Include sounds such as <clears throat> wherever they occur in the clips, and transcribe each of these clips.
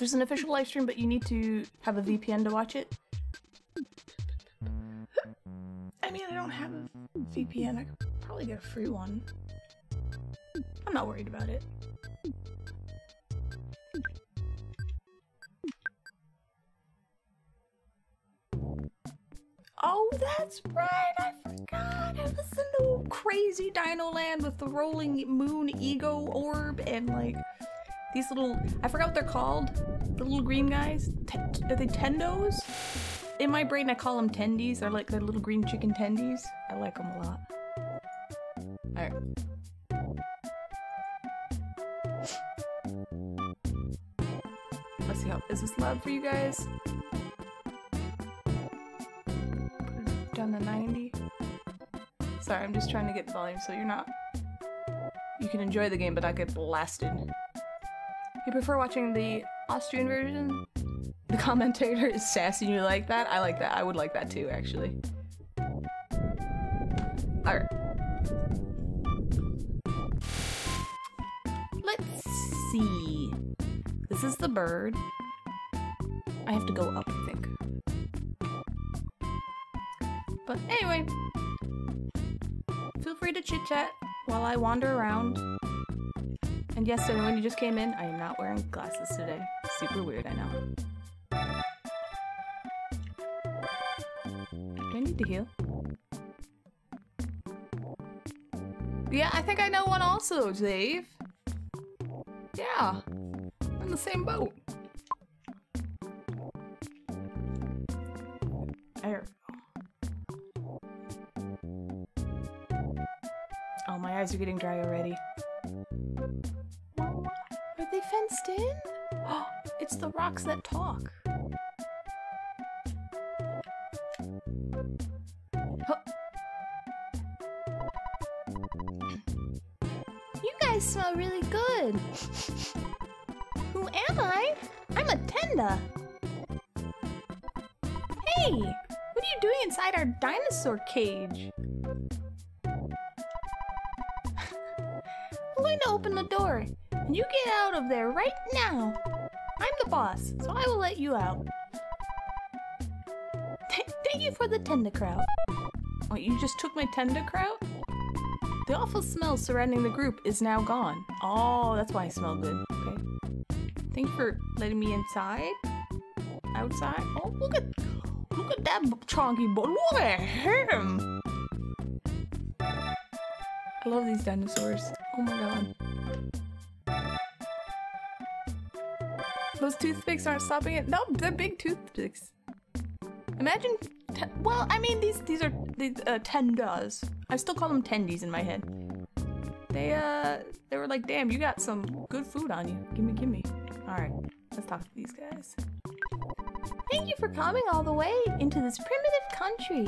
There's an official live stream, but you need to have a VPN to watch it. I mean, I don't have a VPN. I could probably get a free one. I'm not worried about it. Oh, that's right. I forgot. I was in the crazy Dino Land with the rolling moon ego orb and like these little. I forgot what they're called. The little green guys. T- are they tendos? In my brain, I call them tendies. They're like the little green chicken tendies. I like them a lot. Alright. Let's see how. Is this loud for you guys? Down to 90. Sorry, I'm just trying to get the volume so you're not. You can enjoy the game but not get blasted. You prefer watching the Austrian version? The commentator is sassy and you like that? I like that. I would like that too, actually. Alright. Let's see. This is the bird. I have to go up, I think. But anyway, feel free to chit chat while I wander around. And yes, anyone who just came in, I am not wearing glasses today. Super weird, I know. Do I need to heal? Yeah, I think I know one also, Dave. Yeah, I'm in the same boat. There. Oh, my eyes are getting dry already. Fenced in? Oh, <gasps> it's the rocks that talk. <gasps> You guys smell really good. <laughs> Who am I? I'm a Tenda. Hey, what are you doing inside our dinosaur cage? <laughs> I'm going to open the door, you get out of there right now. I'm the boss, so I will let you out. Th- thank you for the Tendakraut. Oh, you just took my Tendakraut? The awful smell surrounding the group is now gone. Oh, that's why I smell good. Okay. Thank you for letting me inside. Outside. Oh, look at look at that chunky boy. Look at him. I love these dinosaurs. Oh my god. Those toothpicks aren't stopping it. No, they're big toothpicks. Imagine. Well, I mean these these are these uh, tendas. I still call them tendies in my head. They uh they were like, damn, you got some good food on you. Gimme, gimme. All right, let's talk to these guys. Thank you for coming all the way into this primitive country.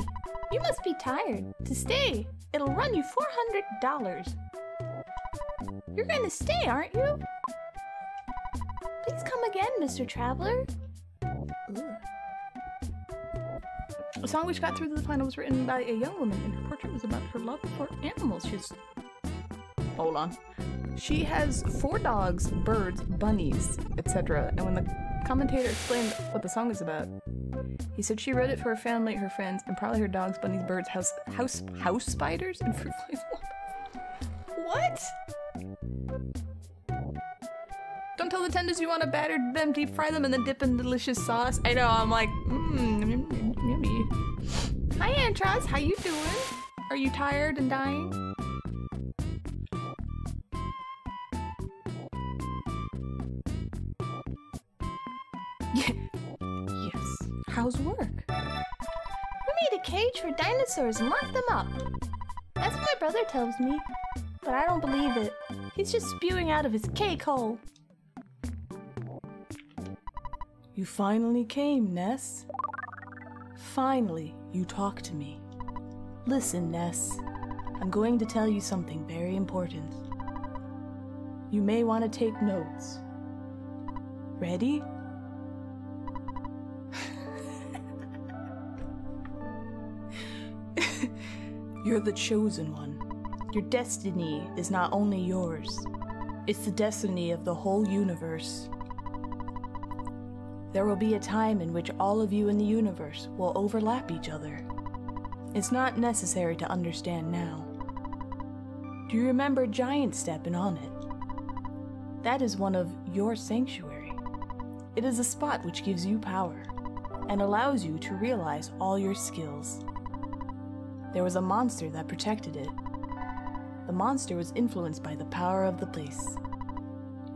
You must be tired. To stay, it'll run you four hundred dollars. You're going to stay, aren't you? Please come again, Mr. Traveler. Ugh. A song which got through to the final was written by a young woman, and her portrait was about her love for animals. She's. Hold on. She has four dogs, birds, bunnies, etc. And when the commentator explained what the song is about, he said she wrote it for her family, her friends, and probably her dogs, bunnies, birds, house house house spiders, and fruit flies. <laughs> What? Don't tell the tenders you want to batter them, deep fry them, and then dip in delicious sauce. I know, I'm like, mmm, yummy. Hi, Antros, how you doing? Are you tired and dying? Yes. How's work? We made a cage for dinosaurs and locked them up. That's what my brother tells me. But I don't believe it. He's just spewing out of his cake hole. You finally came, Ness. Finally, you talk to me. Listen, Ness. I'm going to tell you something very important. You may want to take notes. Ready? <laughs> You're the chosen one. Your destiny is not only yours, it's the destiny of the whole universe. There will be a time in which all of you in the universe will overlap each other. It's not necessary to understand now. Do you remember Giant Step Onett? That is one of your sanctuary. It is a spot which gives you power and allows you to realize all your skills. There was a monster that protected it. The monster was influenced by the power of the place.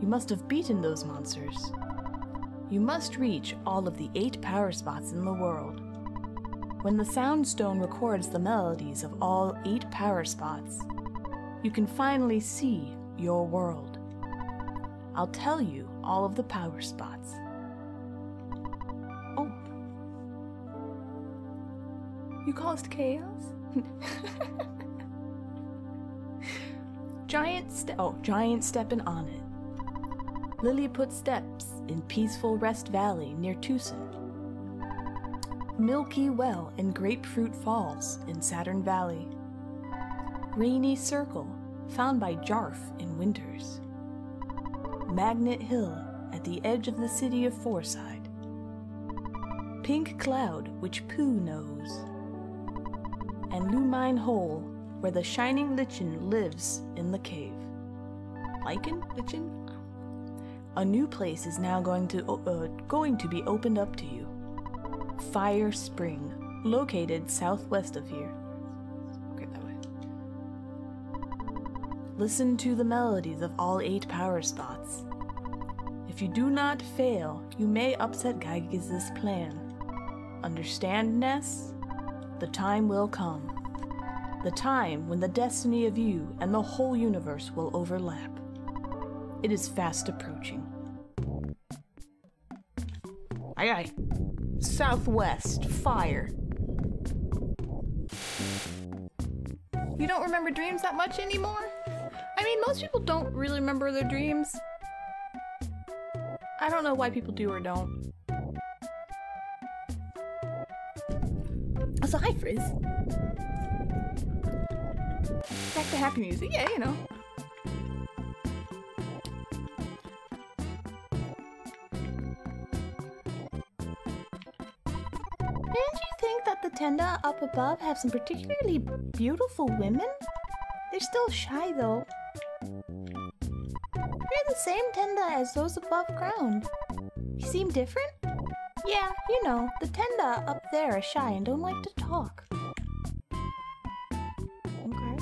You must have beaten those monsters. You must reach all of the eight power spots in the world. When the Sound Stone records the melodies of all eight power spots, you can finally see your world. I'll tell you all of the power spots. Oh. You caused chaos? <laughs> Oh, giant step. Oh, giant stepping on it. Lilliput Steps in peaceful Rest Valley near Twoson. Milky Well in Grapefruit Falls in Saturn Valley. Rainy Circle, found by Jeff in Winters. Magnet Hill, at the edge of the city of Fourside. Pink Cloud, which Pooh knows. And Lumine Hall, where the Shining Lichen lives in the cave. Lichen? Lichen? A new place is now going to uh, going to be opened up to you. Fire Spring, located southwest of here. Okay, that way. Listen to the melodies of all eight power spots. If you do not fail, you may upset Giygas' plan. Understand, Ness? The time will come. The time when the destiny of you and the whole universe will overlap. It is fast approaching. Aye aye. Southwest, fire. You don't remember dreams that much anymore? I mean, most people don't really remember their dreams. I don't know why people do or don't. Also, hi, Frizz. Back to happy music. Yeah, you know. Think that the Tenda up above have some particularly beautiful women? They're still shy though. You're the same Tenda as those above ground. You seem different? Yeah, you know, the Tenda up there are shy and don't like to talk. Okay.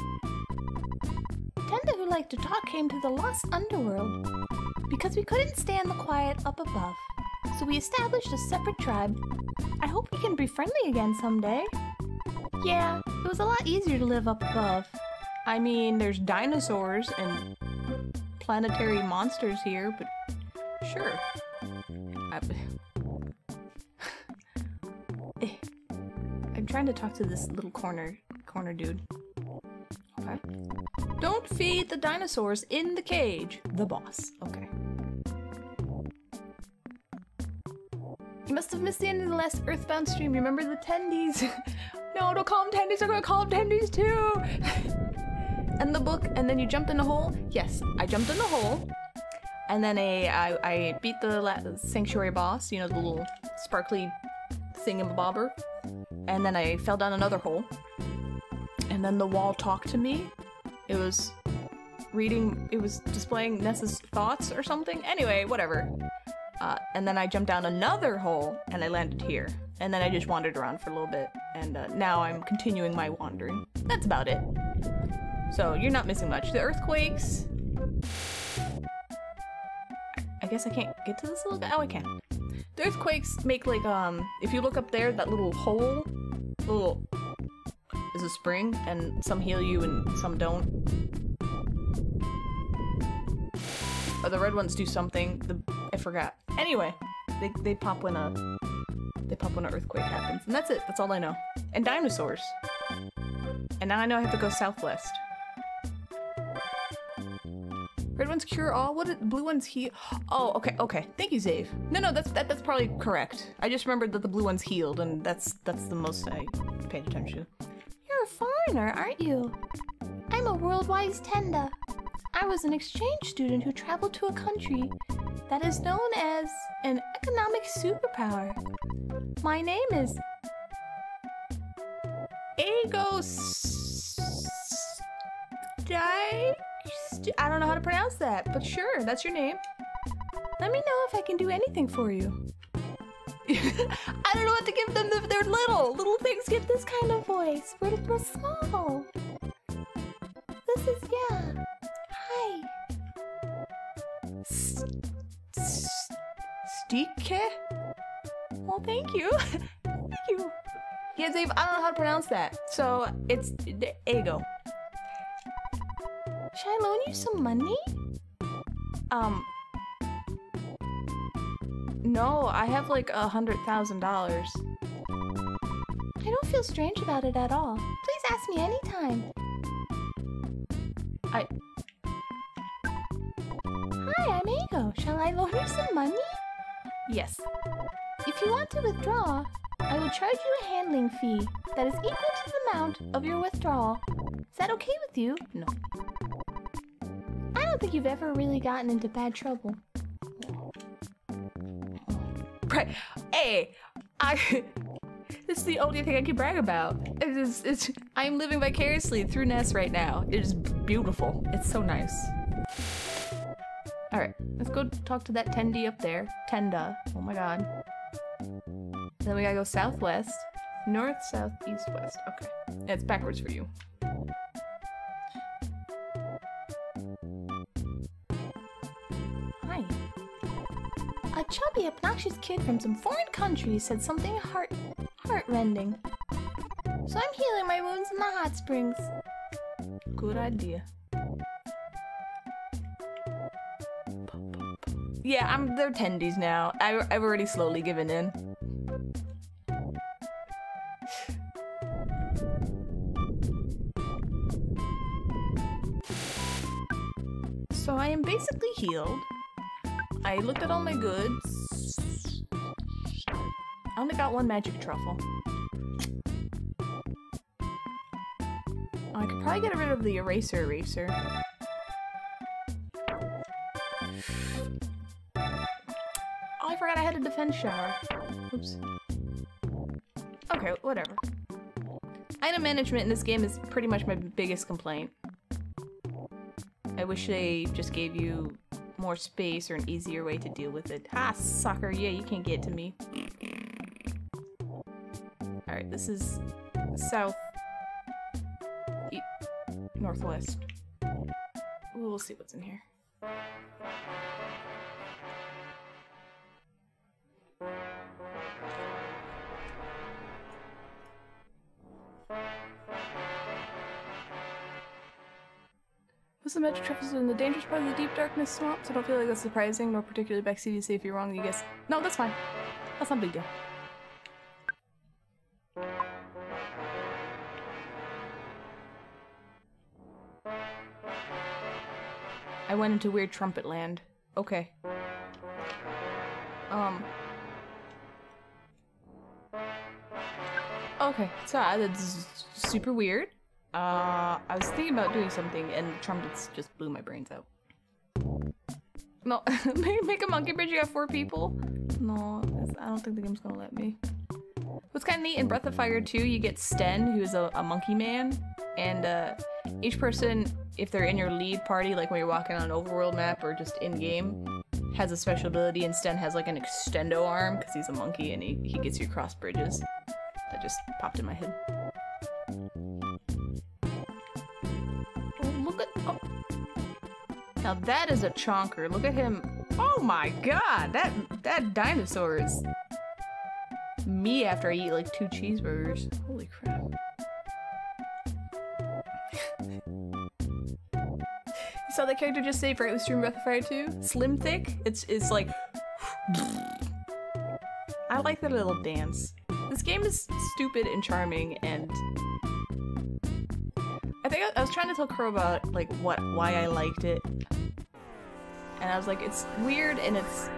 Tenda who like to talk came to the Lost Underworld because we couldn't stand the quiet up above. So we established a separate tribe. I hope we can be friendly again someday. Yeah, it was a lot easier to live up above. I mean, there's dinosaurs and planetary monsters here, but sure. I, <laughs> I'm trying to talk to this little corner corner dude. Okay. Don't feed the dinosaurs in the cage. The boss. Okay. Must have missed the end of the last Earthbound stream. Remember the tendies? <laughs> no, don't call them tendies. I'm gonna call them tendies too. <laughs> and the book, and then you jumped in a hole. Yes, I jumped in a hole, and then a I, I beat the sanctuary boss. You know the little sparkly thingamabobber, and bobber. And then I fell down another hole. And then the wall talked to me. It was reading. It was displaying Ness's thoughts or something. Anyway, whatever. Uh, and then I jumped down another hole and I landed here. And then I just wandered around for a little bit. And uh, now I'm continuing my wandering. That's about it. So you're not missing much. The earthquakes. I guess I can't get to this little guy. Oh, I can. The earthquakes make like um. If you look up there, that little hole, little is a spring, and some heal you and some don't. Or the red ones do something. The I forgot. Anyway, they they pop when a they pop when an earthquake happens, and that's it. That's all I know. And dinosaurs. And now I know I have to go southwest. Red ones cure all. What did blue ones heal? Oh, okay, okay. Thank you, Zave. No, no, that's that, that's probably correct. I just remembered that the blue ones healed, and that's that's the most I paid attention to. You're a foreigner, aren't you? I'm a worldwide Tenda. I was an exchange student who traveled to a country that is known as an economic superpower. My name is Ego I don't know how to pronounce that, but sure, that's your name. Let me know if I can do anything for you. <laughs> I don't know what to give them if they're little. Little things get this kind of voice. We're, we're small. This is, yeah. Stike? Well, thank you. <laughs> thank you. Yeah, Dave, I don't know how to pronounce that. So, it's ego. Should I loan you some money? Um, no, I have like a hundred thousand dollars. I don't feel strange about it at all. Please ask me anytime. I... Shall I loan you some money? Yes. If you want to withdraw, I will charge you a handling fee that is equal to the amount of your withdrawal. Is that okay with you? No. I don't think you've ever really gotten into bad trouble. Right. Hey, I... <laughs> This is the only thing I can brag about. It is, it's, I'm living vicariously through Ness right now. It is beautiful. It's so nice. Alright, let's go talk to that Tendy up there. Tenda. Oh my god. then we gotta go southwest. North, south, east, west. Okay. it's backwards for you. Hi. A chubby, obnoxious kid from some foreign country said something heart heartrending. So I'm healing my wounds in the hot springs. Good idea. Yeah, I'm they're tendies now. I, I've already slowly given in. So I am basically healed. I looked at all my goods. I only got one magic truffle. I could probably get rid of the eraser eraser. A defense shower. Oops. Okay, whatever. Item management in this game is pretty much my biggest complaint. I wish they just gave you more space or an easier way to deal with it. Ha, sucker, yeah, you can't get to me. Alright, this is south... E northwest. We'll see what's in here. The magic truffles in the dangerous part of the deep darkness swamps? I don't feel like that's surprising, nor particularly to say if you're wrong, you guess. No, that's fine. That's not a big deal. I went into weird trumpet land. Okay. Um. Okay, so uh, that's super weird. Uh, I was thinking about doing something and trumpets just blew my brains out. No, <laughs> make a monkey bridge, you got four people? No, I don't think the game's gonna let me. What's kind of neat, in Breath of Fire 2, you get Sten, who's a, a monkey man, and uh, each person, if they're in your lead party, like when you're walking on an overworld map or just in-game, has a special ability, and Sten has like an extendo arm, because he's a monkey and he, he gets you across bridges. That just popped in my head. Now that is a chonker. Look at him. Oh my god, that that dinosaur is me after I eat like two cheeseburgers. Holy crap. you saw that character just say for at stream Breath of Fire 2? Slim Thick? It's it's like <sighs> I like that little dance. This game is stupid and charming and I think I, I was trying to tell Crow about like what why I liked it. And I was like, it's weird and it's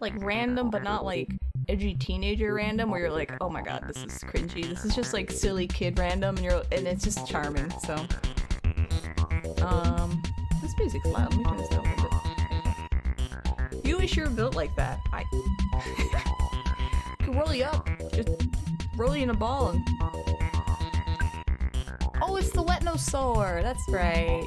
like random but not like edgy teenager random where you're like, oh my god, this is cringy. This is just like silly kid random and you're and it's just charming, so. Um this music's loud. Let me turn this down a little bit. You wish you were built like that. I could roll you up. Just roll you in a ball and... Oh, it's the Wetnosaur. That's right.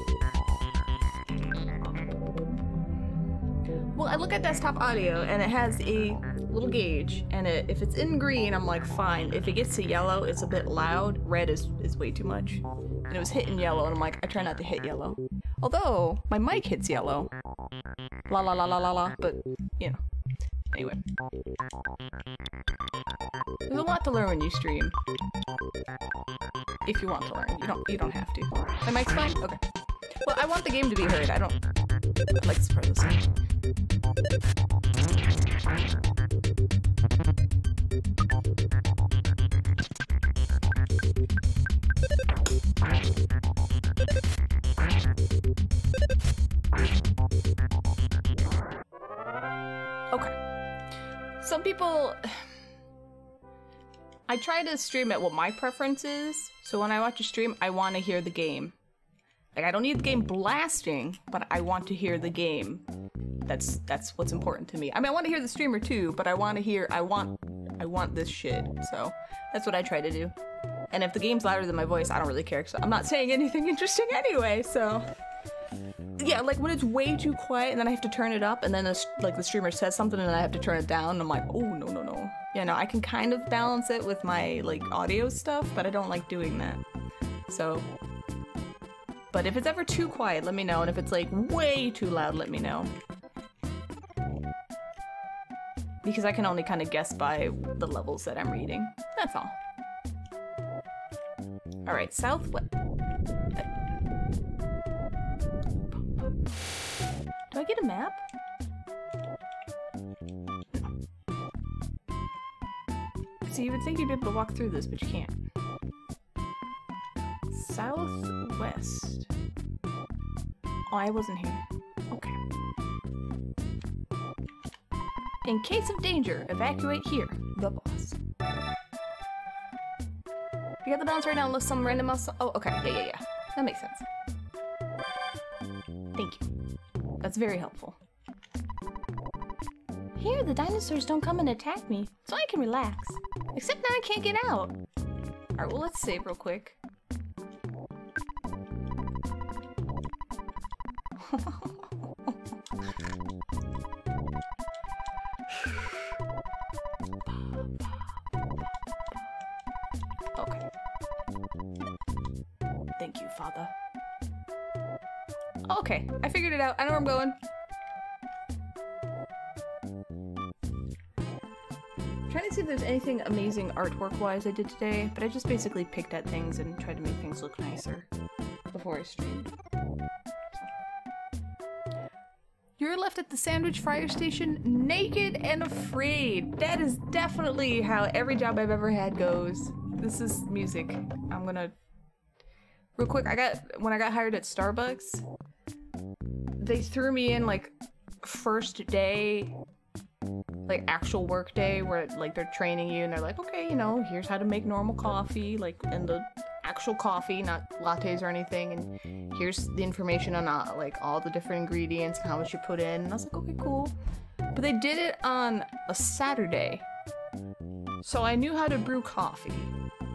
Well, I look at desktop audio and it has a little gauge, and it, if it's in green, I'm like, fine. If it gets to yellow, it's a bit loud. Red is, is way too much. And it was hitting yellow, and I'm like, I try not to hit yellow. Although, my mic hits yellow. La la la la la la, but, you know. Anyway. There's a lot to learn when you stream. If you want to learn. You don't you don't have to. My mic's fine? Okay. Well, I want the game to be heard. I don't like spread Okay. Some people <sighs> I try to stream at what my preference is. So when I watch a stream, I want to hear the game. Like I don't need the game blasting, but I want to hear the game. That's that's what's important to me. I mean, I want to hear the streamer too, but I want to hear I want I want this shit. So that's what I try to do. And if the game's louder than my voice, I don't really care. So I'm not saying anything <laughs> interesting anyway. So yeah, like when it's way too quiet and then I have to turn it up, and then like the streamer says something and I have to turn it down. I'm like, oh no no no. Yeah, no, I can kind of balance it with my like audio stuff, but I don't like doing that. So but if it's ever too quiet, let me know. And if it's like way too loud, let me know. Because I can only kind of guess by the levels that I'm reading. That's all. Alright, southwest. Do I get a map? So you would think you'd be able to walk through this, but you can't. Southwest. Oh, I wasn't here. Okay. In case of danger, evacuate here. The boss. You got the balance right now unless some random else- Oh, okay. Yeah, yeah, yeah. That makes sense. Thank you. That's very helpful. Here, the dinosaurs don't come and attack me, so I can relax. Except now I can't get out. Alright, well let's save real quick. <laughs> okay. Thank you, Father. Okay, I figured it out. I know where I'm going. trying to see if there's anything amazing artwork-wise I did today, but I just basically picked at things and tried to make things look nicer before I streamed. You're left at the sandwich fryer station naked and afraid. That is definitely how every job I've ever had goes. This is music. I'm gonna... Real quick, I got... When I got hired at Starbucks, they threw me in, like, first day like actual work day where like they're training you and they're like okay you know here's how to make normal coffee like in the actual coffee not lattes or anything. And here's the information on uh, like all the different ingredients and how much you put in. And i was like okay cool. But they did it on a saturday. So i knew how to brew coffee.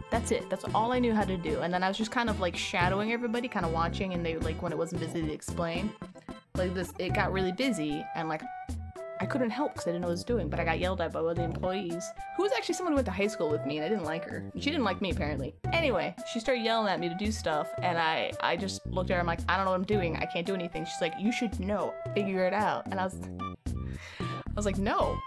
That's it. That's all i knew how to do. And then i was just kind of like shadowing everybody kind of watching and they like when it wasn't busy to explain like this it got really busy and like I couldn't help because I didn't know what I was doing, but I got yelled at by one of the employees, who was actually someone who went to high school with me, and I didn't like her. She didn't like me, apparently. Anyway, she started yelling at me to do stuff, and I, I just looked at her, and I'm like, I don't know what I'm doing, I can't do anything. She's like, you should know, figure it out. And I was, I was like, no,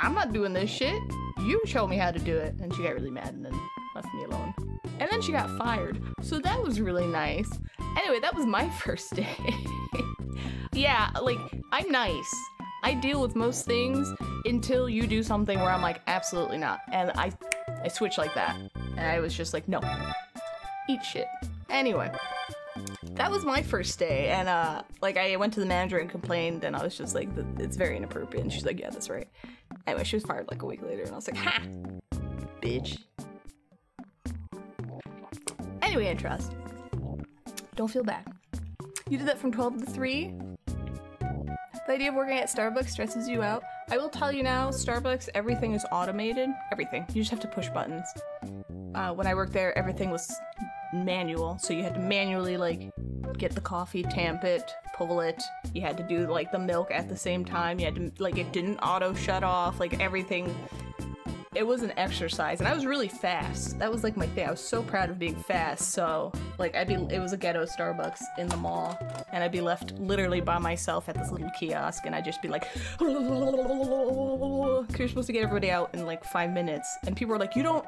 I'm not doing this shit. You show me how to do it. And she got really mad and then left me alone. And then she got fired, so that was really nice. Anyway, that was my <laughs> first day. yeah, like, I'm nice. I deal with most things until you do something where I'm like, absolutely not. And I, I switch like that. And I was just like, no, eat shit. Anyway, that was my first day. And uh, like I went to the manager and complained and I was just like, it's very inappropriate. And she's like, yeah, that's right. Anyway, she was fired like a week later and I was like, ha, bitch. Anyway, interest. Don't feel bad. You did that from 12 to 3? The idea of working at Starbucks stresses you out. I will tell you now, Starbucks, everything is automated. Everything. You just have to push buttons. Uh, when I worked there, everything was manual, so you had to manually, like, get the coffee, tamp it, pull it. You had to do, like, the milk at the same time. You had to, like, it didn't auto shut off. Like, everything it was an exercise and I was really fast. That was like my thing. I was so proud of being fast. So like I'd be it was a ghetto Starbucks in the mall and I'd be left literally by myself at this little kiosk and I'd just be like you're supposed to get everybody out in like five minutes and people were like you don't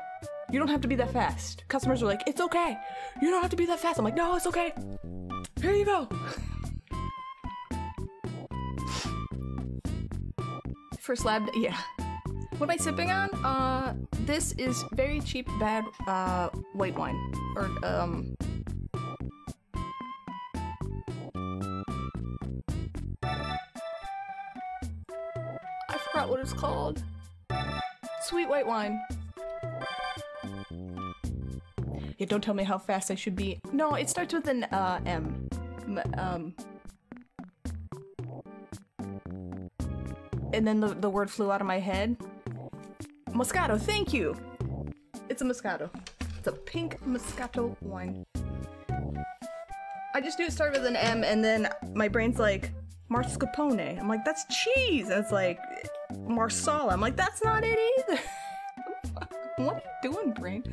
you don't have to be that fast. Customers were like it's okay. You don't have to be that fast. I'm like no it's okay. Here you go. <laughs> First lab, yeah. What am I sipping on? Uh, this is very cheap, bad, uh, white wine. Or, um... I forgot what it's called. Sweet white wine. Yeah, don't tell me how fast I should be. No, it starts with an, uh, M. M um... And then the, the word flew out of my head. Moscato, thank you! It's a Moscato. It's a pink Moscato wine. I just knew it started with an M and then my brain's like, mascarpone. I'm like, that's cheese! And it's like, marsala. I'm like, that's not it either! <laughs> what are you doing, brain?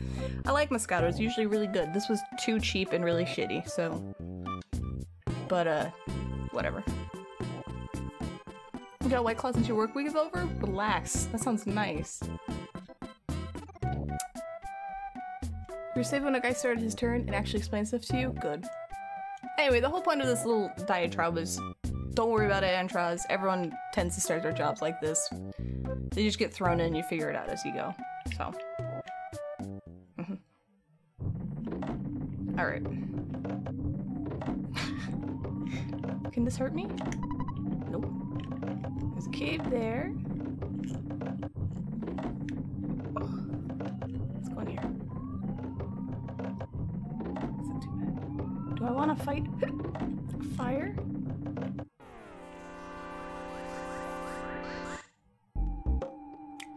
I like Moscato. It's usually really good. This was too cheap and really shitty, so... But, uh, whatever. You got White Claw since your work week is over? Relax. That sounds nice. You're safe when a guy started his turn and actually explained stuff to you? Good. Anyway, the whole point of this little diatribe is don't worry about it, Antraz. Everyone tends to start their jobs like this. They just get thrown in, and you figure it out as you go. So. Mm -hmm. Alright. <laughs> Can this hurt me? There's a cave there. Oh, Do I want to fight <gasps> fire?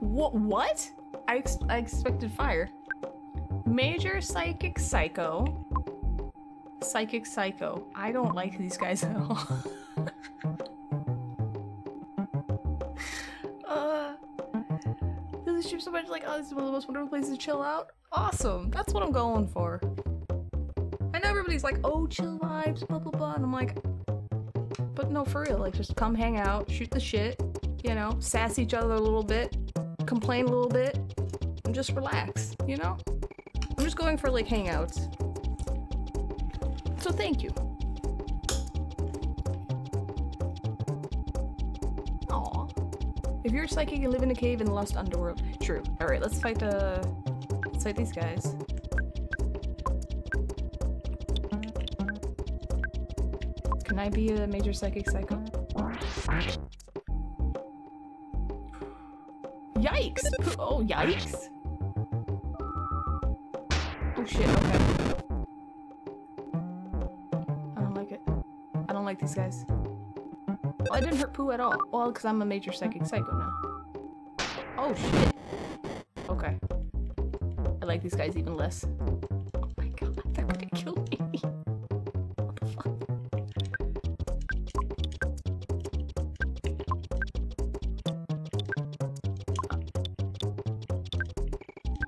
What? What? I, ex I expected fire. Major Psychic Psycho. Psychic Psycho. I don't like these guys at all. <laughs> much like, oh, this is one of the most wonderful places to chill out. Awesome. That's what I'm going for. I know everybody's like, oh, chill vibes, blah, blah, blah. And I'm like, but no, for real. Like, just come hang out, shoot the shit, you know, sass each other a little bit, complain a little bit, and just relax, you know? I'm just going for, like, hangouts. So thank you. If you're a psychic and live in a cave in the lost underworld. True. Alright, let's fight, uh... Let's fight these guys. Can I be a major psychic psycho? Yikes! Oh, yikes! Oh shit, okay. I don't like it. I don't like these guys. Didn't hurt Pooh at all. Well, because I'm a major psychic psycho now. Oh shit! Okay. I like these guys even less. Oh my god, <laughs> they're gonna kill me. <laughs>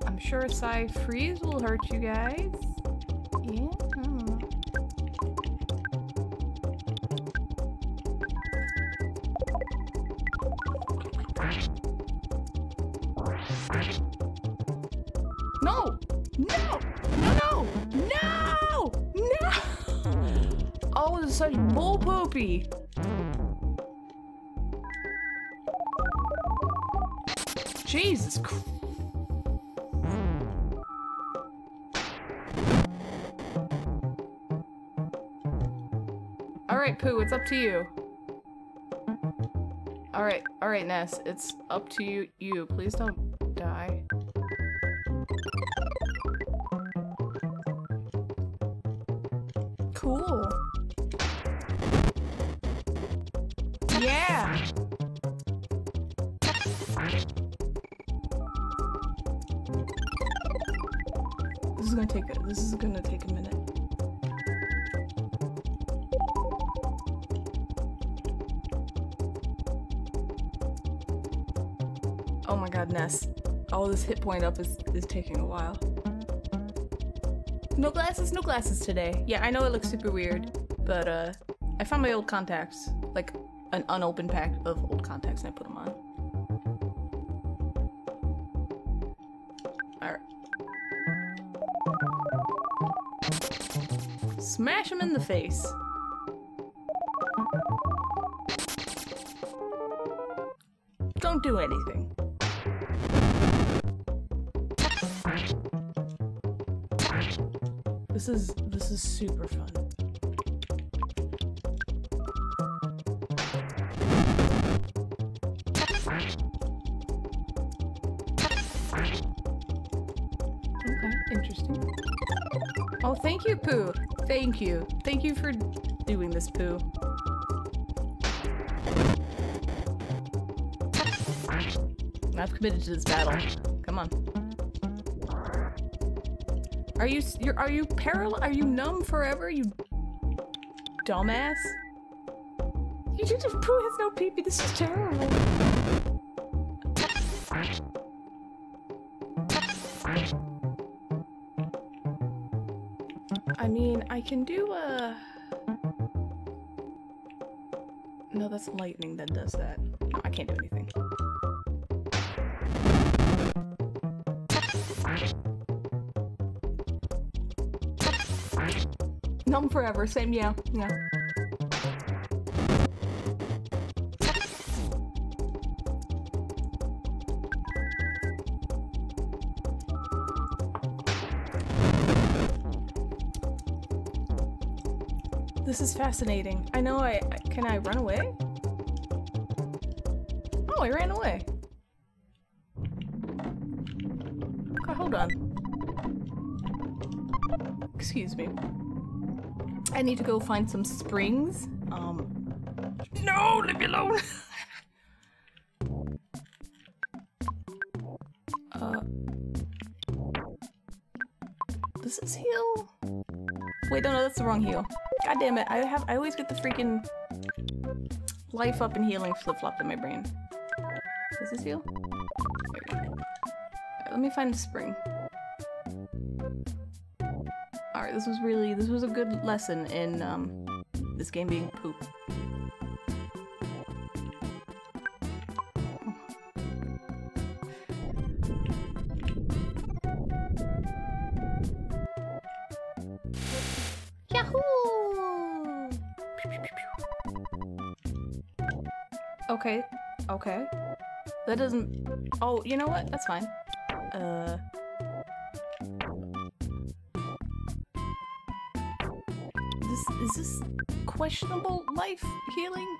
I'm sure a PSI Freeze will hurt you guys. No! No! No! No! No! Oh, this is such bull poopy. Jesus Christ. Alright, Pooh, it's up to you. Alright, alright, Ness, it's up to you. You, please don't hit point up is, is taking a while. No glasses, no glasses today. Yeah, I know it looks super weird, but uh, I found my old contacts, like an unopened pack of old contacts, and I put them on. Alright. Smash him in the face. Don't do anything. This is this is super fun. Okay, interesting. Oh, thank you, Pooh. Thank you. Thank you for doing this, Pooh. I've committed to this battle. Are you you're, are you paral are you numb forever? You dumbass. You just Pooh has no peepee. This is terrible. I mean, I can do a. No, that's lightning that does that. No, I can't do anything. Forever, same, yeah, yeah. This is fascinating. I know I- I- can I run away? Oh, I ran away. Need to go find some springs. Um. No, leave me alone. <laughs> uh. Does this heal? Wait, no, no, that's the wrong heal. God damn it! I have, I always get the freaking life up and healing flip flop in my brain. Does this heal? There we go. Alright, let me find a spring. This was really, this was a good lesson in, um, this game being poop. Okay, okay. That doesn't. Oh, you know what? That's fine. Uh. This is this questionable life healing?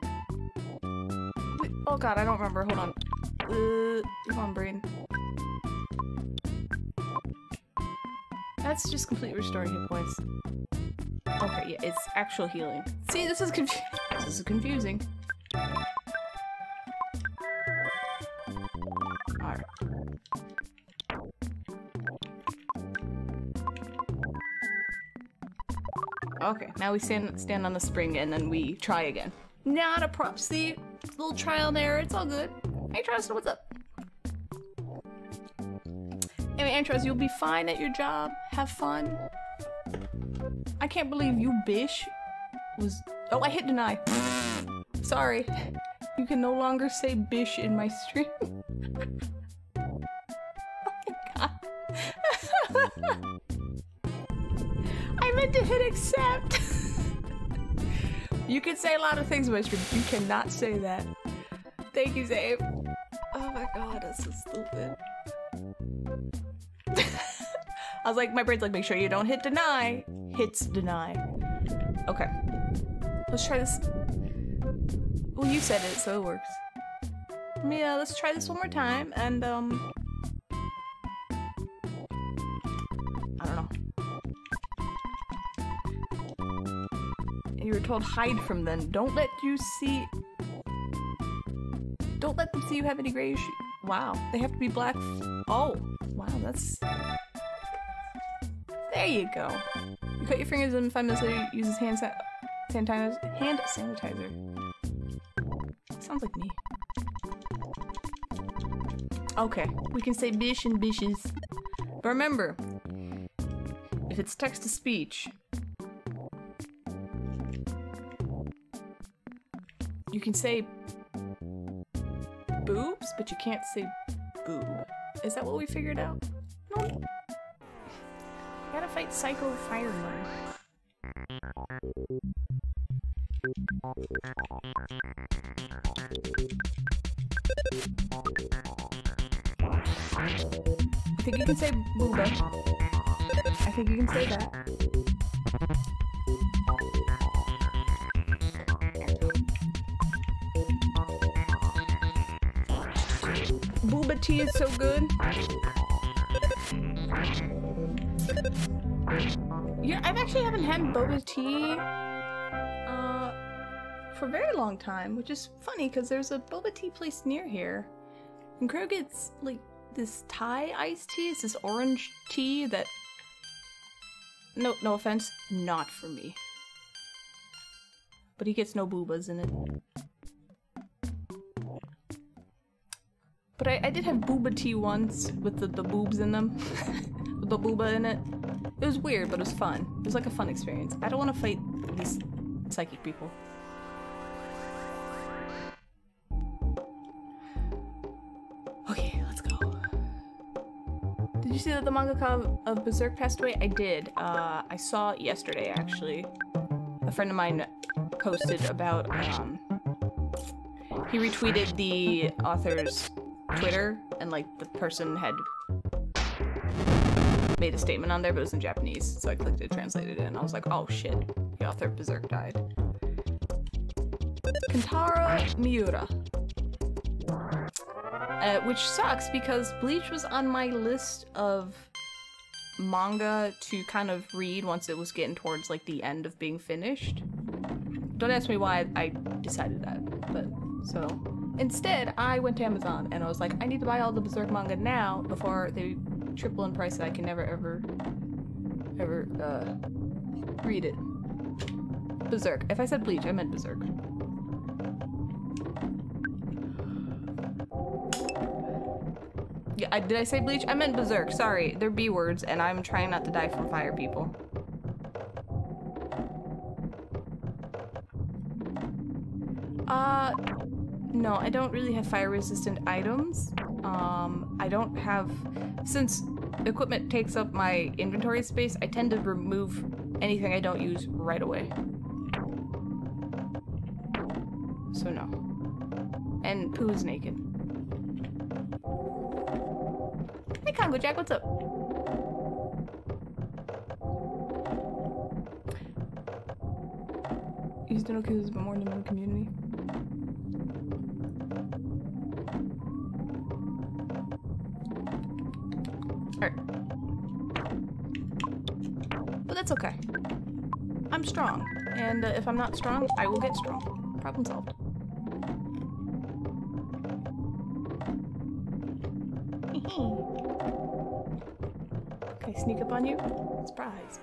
Wait, oh god, I don't remember. Hold on. Uh, come on, brain. That's just completely restoring hit points. Okay, yeah, it's actual healing. See, this is confu- <laughs> This is confusing. Okay, now we stand stand on the spring and then we try again. Not a prop. See, little trial and error. It's all good. Hey, Trust, what's up? Anyway, Antros, you'll be fine at your job. Have fun. I can't believe you, bish, was. Oh, I hit deny. Sorry. You can no longer say bish in my stream. <laughs> Meant to hit accept. <laughs> you can say a lot of things in my. You cannot say that. Thank you, Zave. Oh my god, that's so stupid. <laughs> I was like, my brain's like, make sure you don't hit deny. Hits deny. Okay. Let's try this. Well, you said it, so it works. Yeah, let's try this one more time, and, um... told hide from them. Don't let you see... Don't let them see you have any gray sh- Wow, they have to be black. Oh, wow, that's... There you go. You cut your fingers in five minutes later, uses hand, sa sanitizer. Hand sanitizer. Sounds like me. Okay, we can say bish and bishes. But remember, if it's text to speech, you can say boobs, but you can't say boob. Is that what we figured out? No. Gotta fight Psycho Fireman. I think you can say booba. I think you can say that. Booba tea is so good. Yeah, I've actually haven't had boba tea uh, for a very long time, which is funny because there's a boba tea place near here. And Crow gets like this Thai iced tea. It's this orange tea that, no, no offense, not for me. But he gets no boobas in it. But I, I did have booba tea once with the, the boobs in them. <laughs> with the booba in it. It was weird, but it was fun. It was like a fun experience. I don't want to fight these psychic people. Okay, let's go. Did you see that the mangaka of Berserk passed away? I did. Uh, I saw it yesterday, actually. A friend of mine posted about, um, he retweeted the author's Twitter, and like the person had made a statement on there, but it was in Japanese. So I clicked it, translated it, and I was like, oh shit, the author of Berserk died. Kentaro Miura. Uh, which sucks because Bleach was on my list of manga to kind of read once it was getting towards like the end of being finished. Don't ask me why I decided that, but so Instead, I went to Amazon and I was like, I need to buy all the Berserk manga now before they triple in price that I can never ever ever uh, read it. Berserk. If I said Bleach, I meant Berserk. Yeah, I, did I say Bleach? I meant Berserk. Sorry, they're B words, and I'm trying not to die from fire, people. No, I don't really have fire resistant items. Um, I don't have, since equipment takes up my inventory space, I tend to remove anything I don't use right away. So no. And Poo's naked. Hey Congo Jack, what's up? Used to know because but more in the community. Strong. And uh, if I'm not strong, I will get strong. Problem solved. <laughs> I sneak up on you? Surprise.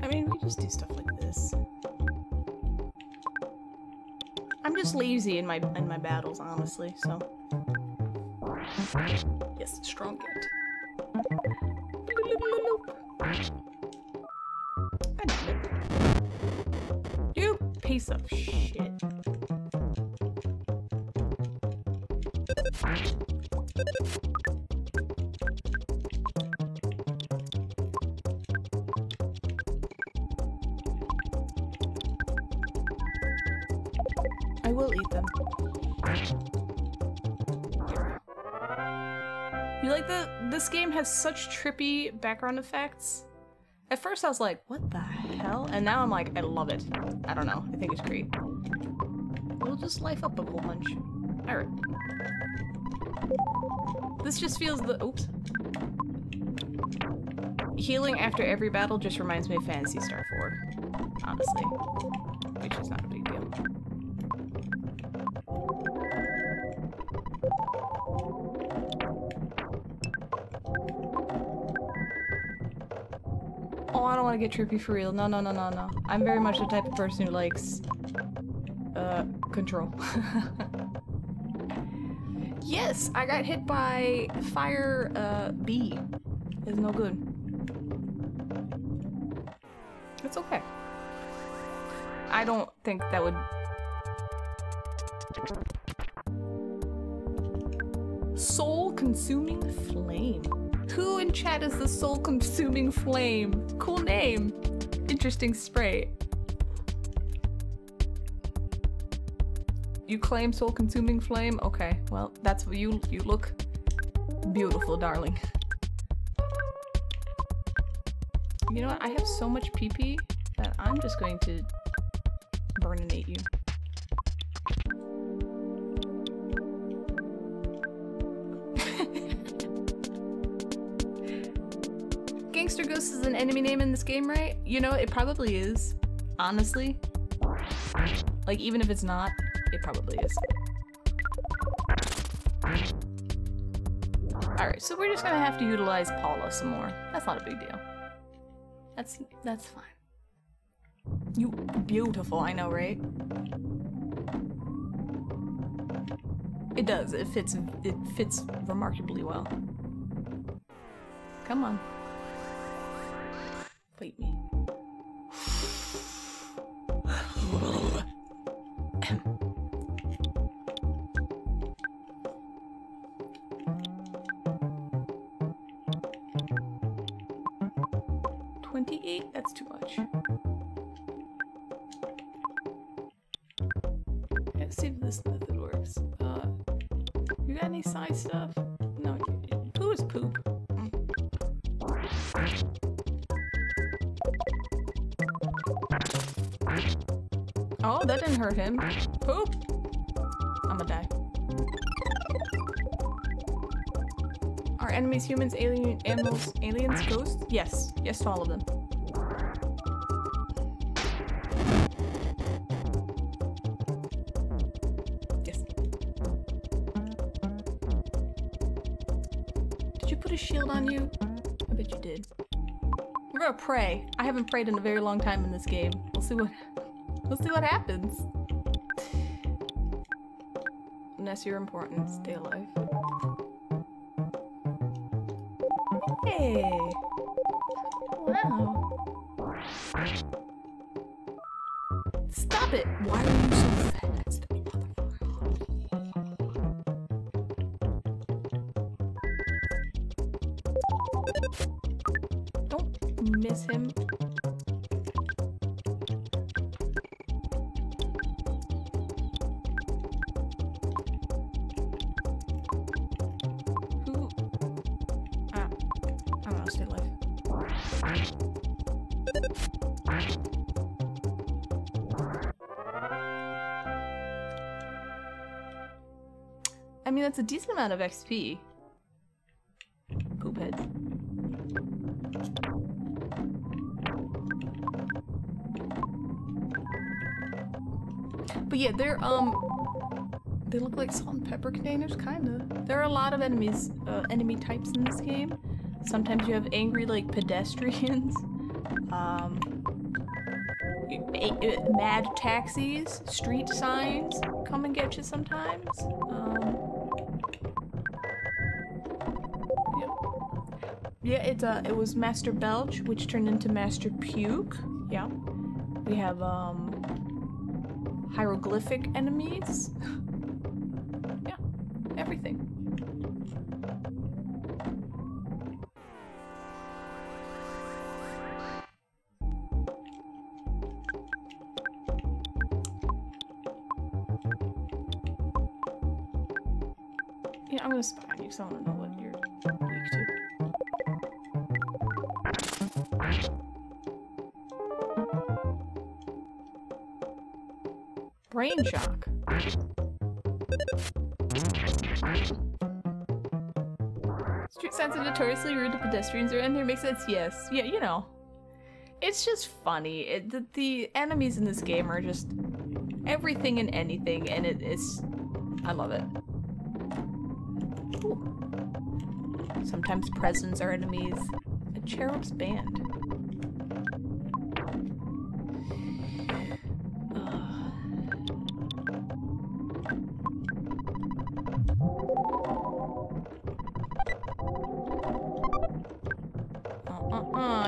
I mean, we just do stuff like this. I'm just lazy in my in my battles, honestly. So yes, strong get. You piece of shit. Has such trippy background effects. At first I was like, what the hell? And now I'm like, I love it. I don't know. I think it's great. We'll just life up a whole bunch. Alright. This just feels the oops. healing after every battle just reminds me of Phantasy Star 4, honestly. Want to get trippy for real. No, no, no, no, no. I'm very much the type of person who likes... Uh, control. <laughs> yes, I got hit by fire, uh, bee. It's no good. It's okay. I don't think that would... Soul-consuming. Chat is the soul-consuming flame? Cool name. Interesting spray. You claim soul-consuming flame? Okay, well, that's what you you look beautiful, darling. You know what? I have so much PP that I'm just going to burninate you. Gangster Ghost is an enemy name in this game, right? You know, it probably is. Honestly. Like, even if it's not, it probably is. Alright, so we're just gonna have to utilize Paula some more. That's not a big deal. That's that's fine. You beautiful, I know, right? It does. It fits it fits remarkably well. Come on. Fight me. <sighs> hurt him. Poop. I'ma die. Are enemies humans, alien animals, aliens, ghosts? Yes. Yes to all of them. Yes. Did you put a shield on you? I bet you did. We're gonna pray. I haven't prayed in a very long time in this game. We'll see what we'll see what happens. Unless you're important, stay alive. Hey! Wow. Stop it! Why are you so that's a decent amount of XP. Poophead. But yeah, they're, um, they look like salt and pepper containers, kinda. There are a lot of enemies, uh, enemy types in this game. Sometimes you have angry, like, pedestrians. <laughs> Um, mad taxis, street signs come and get you sometimes. Yeah, it's uh, it was Master Belch, which turned into Master Puke. Yeah, we have um, hieroglyphic enemies. <laughs> yeah, everything. Yeah, I'm gonna spy on you, so I wanna know Shock. Street signs are notoriously rude to pedestrians around here. Makes sense, yes. Yeah, you know. It's just funny. It, the, the enemies in this game are just everything and anything, and it is. I love it. Ooh. Sometimes presents are enemies. A cherub's band.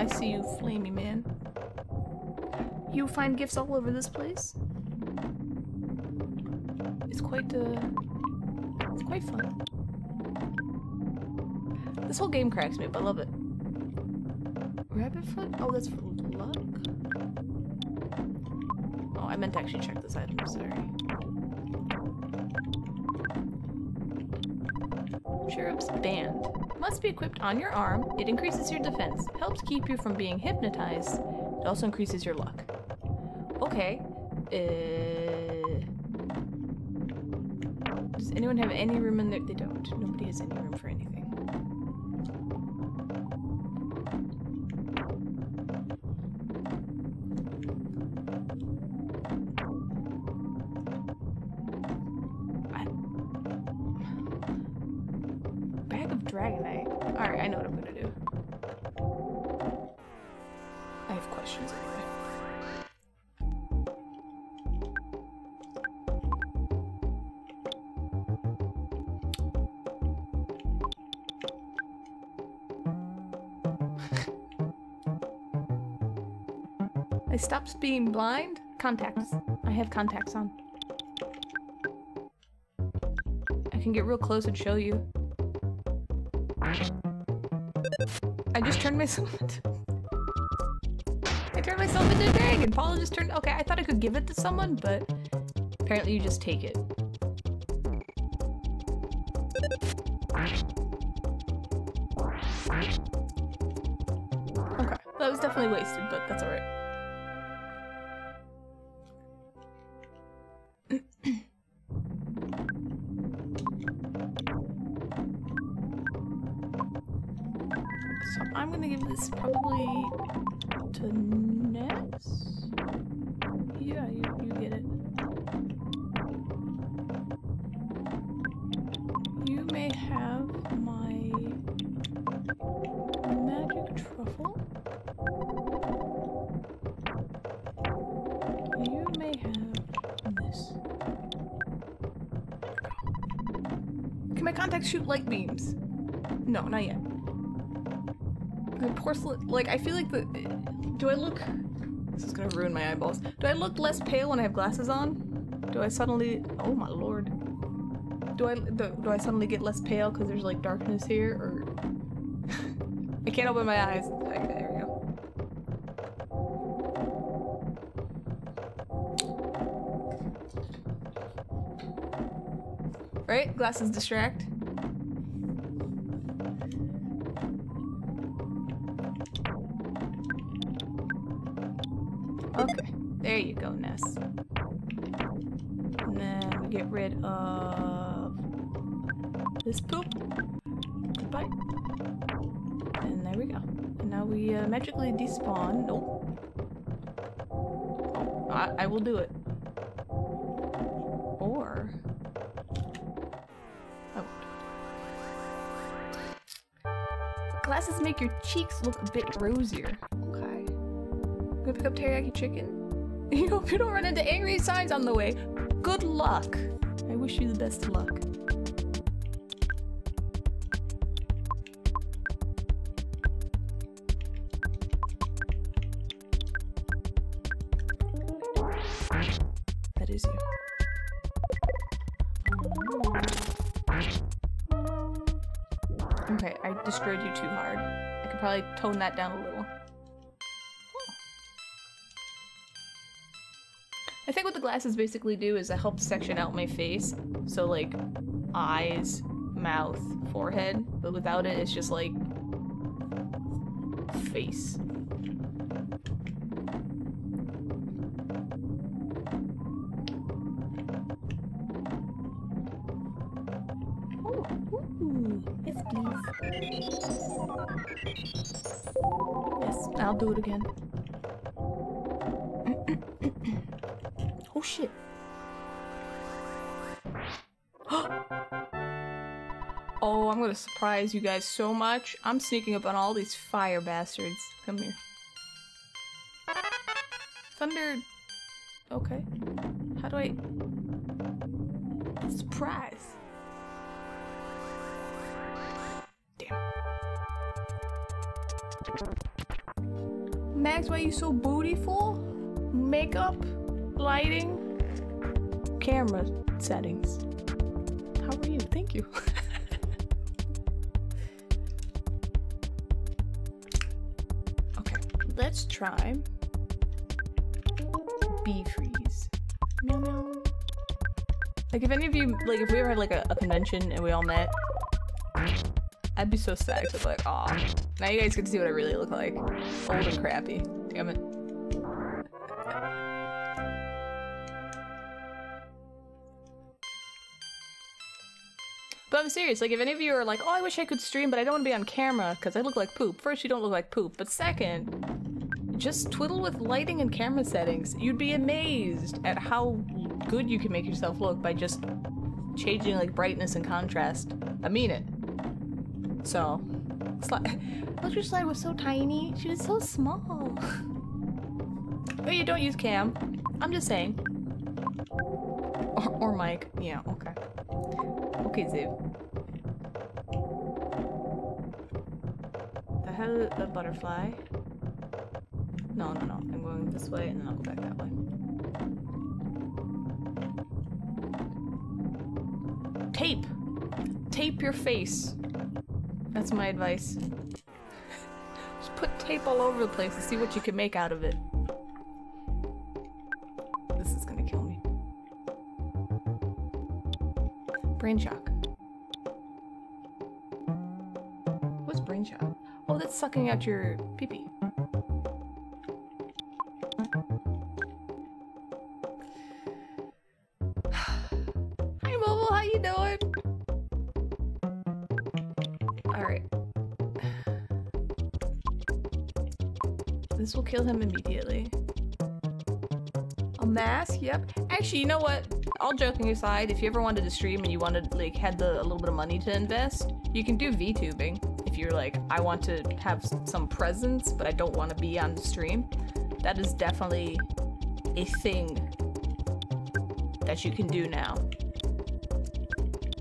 I see you, flamey man. You find gifts all over this place? It's quite, uh... It's quite fun. This whole game cracks me up, I love it. Rabbit foot? Oh, that's for luck? Oh, I meant to actually check this item, sorry. Cherub's Band. Must be equipped on your arm. It increases your defense, helps keep you from being hypnotized. It also increases your luck. Okay. Uh, does anyone have any room in there? They don't. Being blind? Contacts. I have contacts on. I can get real close and show you. I just turned myself <laughs> into... I turned myself into a dragon! Paula just turned- okay, I thought I could give it to someone, but apparently you just take it. Okay, that was definitely wasted, but that's alright. Like, I feel like the. Do I look. This is gonna ruin my eyeballs. Do I look less pale when I have glasses on? Do I suddenly. Oh my lord. Do I do, do I suddenly get less pale because there's like darkness here, or. <laughs> I can't open my eyes. Okay, there we go. Right? Glasses distract. Magically despawn. Nope. Oh, I, I will do it. Or. Oh. Glasses make your cheeks look a bit rosier. Okay. Gonna pick up teriyaki chicken. You <laughs> hope you don't run into angry signs on the way. Good luck. I wish you the best of luck. Probably tone that down a little. I think what the glasses basically do is it helps section out my face. So like eyes, mouth, forehead, but without it it's just like face. Yes I'll do it again. <clears throat> oh shit. <gasps> oh, I'm gonna surprise you guys so much. I'm sneaking up on all these fire bastards. Come here. Thunder. Okay. How do I. Surprise. Max, why are you so bootyful? Makeup, lighting, camera settings. How are you? Thank you. <laughs> okay, let's try bee freeze. Like if any of you, like if we ever had like a, a convention and we all met, I'd be so sad. Cause like, aw, now you guys to see what I really look like. Old and crappy. Damn it. But I'm serious, like if any of you are like, oh, I wish I could stream, but I don't want to be on camera because I look like poop. First, you don't look like poop, but second, just twiddle with lighting and camera settings. You'd be amazed at how good you can make yourself look by just changing like brightness and contrast. I mean it. So, Sli Electric <laughs> Slide was so tiny. She was so small. <laughs> oh, you don't use cam. I'm just saying. Or, or mic. Yeah, okay. Okay, Ziv. The hell a butterfly? No, no, no. I'm going this way and then I'll go back that way. Tape! Tape your face. That's my advice. Just put tape all over the place and see what you can make out of it. This is gonna kill me. Brain shock. What's brain shock? Oh, that's sucking out your pee-pee. <sighs> Hi, Mobile. How you doing? This will kill him immediately. A mask? Yep. Actually, you know what? All joking aside, if you ever wanted to stream and you wanted like had the a little bit of money to invest, you can do VTubing. If you're like, I want to have some presence, but I don't want to be on the stream, that is definitely a thing that you can do now.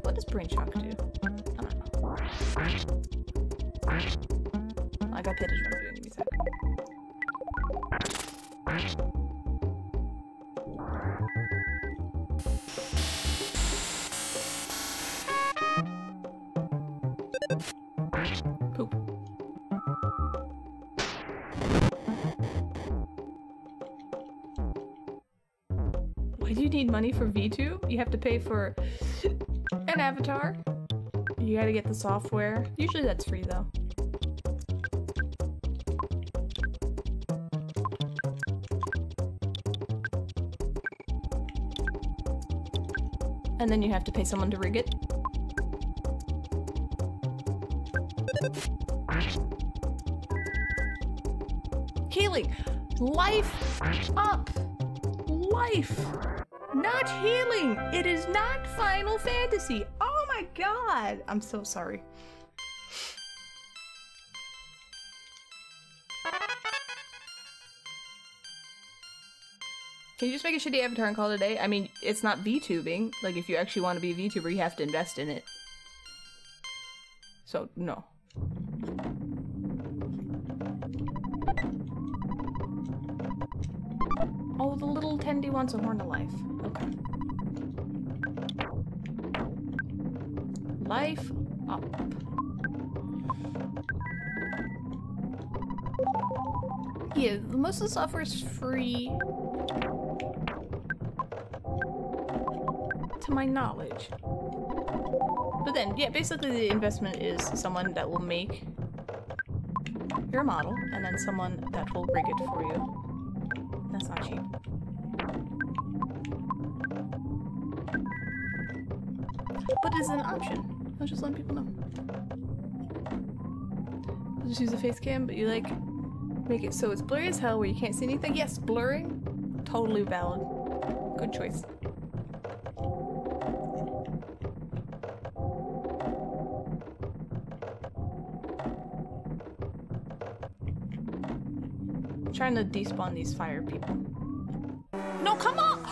What does brain shock do? I don't know. I got pitted Why do you need money for VTube? You have to pay for an avatar. You gotta get the software. Usually that's free though. And then you have to pay someone to rig it. Healing! Life up! Life! Not healing! It is not Final Fantasy! Oh my god! I'm so sorry. Can you just make a shitty avatar and call it a day? I mean, it's not VTubing. Like, if you actually want to be a VTuber, you have to invest in it. So, no. Oh, the little tendy wants a horn of life. Okay. Life up. Yeah, most of the software is free. My knowledge. But then, yeah, basically the investment is someone that will make your model, and then someone that will rig it for you. That's not cheap. But it's an option. I'll just let people know. I'll just use a face cam, but you like make it so it's blurry as hell where you can't see anything. Yes, blurring. Totally valid. Good choice. Trying to despawn these fire people. No, come on!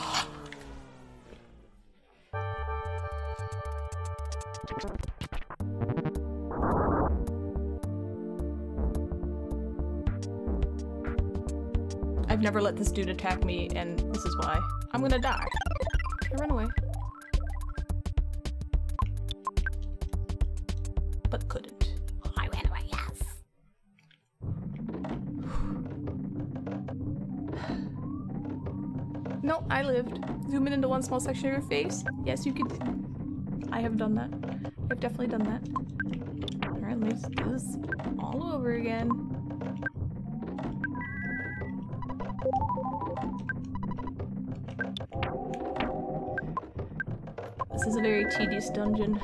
I've never let this dude attack me, and this is why. I'm gonna die. One small section of your face. Yes, you could. I have done that. I've definitely done that. Alright, let's do this all over again. This is a very tedious dungeon.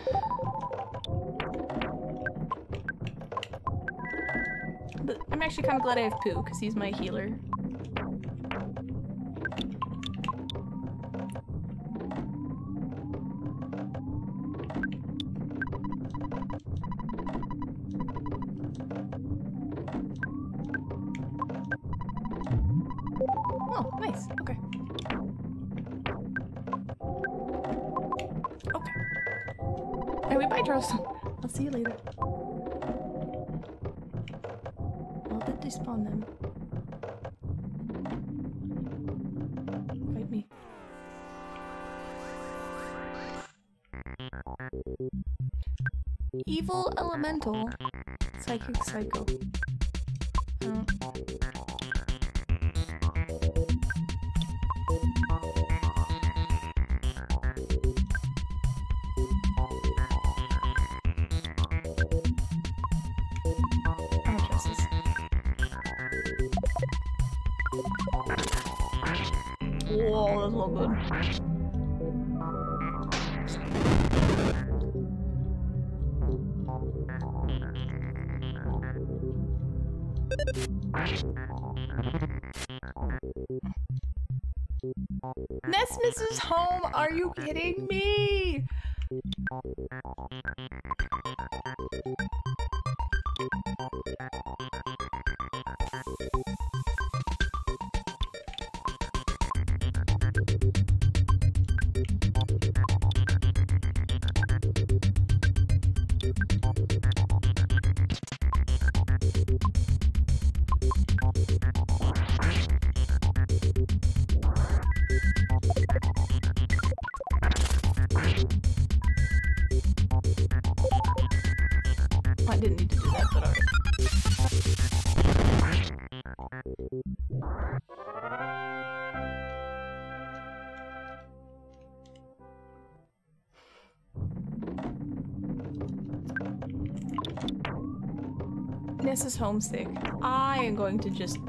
But I'm actually kind of glad I have Poo, because he's my healer. Elemental. Psychic Psycho. Homesick. I am going to just.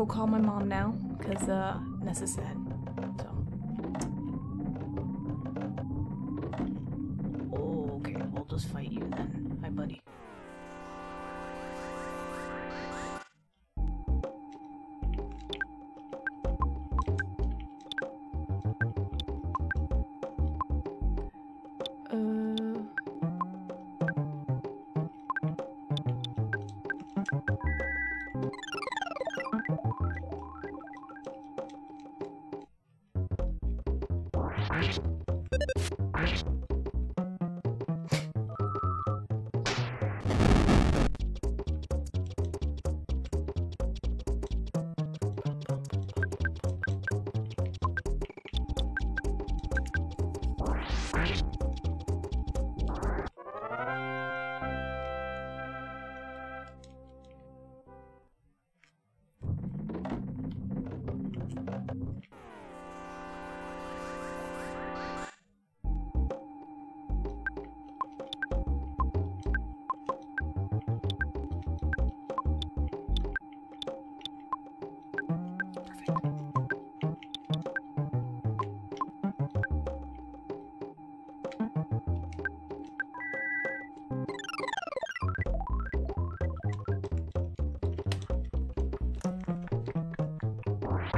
Go call my mom now because uh, Nessa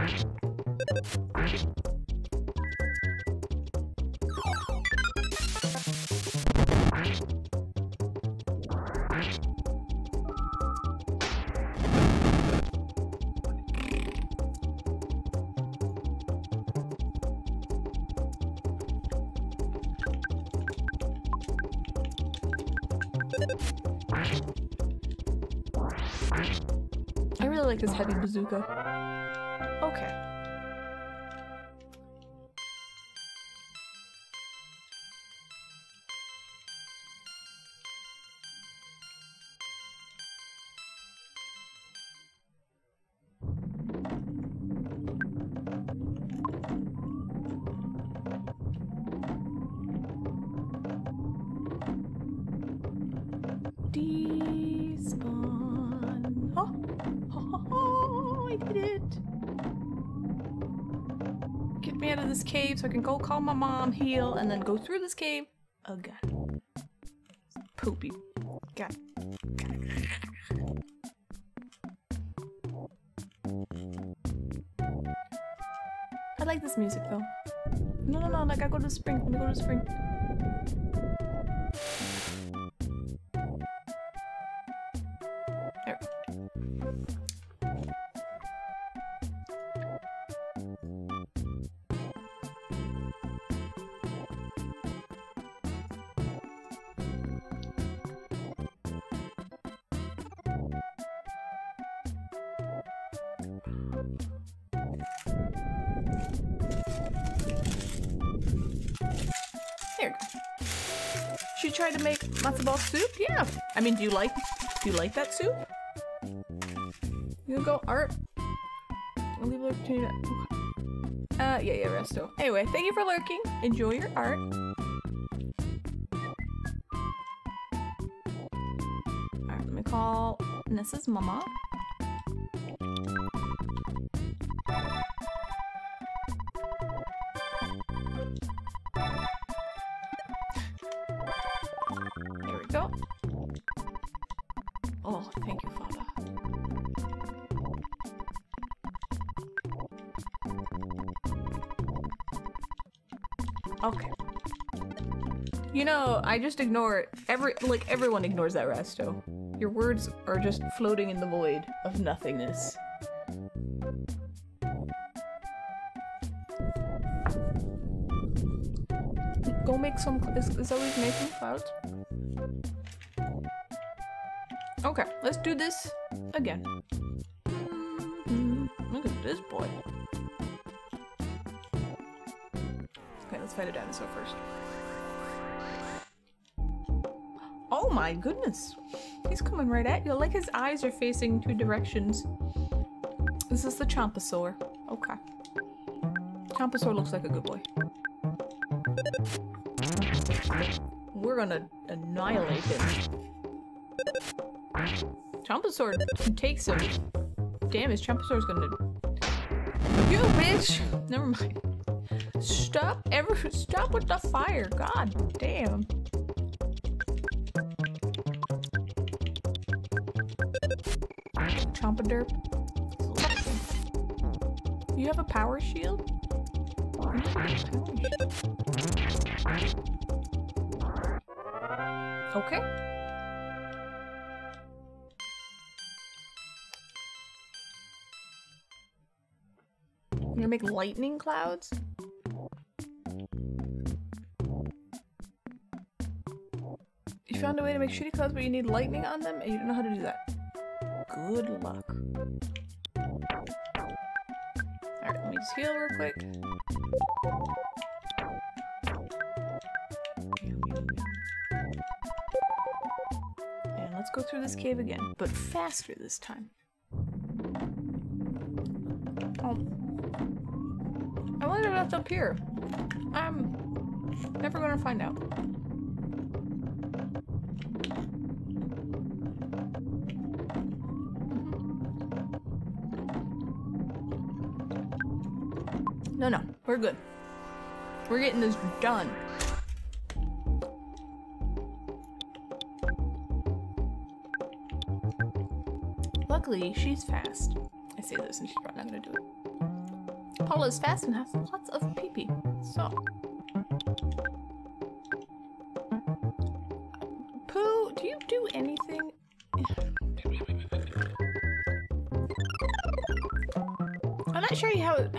I really like this heavy bazooka. Can go call my mom, heal, and then go through this cave again. Poopy. God. I like this music though. No, no, no, like I go to the spring. Let me go to the spring. Ball soup? Yeah. I mean, do you like do you like that soup? You go art? I'll leave opportunity. Uh, yeah, yeah, resto. Anyway, thank you for lurking. Enjoy your art. Alright, let me call Ness's mama. I just ignore it. Every like everyone ignores that resto. Your words are just floating in the void of nothingness. Go make some. Is, is always making clouds? Okay, let's do this again. Mhm. Look at this boy. Okay, let's fight a dinosaur first. My goodness! He's coming right at you. Like his eyes are facing two directions. This is the Chomposaur. Okay. Chomposaur looks like a good boy. We're gonna annihilate him. Chomposaur can take some damn, his Chomposaur's gonna... You bitch! Never mind. Stop ever- stop with the fire, god damn. You have a power shield? Okay. You're gonna make lightning clouds? You found a way to make shitty clouds, but you need lightning on them, and you don't know how to do that. Good luck. Just heal real quick. And let's go through this cave again, but faster this time. Oh. I wonder what's up here. I'm never gonna find out. We're good. We're getting this done. Luckily, she's fast. I say this and she's probably not gonna do it. Paula's fast and has lots of pee-pee, so. Poo, do you do anything?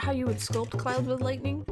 How you would sculpt clouds with lightning.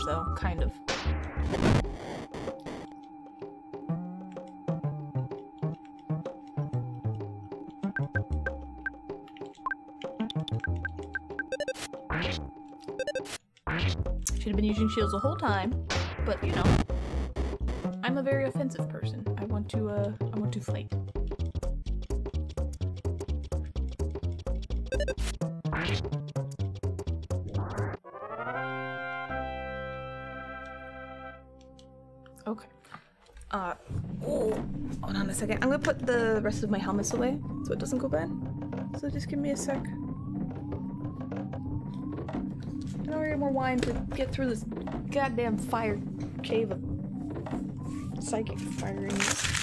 Shakers though, kind of. Should have been using shields the whole time, but you know, I'm a very offensive person. I want to, uh, I want to fight. Put the rest of my helmets away so it doesn't go bad. So just give me a sec. I don't need more wine to get through this goddamn fire cave of psychic firings.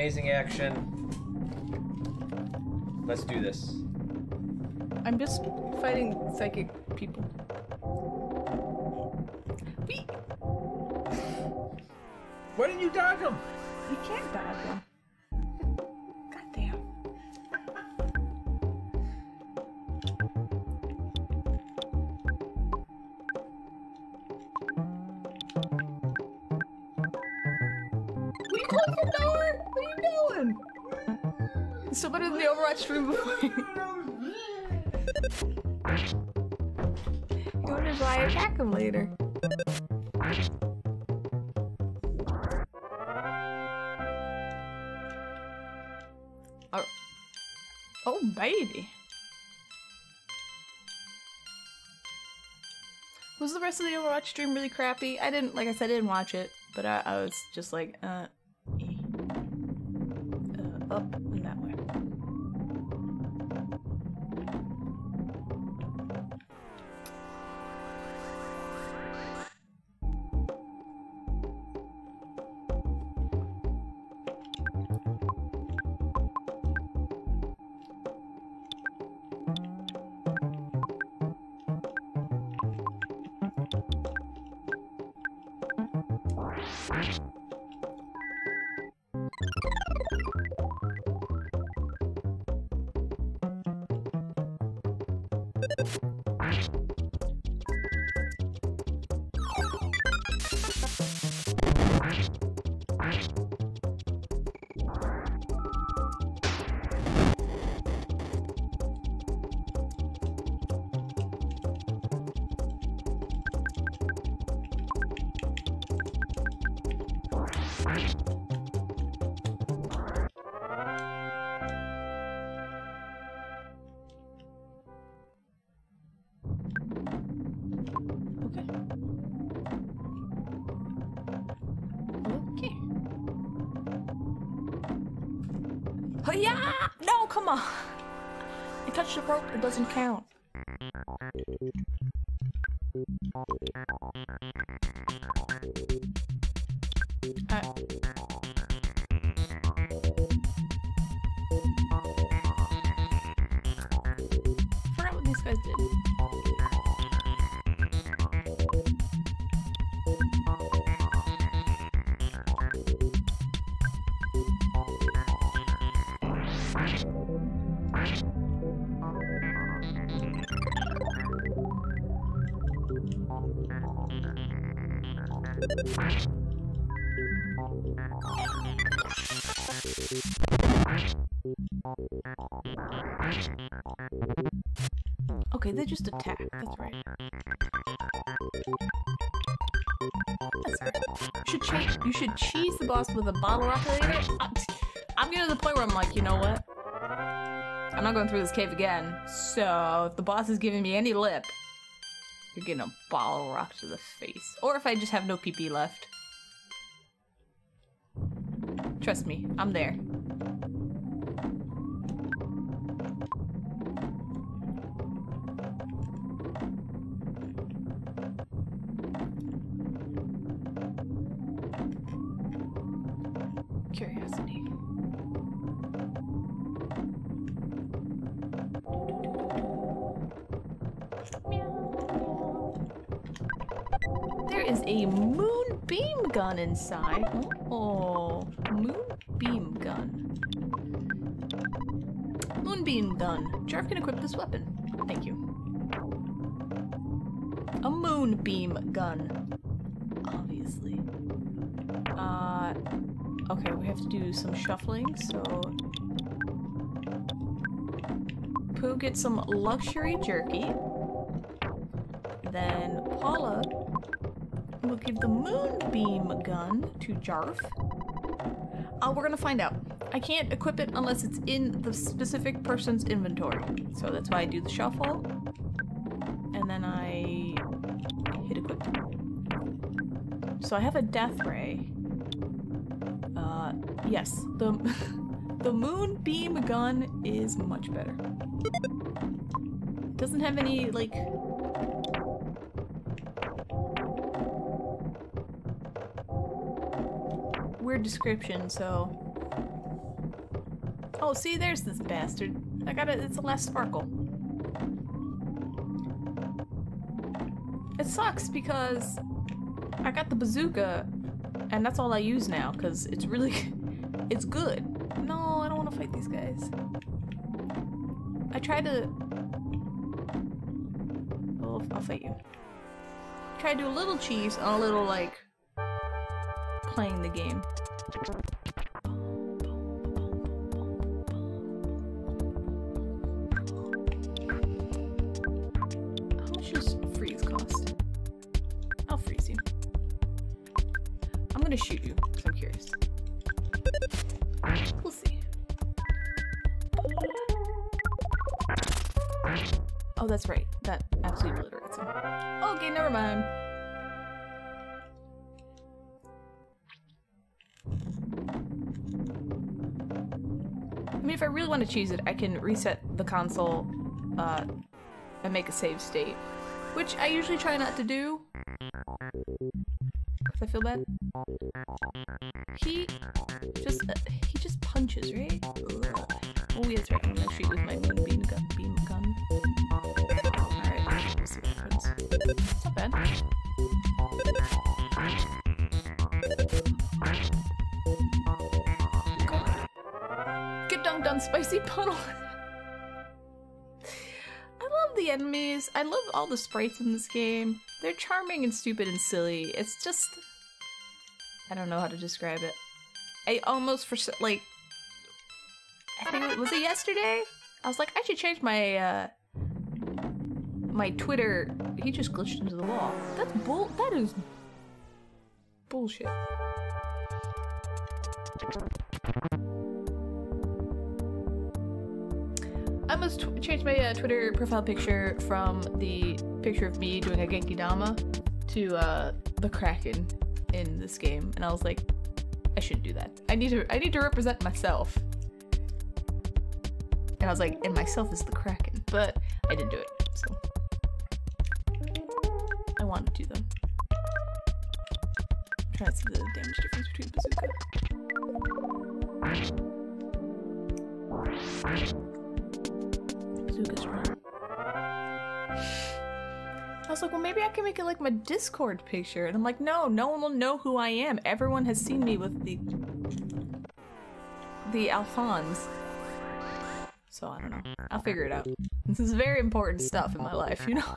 Amazing action. Let's do this. I'm just fighting psychic people. We Why didn't you dodge him? we can't dodge them. him later. Oh, oh baby. Was the rest of the Overwatch stream really crappy? I didn't, like I said, I didn't watch it, but I, I was just like, uh, eh. uh up. Doesn't count. They just attack. That's right. That's right. You should cheese. You should cheese the boss with a bottle rocket. I'm, <laughs> I'm getting to the point where I'm like, you know what? I'm not going through this cave again. So if the boss is giving me any lip, you're getting a bottle rock to the face. Or if I just have no PP left. Trust me, I'm there. Gun inside. Oh, moonbeam gun. Moonbeam gun. Jarv can equip this weapon. Thank you. A moonbeam gun. Obviously. Uh, okay, we have to do some shuffling, so... Poo gets some luxury jerky. Then Paula will give the moonbeam gun to Jarf. Uh, we're gonna find out. I can't equip it unless it's in the specific person's inventory. So that's why I do the shuffle. And then I hit equip. So I have a death ray. Uh, yes, the <laughs> the moonbeam gun is much better. Doesn't have any like weird description, so. Oh, see, there's this bastard. I got it. It's a last sparkle. It sucks because I got the bazooka, and that's all I use now because it's really, <laughs> it's good. No, I don't want to fight these guys. I tried to. Oh, I'll fight you. Try to do a little cheese and a little like playing the game. How much does freeze cost? I'll freeze you. I'm gonna shoot you because I'm curious. We'll see. Oh, that's right. That if I really want to cheese it, I can reset the console uh, and make a save state, which I usually try not to do. Cause I feel bad. He just uh, he just punches, right? Oh, yeah, that's right. I'm gonna shoot with my spicy <laughs> puddle. I love the enemies. I love all the sprites in this game. They're charming and stupid and silly. It's just I don't know how to describe it. I almost for like I think it was it yesterday. I was like, I should change my uh my Twitter. He just glitched into the wall. That's bull. That is bullshit. I must tw- change my uh, Twitter profile picture from the picture of me doing a Genki Dama to uh, the Kraken in this game, and I was like, I shouldn't do that. I need to. I need to represent myself. And I was like, and myself is the Kraken, but I didn't do it. So I wanted to though. I'm trying to see the damage difference between bazooka. Bazooka's wrong. I was like, well, maybe I can make it like my Discord picture. And I'm like, no, no one will know who I am. Everyone has seen me with the the Alphonse. So I don't know. I'll figure it out. This is very important stuff in my life, you know.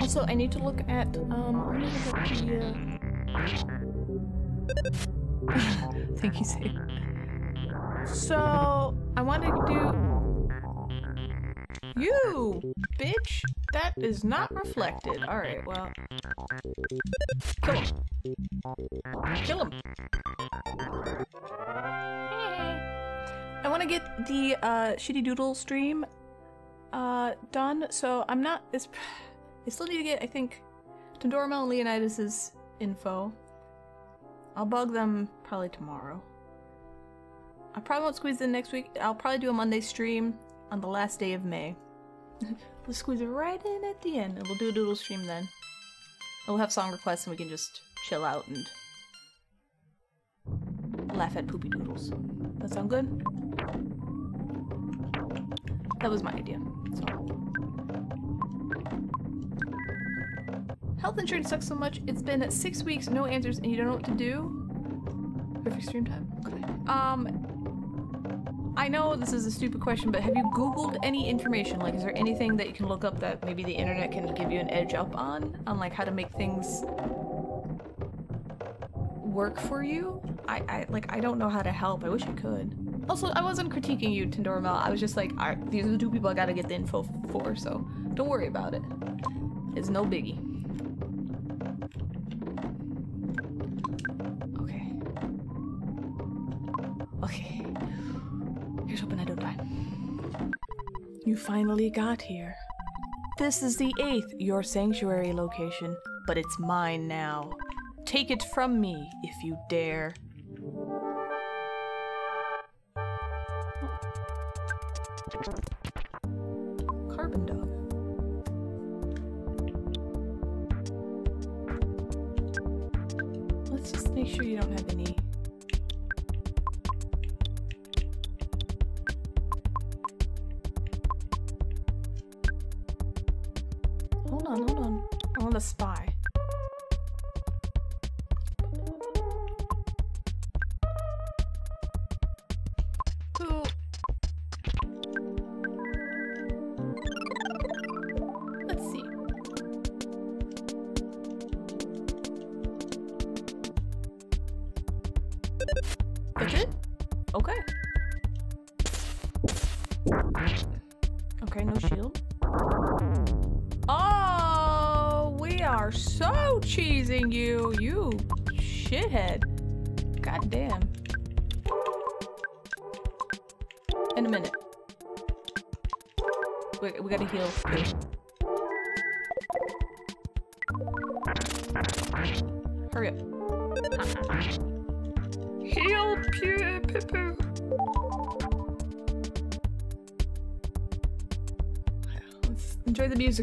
Also, I need to look at um. Let me look at the. Uh... <laughs> Thank you. So I wanted to do. You, bitch. That is not reflected. All right. Well, kill him. Kill him. I want to get the uh, Shitty Doodle stream uh, done, so I'm not. It's, I still need to get, I think, Tendormel and Leonidas's info. I'll bug them probably tomorrow. I probably won't squeeze in next week. I'll probably do a Monday stream on the last day of May. <laughs> we'll squeeze it right in at the end, and we'll do a doodle stream then. And we'll have song requests, and we can just chill out and laugh at poopy doodles. That sound good? That was my idea. So. Health insurance sucks so much. It's been six weeks, no answers, and you don't know what to do. Perfect stream time. Okay. Um, I know this is a stupid question, but have you Googled any information? Like, is there anything that you can look up that maybe the internet can give you an edge up on? On like how to make things work for you? I, I like I don't know how to help. I wish I could. Also, I wasn't critiquing you, Tendormel. I was just like, all right, these are the two people I gotta get the info for, so don't worry about it. It's no biggie. Okay. Okay. Here's hoping I don't die. You finally got here. This is the eighth Your Sanctuary location, but it's mine now. Take it from me if you dare.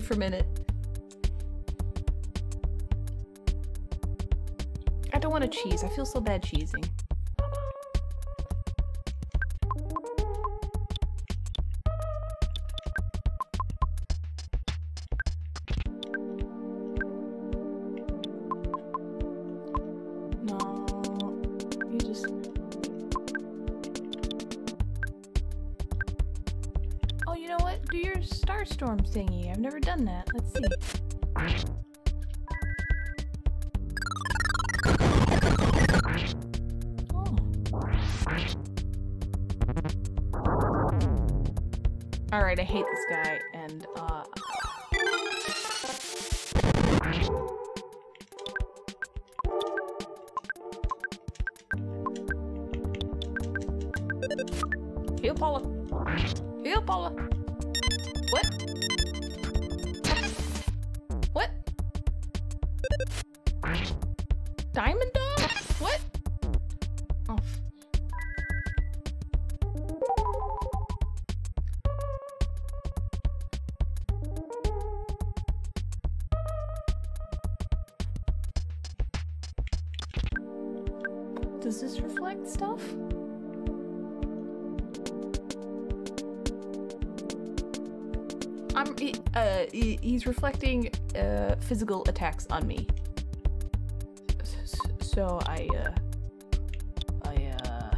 for a minute. I don't want to cheese. I feel so bad cheesing. he's reflecting uh, physical attacks on me. S- so I uh, I uh,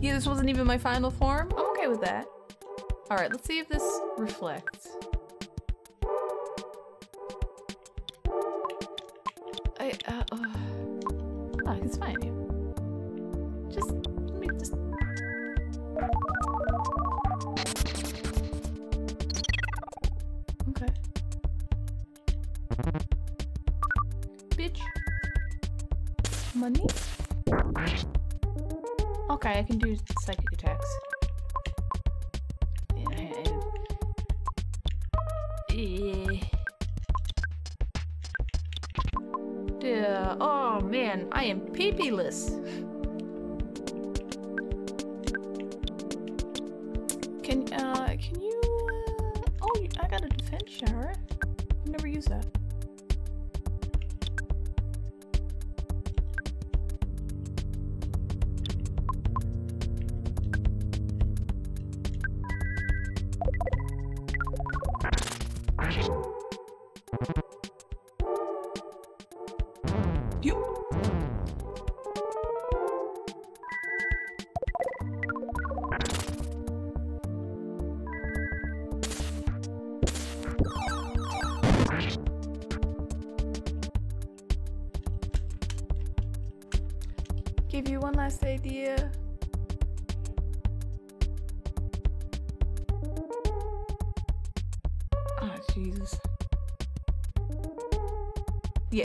Yeah, this wasn't even my final form. I'm okay with that. All right, let's see if this reflects.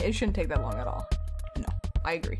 it shouldn't take that long at all. No, I agree.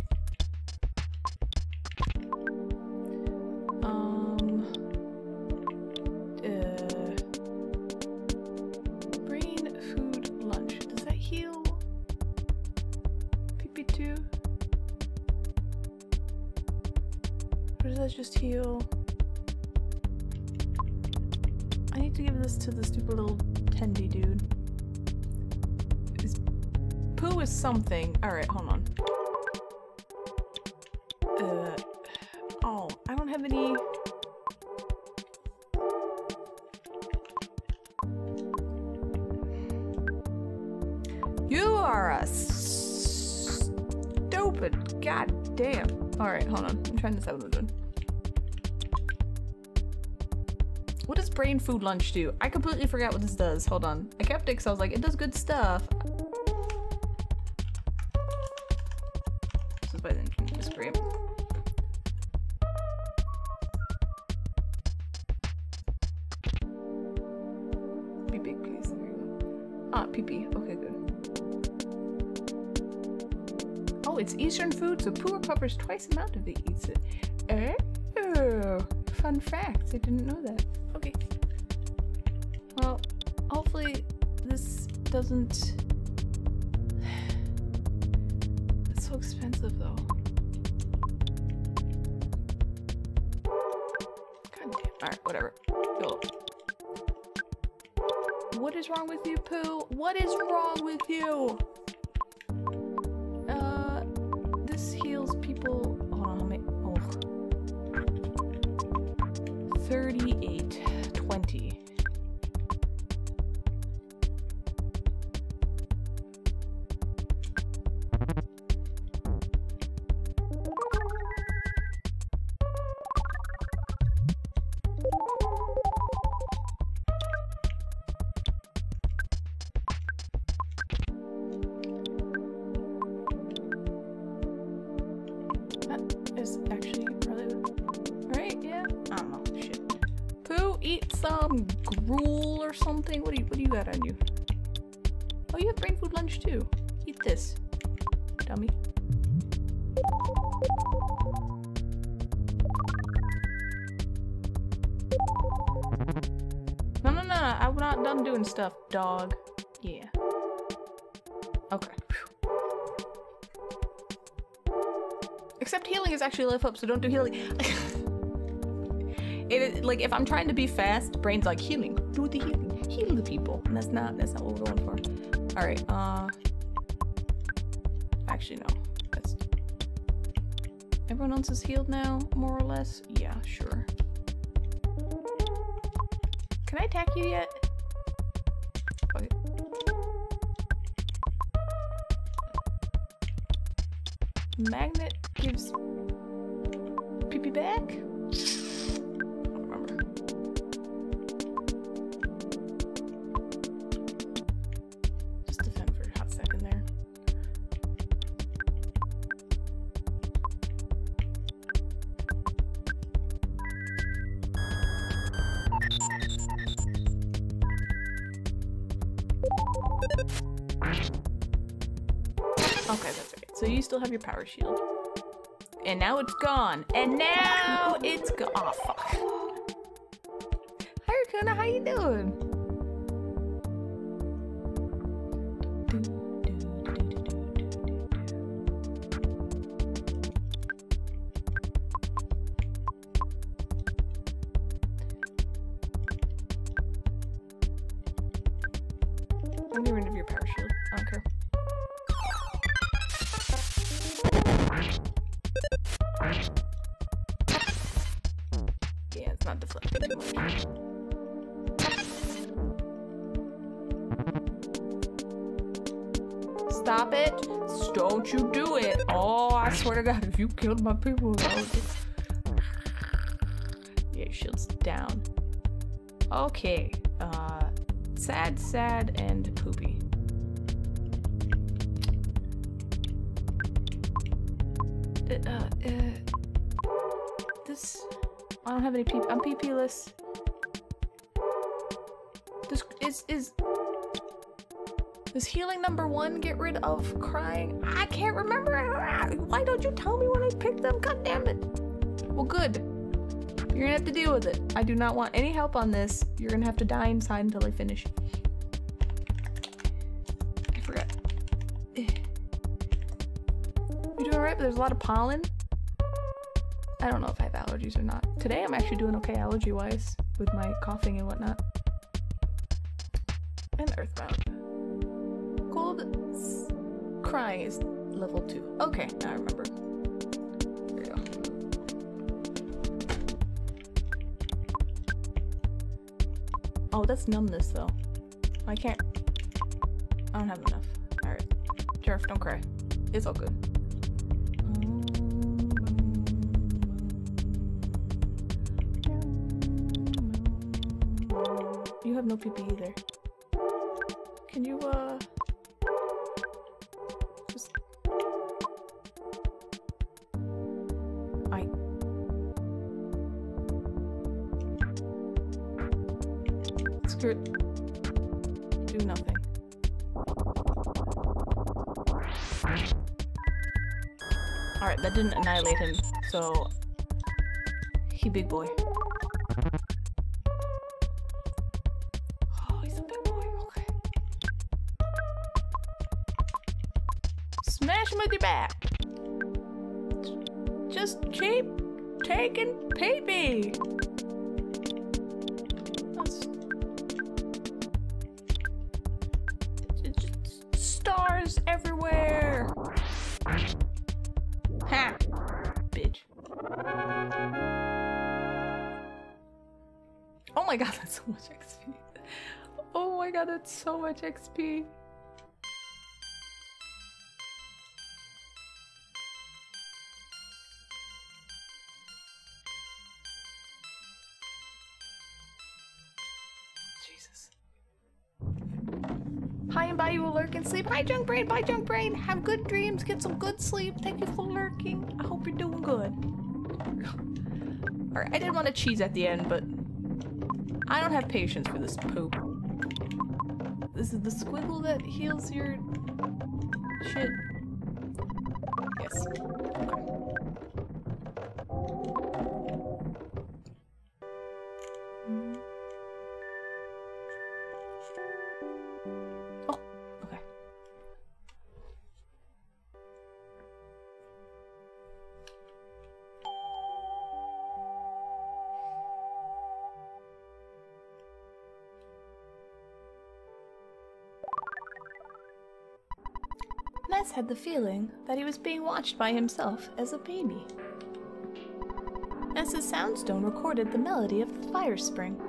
Brain food lunch do? I completely forgot what this does. Hold on. I kept it because I was like, it does good stuff. This is by the spray. Be big, please. There you go. Ah, pee pee. Okay, good. Oh, it's Eastern food, so Poo recovers twice the amount if he eats it. Oh, fun fact. I didn't know doesn't. <sighs> It's so expensive though. Alright, whatever. Go. What is wrong with you, Poo? What is wrong with you? Stuff, dog. Yeah. Okay. Except healing is actually life up, so don't do healing. <laughs> it is like if I'm trying to be fast, brain's like healing. Do the healing. Heal the people. And that's not that's not what we're going for. Alright, uh actually no. That's everyone else is healed now, more or less? Yeah, sure. Can I attack you yet? Magnet power shield. And now it's gone. And now it's gone. Oh, fuck. Hi, Rakuna. How you doing? If you killed my people. Yeah, shield's down. Okay, uh, sad, sad, and poopy. Uh, uh, this I don't have any PP. I'm PP-less. Does healing number one get rid of crying? I can't remember. Why don't you tell me when I picked them? God damn it. Well, good. You're gonna have to deal with it. I do not want any help on this. You're gonna have to die inside until I finish. I forgot. You doing alright? But there's a lot of pollen. I don't know if I have allergies or not. Today I'm actually doing okay allergy wise with my coughing and whatnot. And earthbound. Crying is level two. Okay, now I remember. There you go. Oh, that's numbness though. I can't. I don't have enough. Alright. Sheriff, don't cry. It's all good. You have no PP either. Annihilate him, so... He big boy. Much XP. Jesus. Hi and bye you will lurk and sleep. Hi junk brain, bye junk brain. Have good dreams, get some good sleep. Thank you for lurking. I hope you're doing good. Alright, I didn't want to cheese at the end, but I don't have patience for this poop. This is the squiggle that heals your had the feeling that he was being watched by himself as a baby. Ness's soundstone recorded the melody of the fire spring.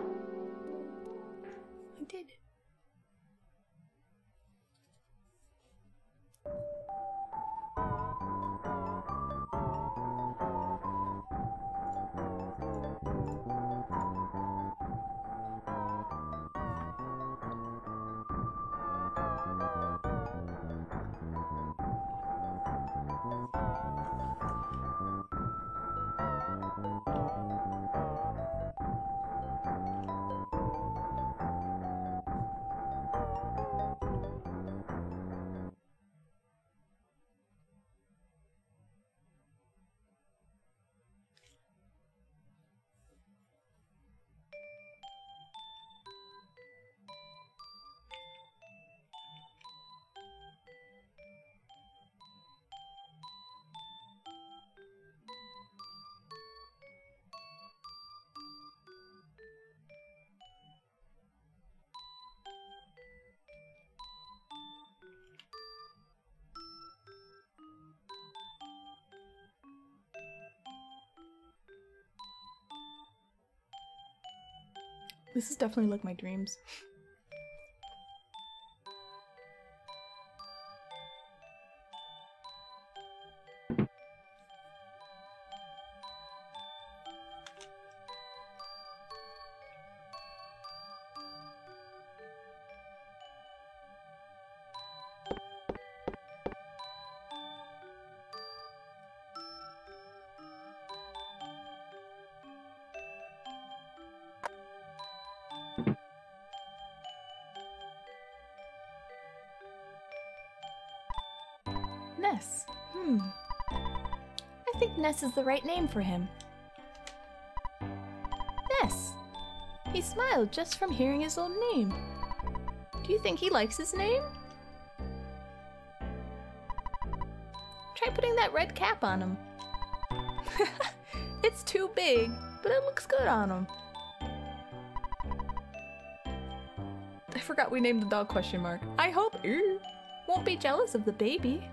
This is definitely like my dreams. Ness. Hmm. I think Ness is the right name for him. Ness. He smiled just from hearing his own name. Do you think he likes his name? Try putting that red cap on him. <laughs> it's too big, but it looks good on him. I forgot we named the dog question mark. I hope er, won't be jealous of the baby.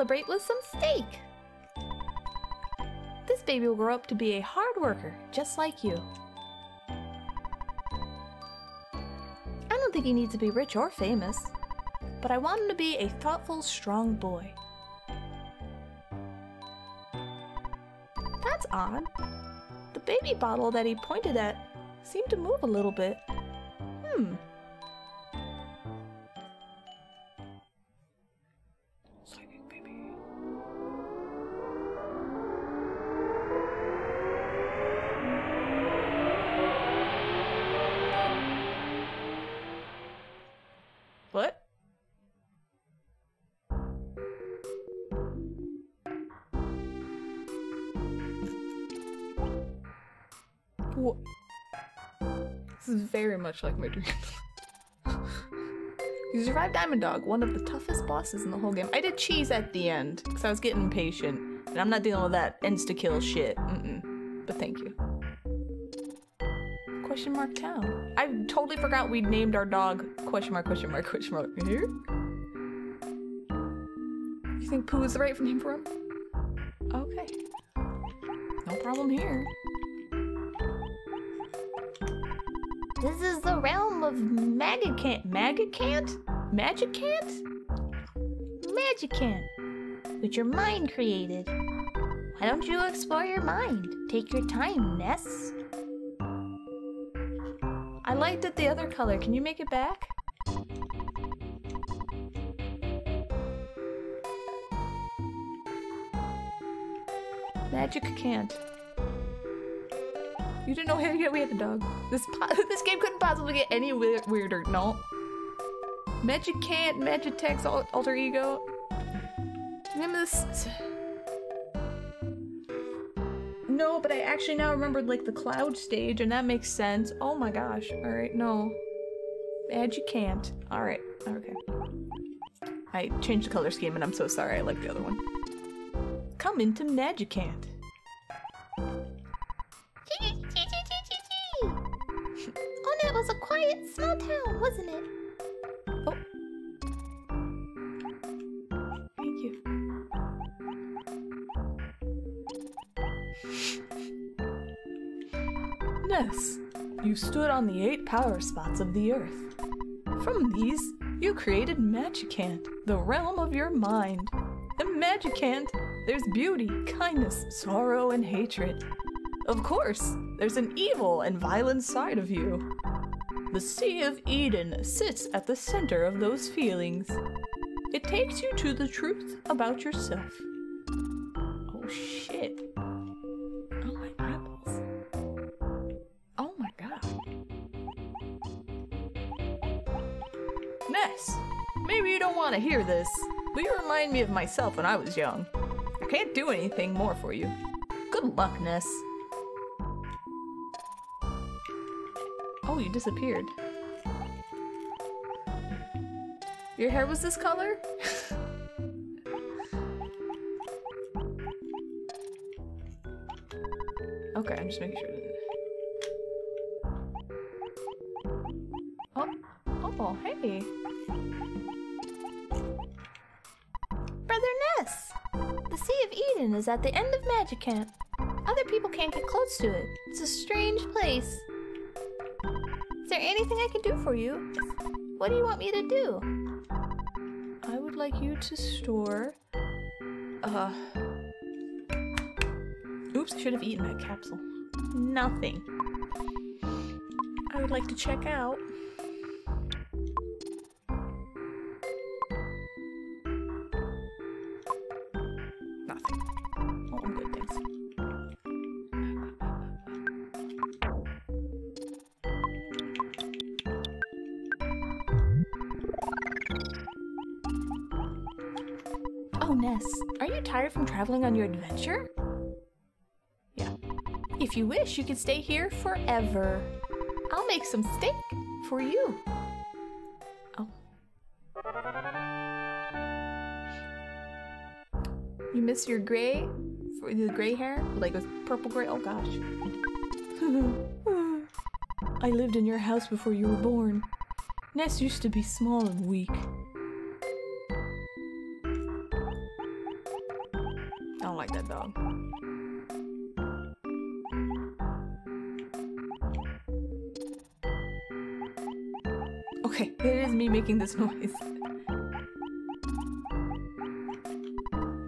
Celebrate with some steak. This baby will grow up to be a hard worker, just like you. I don't think he needs to be rich or famous, but I want him to be a thoughtful, strong boy. That's odd. The the baby bottle that he pointed at seemed to move a little bit. Hmm. Very much like my dreams. <laughs> you survived Diamond Dog, one of the toughest bosses in the whole game. I did cheese at the end because I was getting impatient, and I'm not dealing with that insta-kill shit. Mm-mm. But thank you. Question mark town. I totally forgot we named our dog question mark question mark question mark. You think Pooh is the right name for him? Okay. No problem here. This is the realm of Magicant. Magicant? Magicant? Magicant. Which your mind created. Why don't you explore your mind? Take your time, Ness. I liked it the other color. Can you make it back? Magic can't. You didn't know we had, we had a dog. This <laughs> this game couldn't possibly get any weir- weirder. No. Magic can't. Magitek's al- alter ego. Remember this? No, but I actually now remembered like the cloud stage, and that makes sense. Oh my gosh. All right, no. Magic can't. All right. Okay. I changed the color scheme, and I'm so sorry. I like the other one. Come into Magicant. On the eight power spots of the earth. From these, you created Magicant, the realm of your mind. In Magicant, there's beauty, kindness, sorrow, and hatred. Of course, there's an evil and violent side of you. The Sea of Eden sits at the center of those feelings. It takes you to the truth about yourself. Want to hear this, but you remind me of myself when I was young. I can't do anything more for you. Good luck, Ness. Oh, you disappeared. Your hair was this color? <laughs> okay, I'm just making sure. Is at the end of Magicant. Other people can't get close to it. It's a strange place. Is there anything I can do for you? What do you want me to do? I would like you to store. Uh. Oops, I should have eaten that capsule. Nothing. I would like to check out. On your adventure? Yeah. If you wish, you could stay here forever. I'll make some steak for you. Oh. You miss your gray? The gray hair? Like with purple gray? Oh gosh. <laughs> I lived in your house before you were born. Ness used to be small and weak. this noise.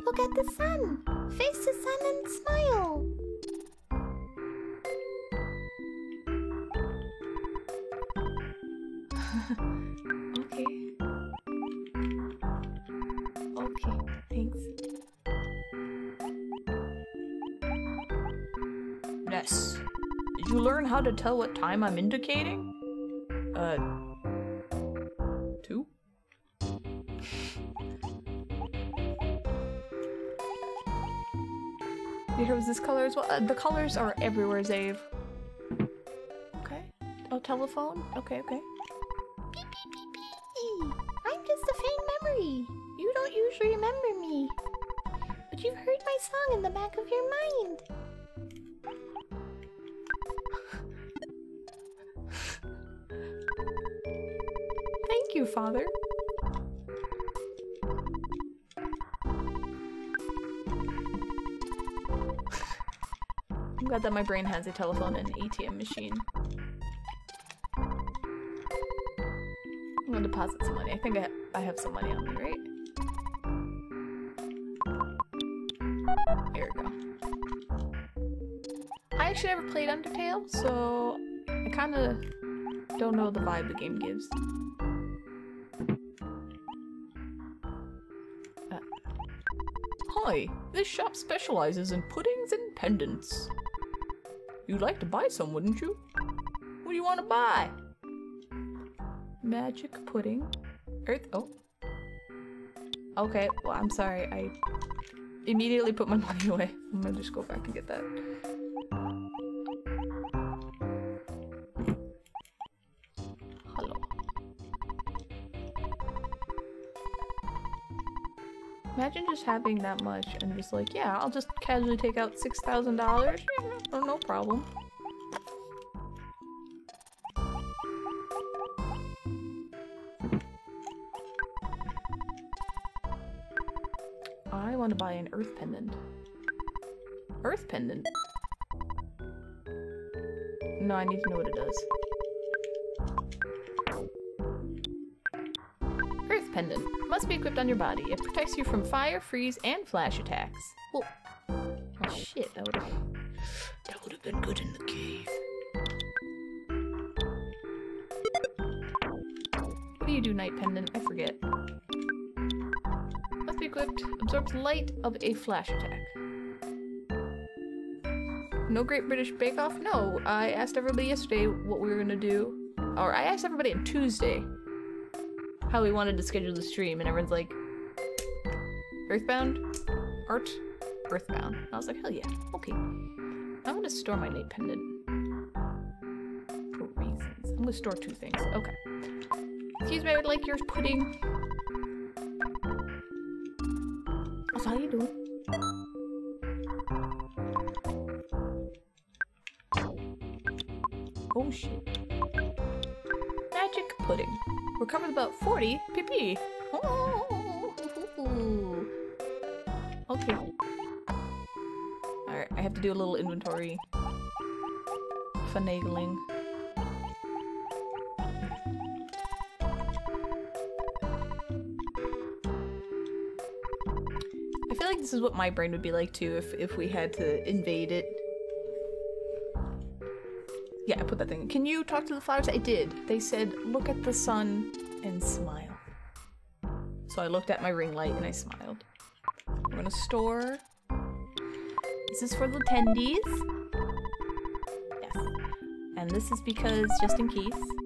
Look at the sun! Face the sun and smile! <laughs> okay. Okay, thanks. Yes. Did you learn how to tell what time I'm indicating? This color as well? Uh, the colors are everywhere, Zave. Okay. Oh, telephone? Okay, okay. Beep, beep, beep, beep. I'm just a faint memory. You don't usually remember me. But you've heard my song in the back of your mind. Thank you, Father. Glad that my brain has a telephone and an ATM machine. I'm gonna deposit some money. I think I, I have some money on me, right? There we go. I actually never played Undertale, so I kind of don't know the vibe the game gives. Uh, Hi, this shop specializes in puddings and pendants. You'd like to buy some, wouldn't you? What do you want to buy? Magic pudding. Earth. Oh. Okay, well, I'm sorry. I immediately put my <laughs> money away. I'm gonna just go back and get that. Hello. Imagine just having that much and just like, yeah, I'll just casually take out $6,000. Oh, no problem. I want to buy an earth pendant. Earth pendant? No, I need to know what it does. Earth pendant. Must be equipped on your body. It protects you from fire, freeze, and flash attacks. Well, oh shit, that would have been good in the cave. What do you do, Night Pendant? I forget. Must be equipped. Absorbs light of a flash attack. No Great British Bake Off? No. I asked everybody yesterday what we were gonna do. Or I asked everybody on Tuesday how we wanted to schedule the stream, and everyone's like, Earthbound? Art? Earthbound. I was like, hell yeah, okay. Store my late pendant. For reasons. I'm gonna store two things. Okay. Excuse me, I would like your pudding. So how you doing? Oh shit. Magic pudding. Recovered about 40 pp. Do a little inventory finagling. I feel like this is what my brain would be like too if, if we had to invade it. Yeah, I put that thing. Can you talk to the flowers? I did. They said, look at the sun and smile. So I looked at my ring light and I smiled. I'm gonna store. This is for the tendies. Yes. And this is because, just in case.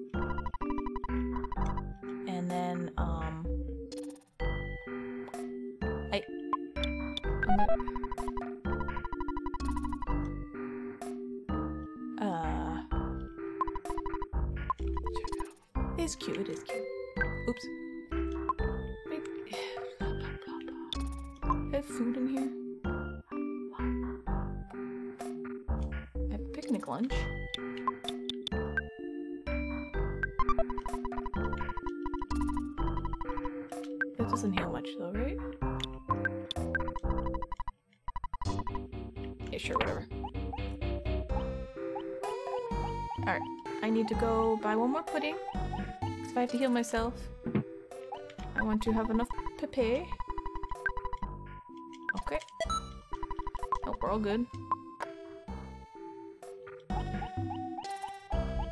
Have to heal myself, I want to have enough pepe. Okay. Oh, we're all good.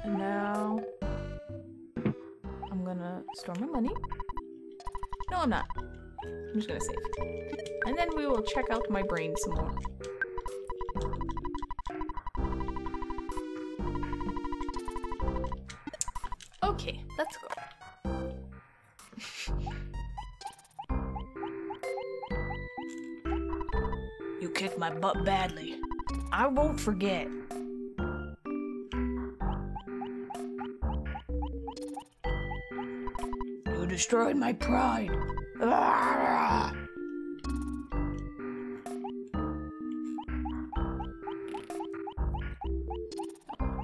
And now... I'm gonna store my money. No, I'm not. I'm just gonna save. And then we will check out my brain some more. Okay, let's go. Badly. I won't forget. You destroyed my pride.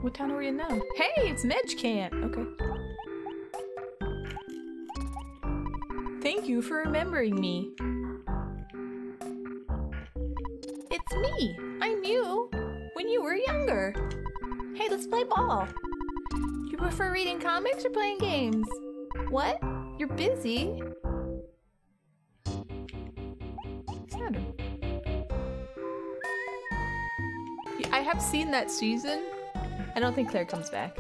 What town are we in now? Hey, it's Magicant! Okay. Thank you for remembering me. Comics or playing games? What? You're busy? I have seen that season. I don't think Claire comes back.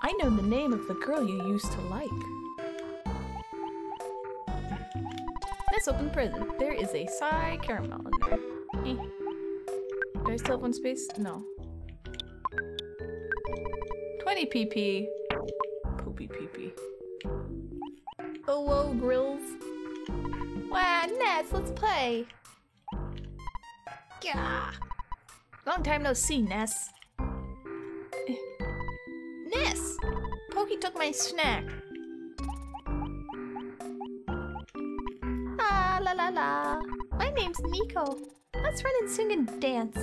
I know the name of the girl you used to like. Let's open the present. There is a PSI Caramel. I one space? No. 20 pp. Poopy pp. Oh, whoa, grills. Wow, Ness, let's play. Yeah. Long time no see, Ness. Ness! Pokey took my snack. Ah, la la la. My name's Nico. Let's run and sing and dance.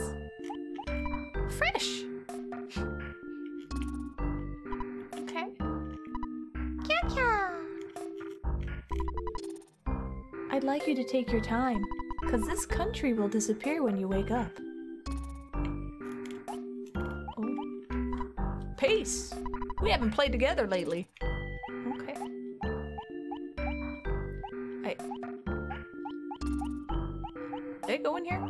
Like you to take your time, because this country will disappear when you wake up. Oh. Peace! We haven't played together lately. Okay. I. Did I go in here?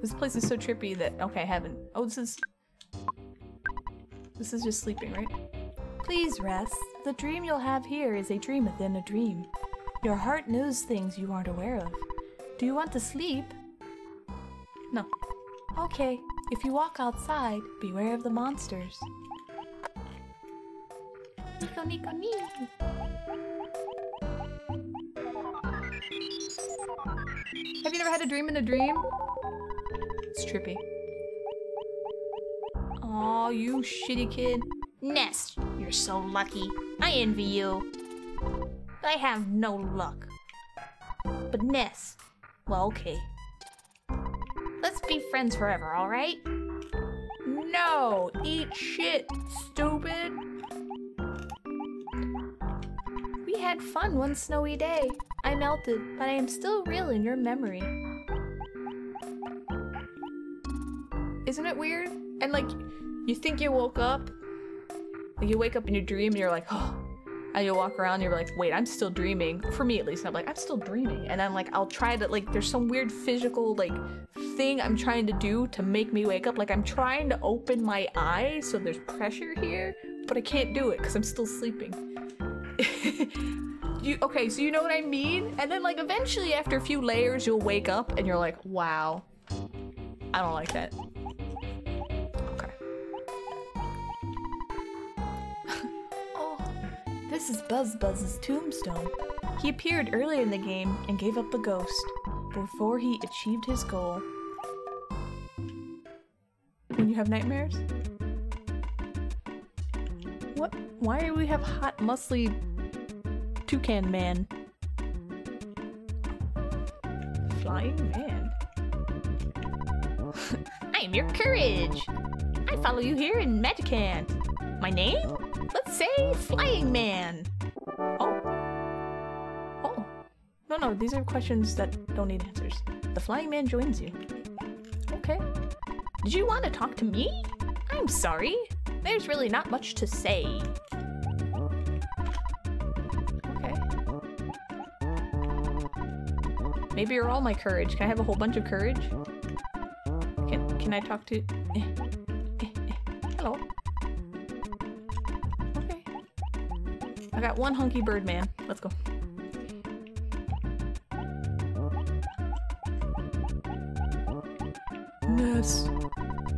This place is so trippy that. Okay, I haven't. Oh, this is. This is just sleeping, right? Please rest. The dream you'll have here is a dream within a dream. Your heart knows things you aren't aware of. Do you want to sleep? No. Okay, if you walk outside, beware of the monsters. Nico, Nico. Have you never had a dream in a dream? It's trippy. Aw, you shitty kid. Ness, you're so lucky. I envy you. I have no luck. But Ness, well, okay. Let's be friends forever, alright? No! Eat shit, stupid! We had fun one snowy day. I melted, but I am still real in your memory. Isn't it weird? And like, you think you woke up, like you wake up in your dream and you're like, oh, and you walk around and you're like, wait, I'm still dreaming. For me at least, I'm like, I'm still dreaming. And I'm like, I'll try to, like, there's some weird physical, like, thing I'm trying to do to make me wake up. Like, I'm trying to open my eyes so there's pressure here, but I can't do it because I'm still sleeping. <laughs> you okay, so you know what I mean? And then, like, eventually, after a few layers, you'll wake up and you're like, wow, I don't like that. This is Buzz Buzz's tombstone. He appeared early in the game and gave up the ghost before he achieved his goal. When you have nightmares? What? Why do we have hot, muscly toucan man? Flying man. <laughs> I am your courage. I follow you here in Magicant. My name? Let's say Flying Man. Oh. Oh. No, no, these are questions that don't need answers. The Flying Man joins you. Okay. Did you want to talk to me? I'm sorry. There's really not much to say. Okay. Maybe you're all my courage. Can I have a whole bunch of courage? Can can I talk to? eh, eh, eh. Hello. Got one hunky bird man. Let's go. Ness,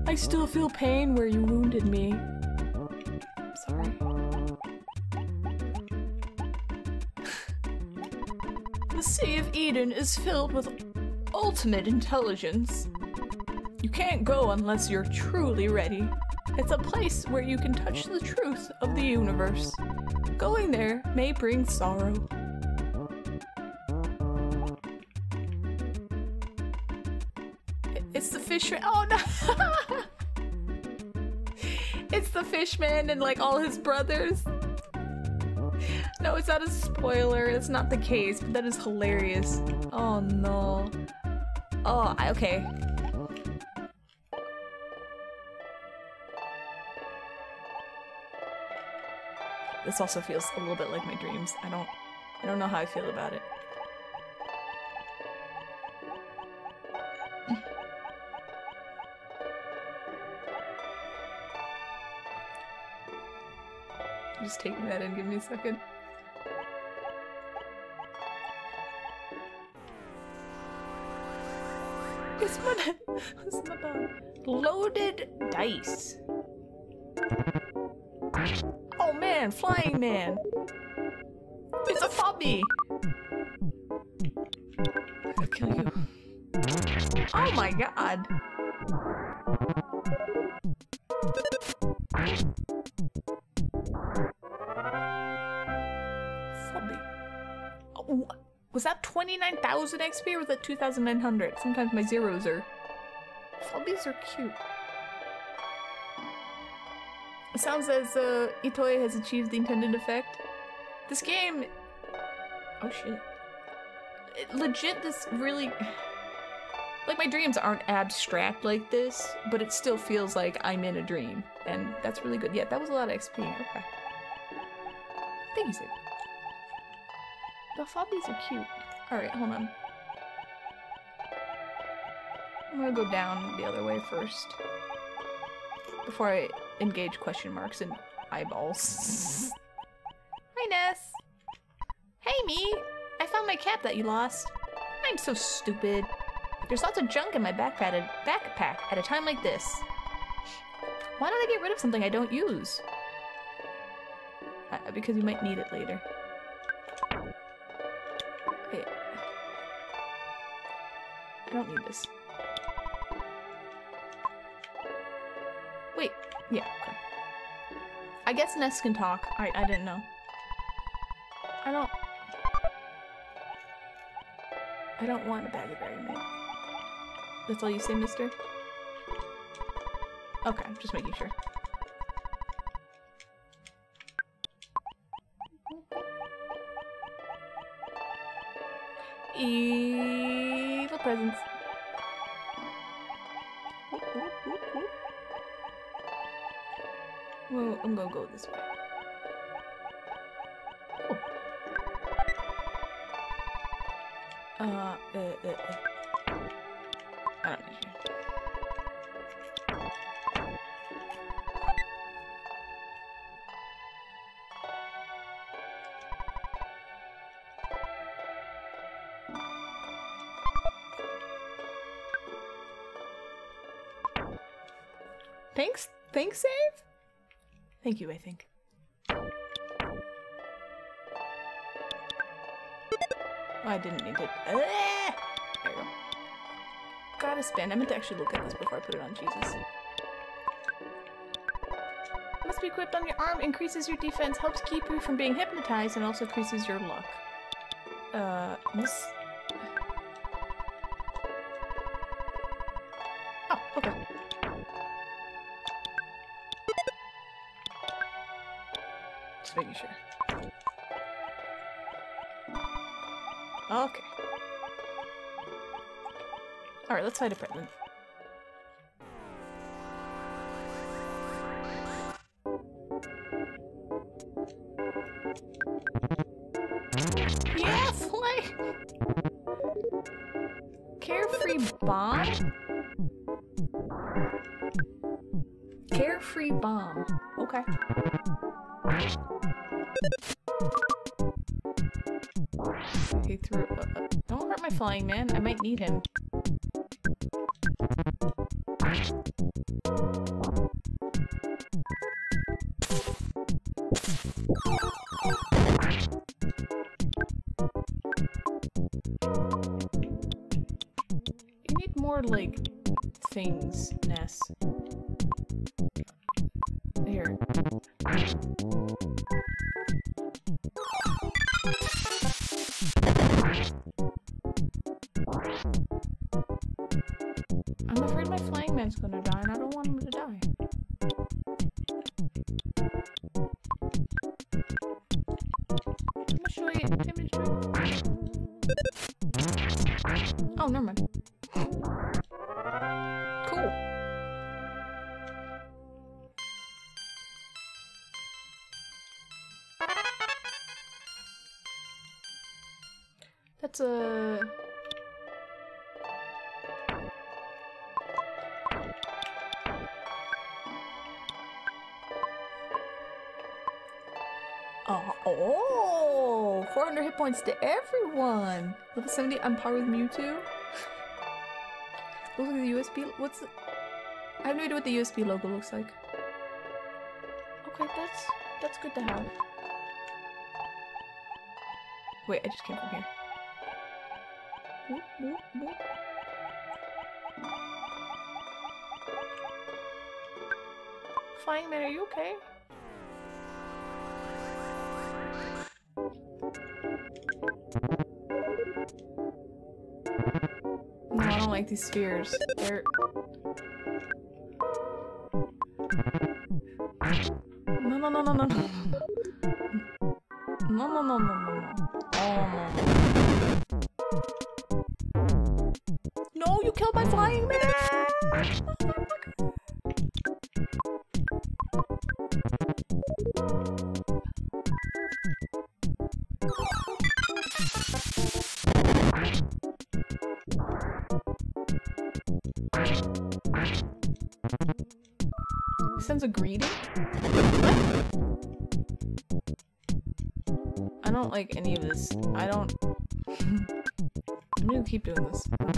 I still feel pain where you wounded me. I'm Sorry. the Sea of Eden is filled with ultimate intelligence. You can't go unless you're truly ready. It's a place where you can touch the truth of the universe. Going there may bring sorrow. It's the fishman. Oh no! <laughs> it's the fishman and like all his brothers. No, it's not a spoiler. It's not the case, but that is hilarious. Oh no. Oh, I- okay. This also feels a little bit like my dreams. I don't I don't know how I feel about it. <laughs> Just taking that in, give me a second. It's my, <laughs> it's my uh, loaded dice. Man, flying man. It's a fobby. I'll kill you. Oh my god. Fobby. Oh, was that 29,000 XP or was that 2,900? Sometimes my zeros are. Fobbies are cute. Sounds as uh, Itoi has achieved the intended effect. This game. Oh shit. It- legit, this really. Like, my dreams aren't abstract like this, but it still feels like I'm in a dream. And that's really good. Yeah, that was a lot of XP. Okay. Thank you, Sid. The fobbies are cute. Alright, hold on. I'm gonna go down the other way first. Before I engage question marks and eyeballs. Hi, Ness. Hey, me. I found my cap that you lost. I'm so stupid. There's lots of junk in my backpack at, backpack at a time like this. Why don't I get rid of something I don't use? Uh, because you might need it later. Wait. I don't need this. I guess Ness can talk. I I didn't know. I don't. I don't want a bag of berry mint. That's all you say, mister? Okay, just making sure. Evil presents. I'm gonna go this way. Thank you. I think. Oh, I didn't need it. Ah! There you go. Gotta spin. I meant to actually look at this before I put it on Jesus. Must be equipped on your arm. Increases your defense. Helps keep you from being hypnotized, and also increases your luck. Uh, this. Alright, let's find a. Yeah, Flay! Carefree bomb? Carefree bomb. Okay. He threw. Uh, uh, don't hurt my flying man. I might need him. A. Oh, oh, 400 hit points to everyone. Level 70 on par with Mewtwo. Looks like the USB. What's the, I have no idea what the USB logo looks like. Okay, that's that's good to have. Wait, I just came from here. Flying man, are you okay? No, I don't like these spheres. They're. No, no, no, no. No, like any of this. I don't. <laughs> I'm gonna keep doing this. I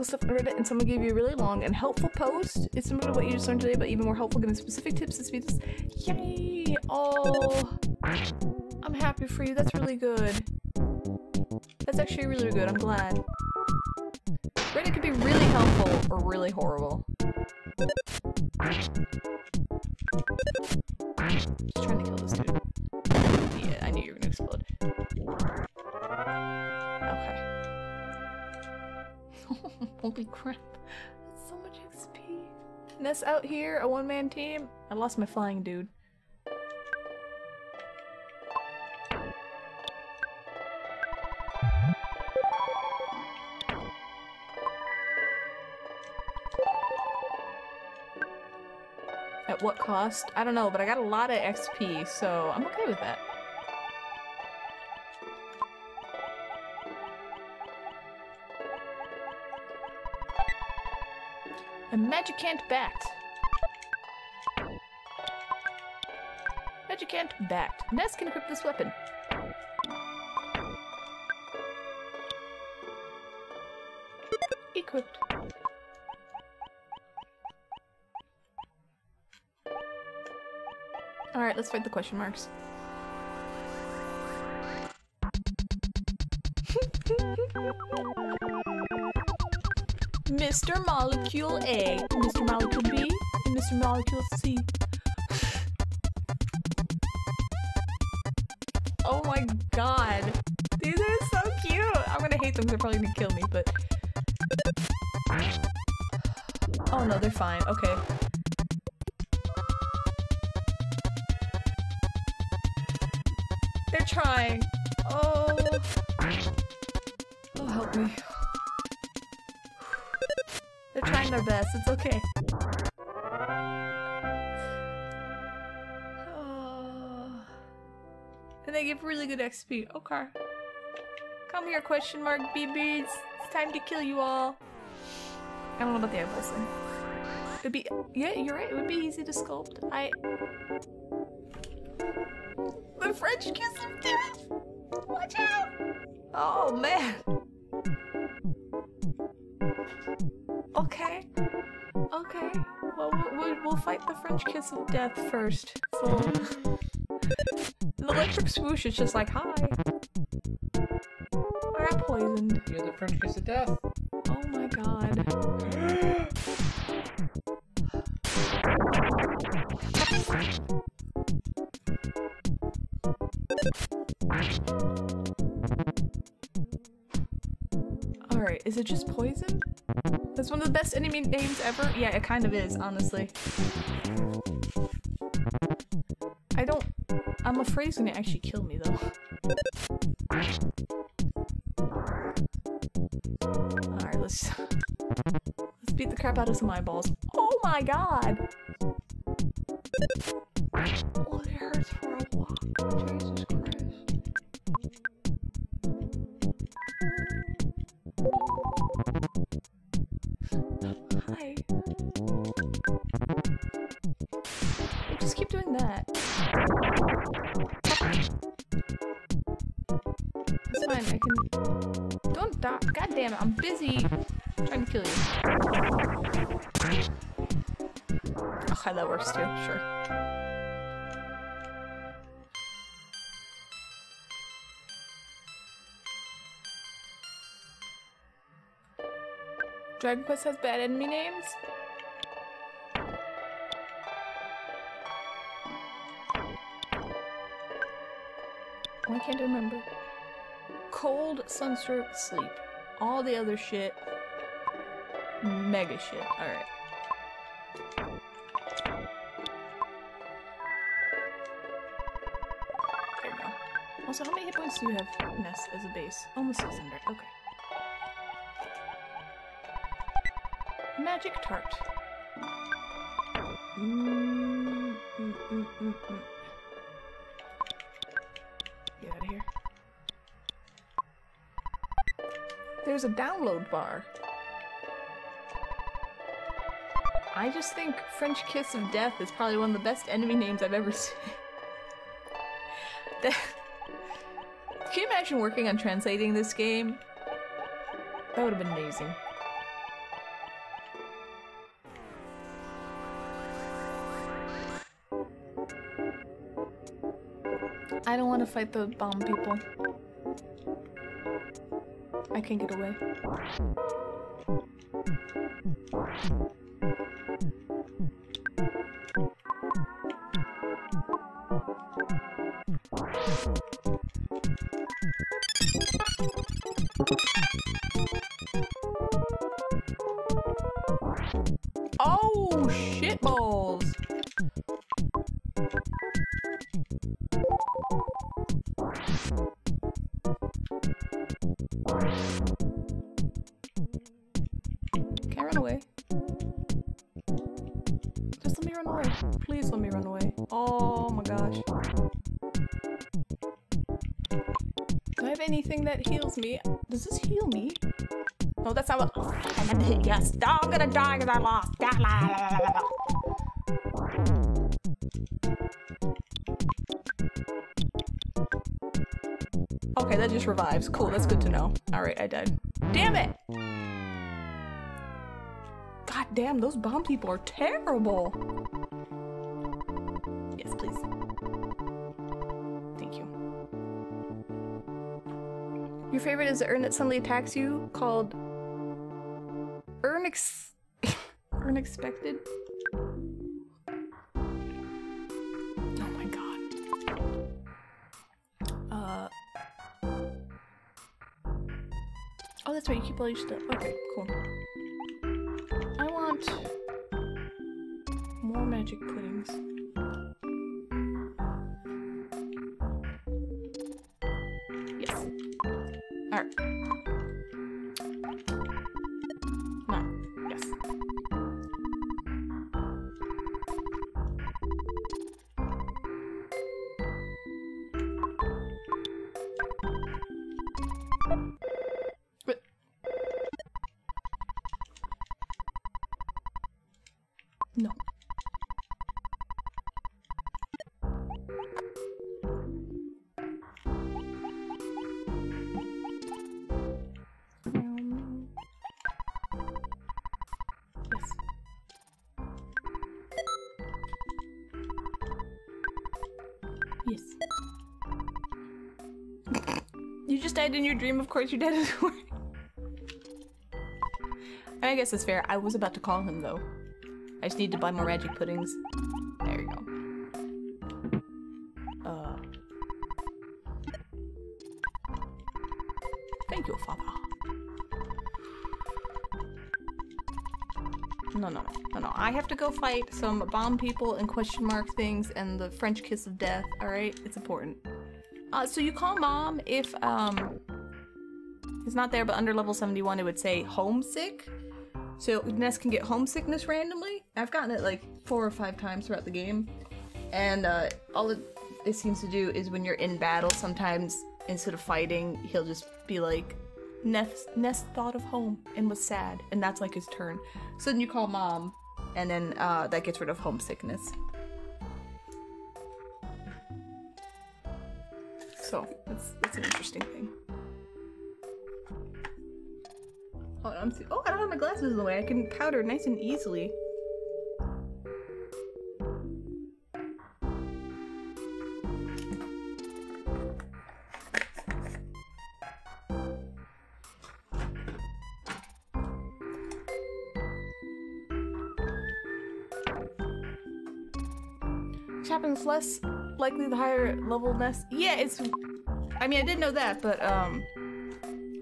medical stuff on Reddit and someone gave you a really long and helpful post. It's similar to what you just learned today, but even more helpful, giving specific tips speed this. Yay! Oh, I'm happy for you. That's really good. That's actually really good. I'm glad. Reddit could be really helpful or really horrible. Crap. That's so much XP. Ness out here, a one man team. I lost my flying dude. At what cost? I don't know, but I got a lot of XP, so I'm okay with that. A Magicant Bat. Magicant Bat. Ness can equip this weapon. Equipped. Alright, let's fight the question marks. <laughs> Mr. Molecule A, Mr. Molecule B, and Mr. Molecule C. Oh my god. These are so cute. I'm gonna hate them. they're probably gonna kill me, but. Oh no, they're fine. Okay. XP. Okay. Come here, question mark BBs. It's time to kill you all. I don't know about the eyeballs thing. It'd be yeah, you're right. It would be easy to sculpt. I the French kiss of death. Watch out! Oh man. Okay. Okay. Well, we'll, we'll, fight the French kiss of death first. So electric swoosh is just like hi. I got poisoned. You're the French kiss of death. Oh my god. Alright, is it just poison? That's one of the best enemy names ever? Yeah, it kind of is, honestly. Afraid gonna actually kill me, though. Alright, let's... Let's beat the crap out of some eyeballs. Oh my god! Quest has bad enemy names? Oh, I can't remember? Cold, sunstroke, sleep. All the other shit. Mega shit. Alright. There we go. Also, how many hit points do you have, Ness, as a base? Almost 600. Okay. Magic tart. Get out of here. There's a download bar. I just think French Kiss of Death is probably one of the best enemy names I've ever <laughs> seen. Can you imagine working on translating this game? That would have been amazing. I don't want to fight the bomb people. I can't get away. Anything that heals me? Does this heal me? No, that's not what. <laughs> Yes, I'm gonna die because I lost. Okay, that just revives. Cool, that's good to know. Alright, I died. Damn it! God damn, those bomb people are terrible! Favorite is the urn that suddenly attacks you called Urn Ex unexpected. <laughs> Oh my god. Uh Oh that's right, you keep all your stuff. Okay, cool. I want more magic pudding. Just died in your dream, of course you did. <laughs> I guess it's fair. I was about to call him though. I just need to buy more magic puddings. There you go. Uh. Thank you, Father. No, no, no, no. I have to go fight some bomb people and question mark things and the French kiss of death. All right, it's important. Uh, so you call mom if um it's not there, but under level 71 it would say homesick. So Ness can get homesickness randomly. I've gotten it like four or five times throughout the game. And uh, all it, it seems to do is when you're in battle, sometimes instead of fighting, he'll just be like, Ness, Ness thought of home and was sad. And that's like his turn. So then you call mom, and then uh, that gets rid of homesickness. That's, that's an interesting thing. Oh, I'm see- oh, I don't have my glasses in the way. I can powder nice and easily. Which less likely the higher level Ness. Yeah, it's. I mean, I didn't know that, but um,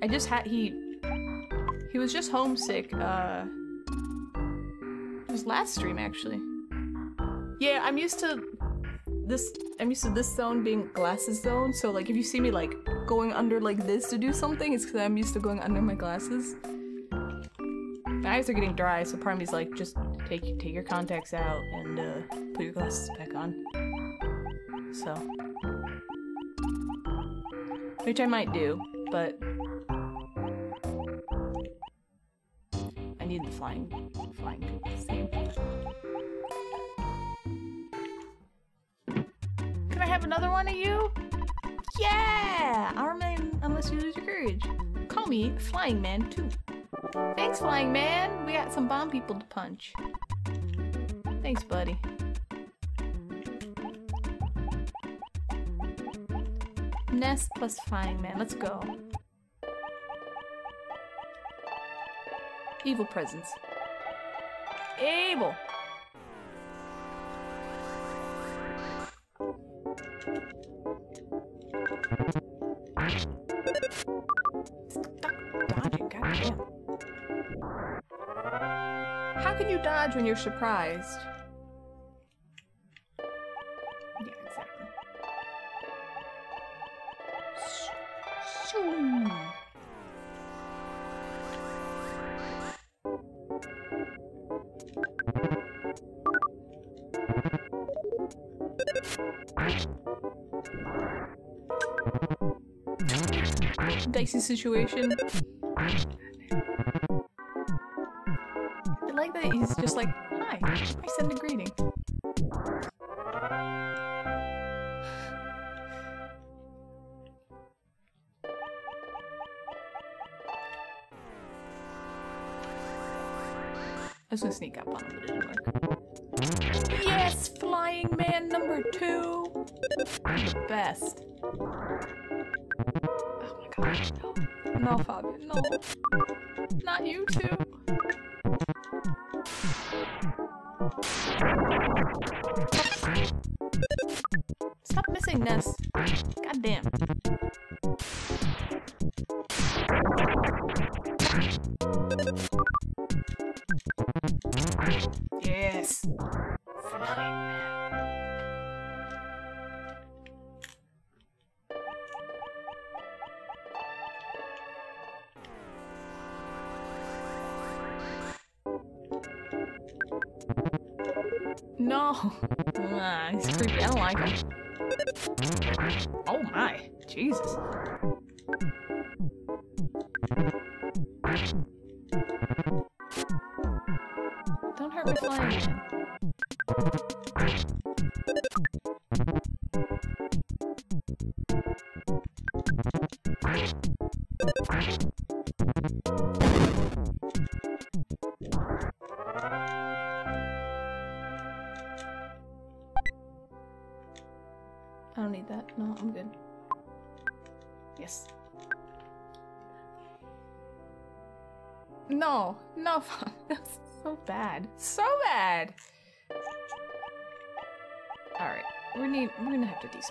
I just had he he was just homesick. Uh, it was last stream actually. Yeah, I'm used to this. I'm used to this zone being glasses zone. So like, if you see me like going under like this to do something, it's because I'm used to going under my glasses. My eyes are getting dry, so part of me's like, just take take your contacts out and uh, put your glasses back on. So, which I might do, but I need the flying, flying. Can I have another one of you? Yeah! I'll unless you lose your courage. Call me Flying Man too. Thanks, Flying Man. We got some bomb people to punch. Thanks, buddy. Ness plus Man. Let's go. Evil presence. Evil. Dodging. How can you dodge when you're surprised? Dicey situation. I like that he's just like, hi, I send a greeting. I was gonna sneak up on him, but it didn't. Yes, flying man number two. Best. No, Fabian, no. Not you too.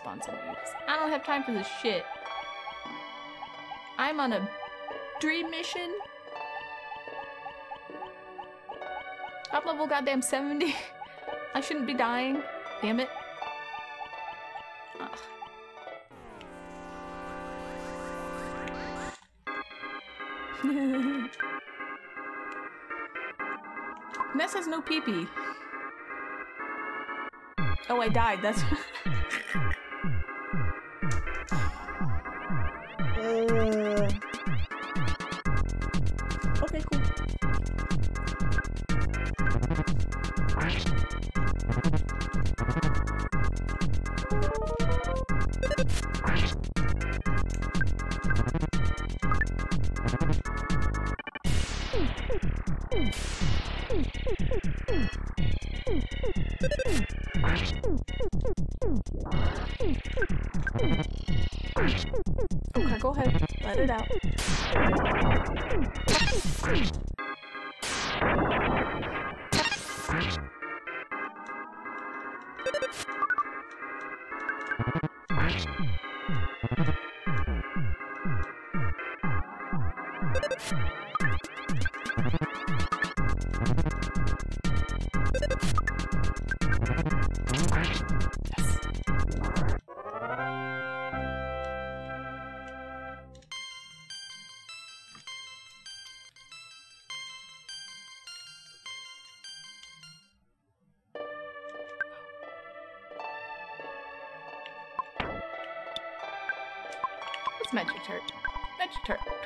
I don't have time for this shit. I'm on a dream mission. Top level goddamn 70. <laughs> I shouldn't be dying. Damn it. <laughs> Ness has no pee pee. Oh, I died. That's. <laughs>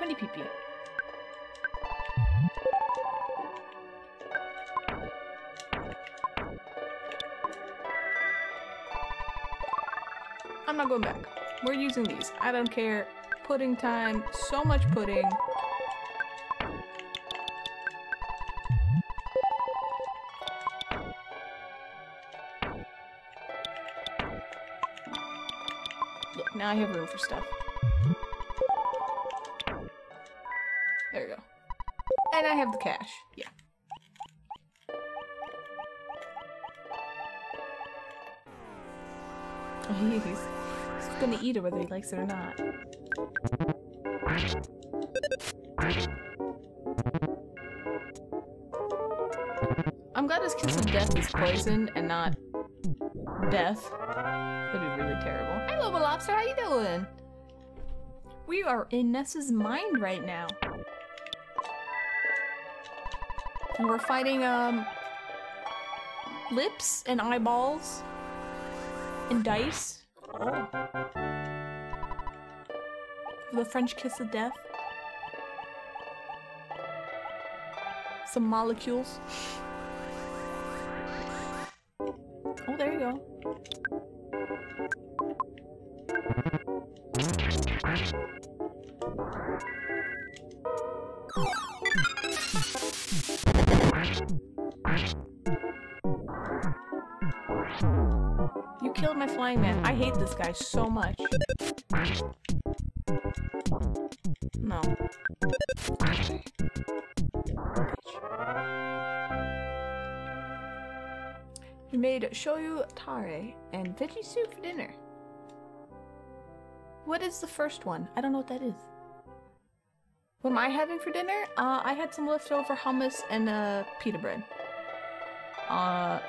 20 pp. I'm not going back. We're using these. I don't care. Pudding time. So much pudding. Look, now I have room for stuff. Have the cash. Yeah. he's, <laughs> he's gonna eat it whether he likes it or not. I'm glad his kiss of death is poison and not death. That'd be really terrible. Hi, Lobo Lobster. How you doing? We are in Ness's mind right now. And we're fighting, um, lips and eyeballs and dice. Oh. The French kiss of death. Some molecules. I hate this guy so much. No. We made shoyu tare and veggie soup for dinner. What is the first one? I don't know what that is. What am I having for dinner? Uh, I had some leftover hummus and uh, pita bread. Uh,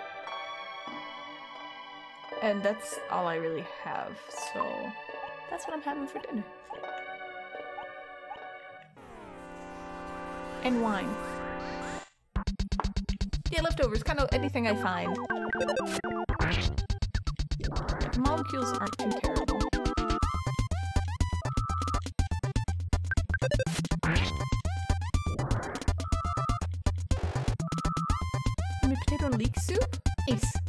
and that's all I really have, so that's what I'm having for dinner. And wine. Yeah, leftovers, kind of anything I find. The molecules aren't too terrible. Potato leek soup? Ace.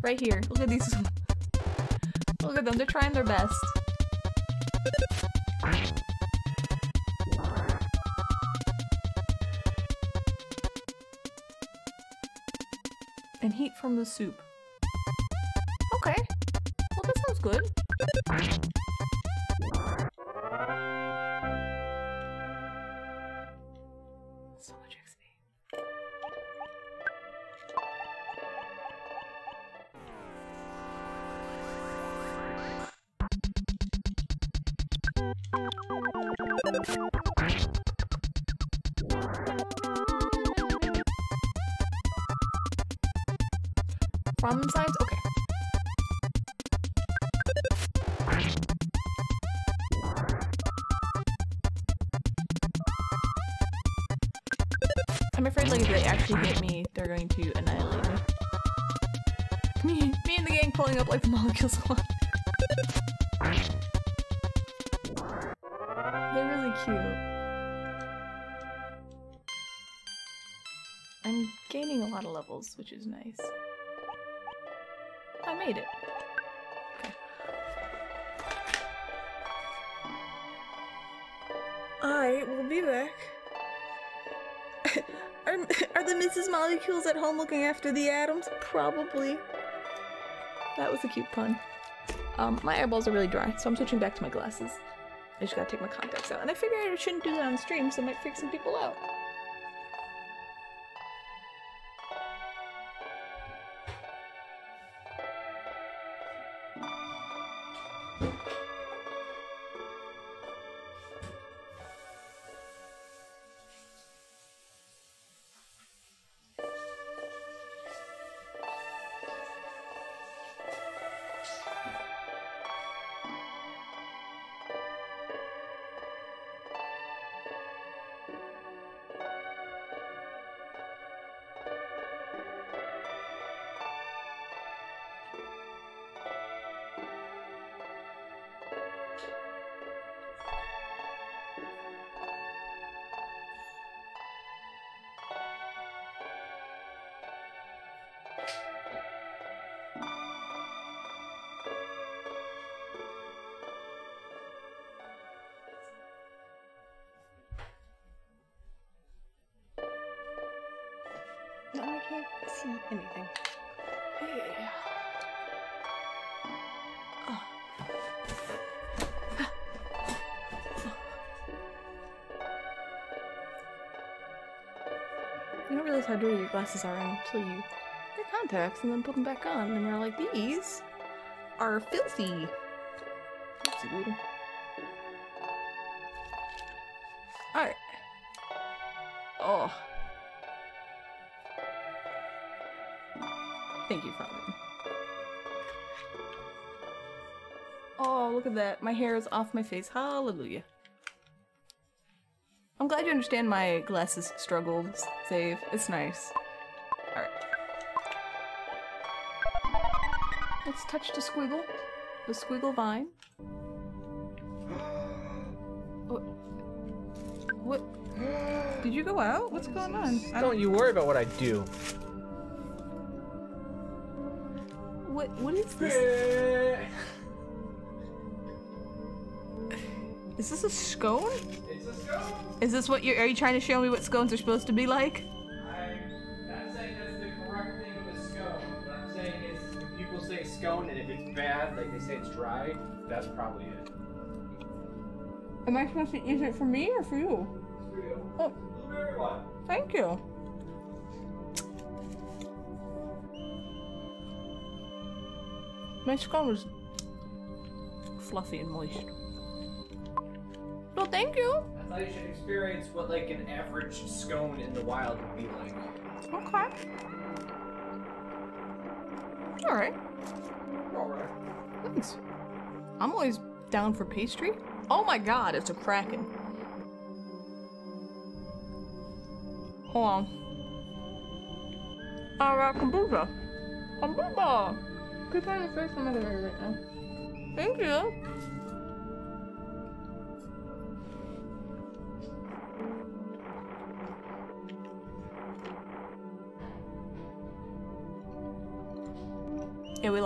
Right here. Look at these. <laughs> Look at them. They're trying their best. And heat from the soup. Okay. Well, that sounds good. Up like molecules along. They're really cute. I'm gaining a lot of levels, which is nice. I made it. Okay. I will be back. <laughs> are, <laughs> are the Mrs. Molecules at home looking after the atoms? Probably. That was a cute pun. Um, my eyeballs are really dry, so I'm switching back to my glasses. I just gotta take my contacts out. And I figured I shouldn't do that on stream, so it might freak some people out. I can't see anything. You don't realize how dirty your glasses are until you get contacts and then put them back on, and you're like, these are filthy. Oopsie doodle. That. My hair is off my face. Hallelujah. I'm glad you understand my glasses struggles, Save. It's nice. Alright. Let's touch the squiggle. The squiggle vine. <gasps> What? What? Did you go out? What's going on? I Don't you worry about what I do. What? What is this? Is this a scone? It's a scone. Is this what you're? Are you trying to show me what scones are supposed to be like? I'm not saying that's the correct thing of a scone. What I'm saying is people say scone and if it's bad, like they say it's dry, that's probably it. Am I supposed to use it for me or for you? For you. Oh, Blueberry one. thank you. My scone was fluffy and moist. Thank you. I thought you should experience what like an average scone in the wild would be like. Okay. All right. Alright. Thanks. I'm always down for pastry. Oh my god, it's a kraken. Hold on. Alright, kombucha. Kombucha! Keep on your face, I'm not gonna right now. Thank you.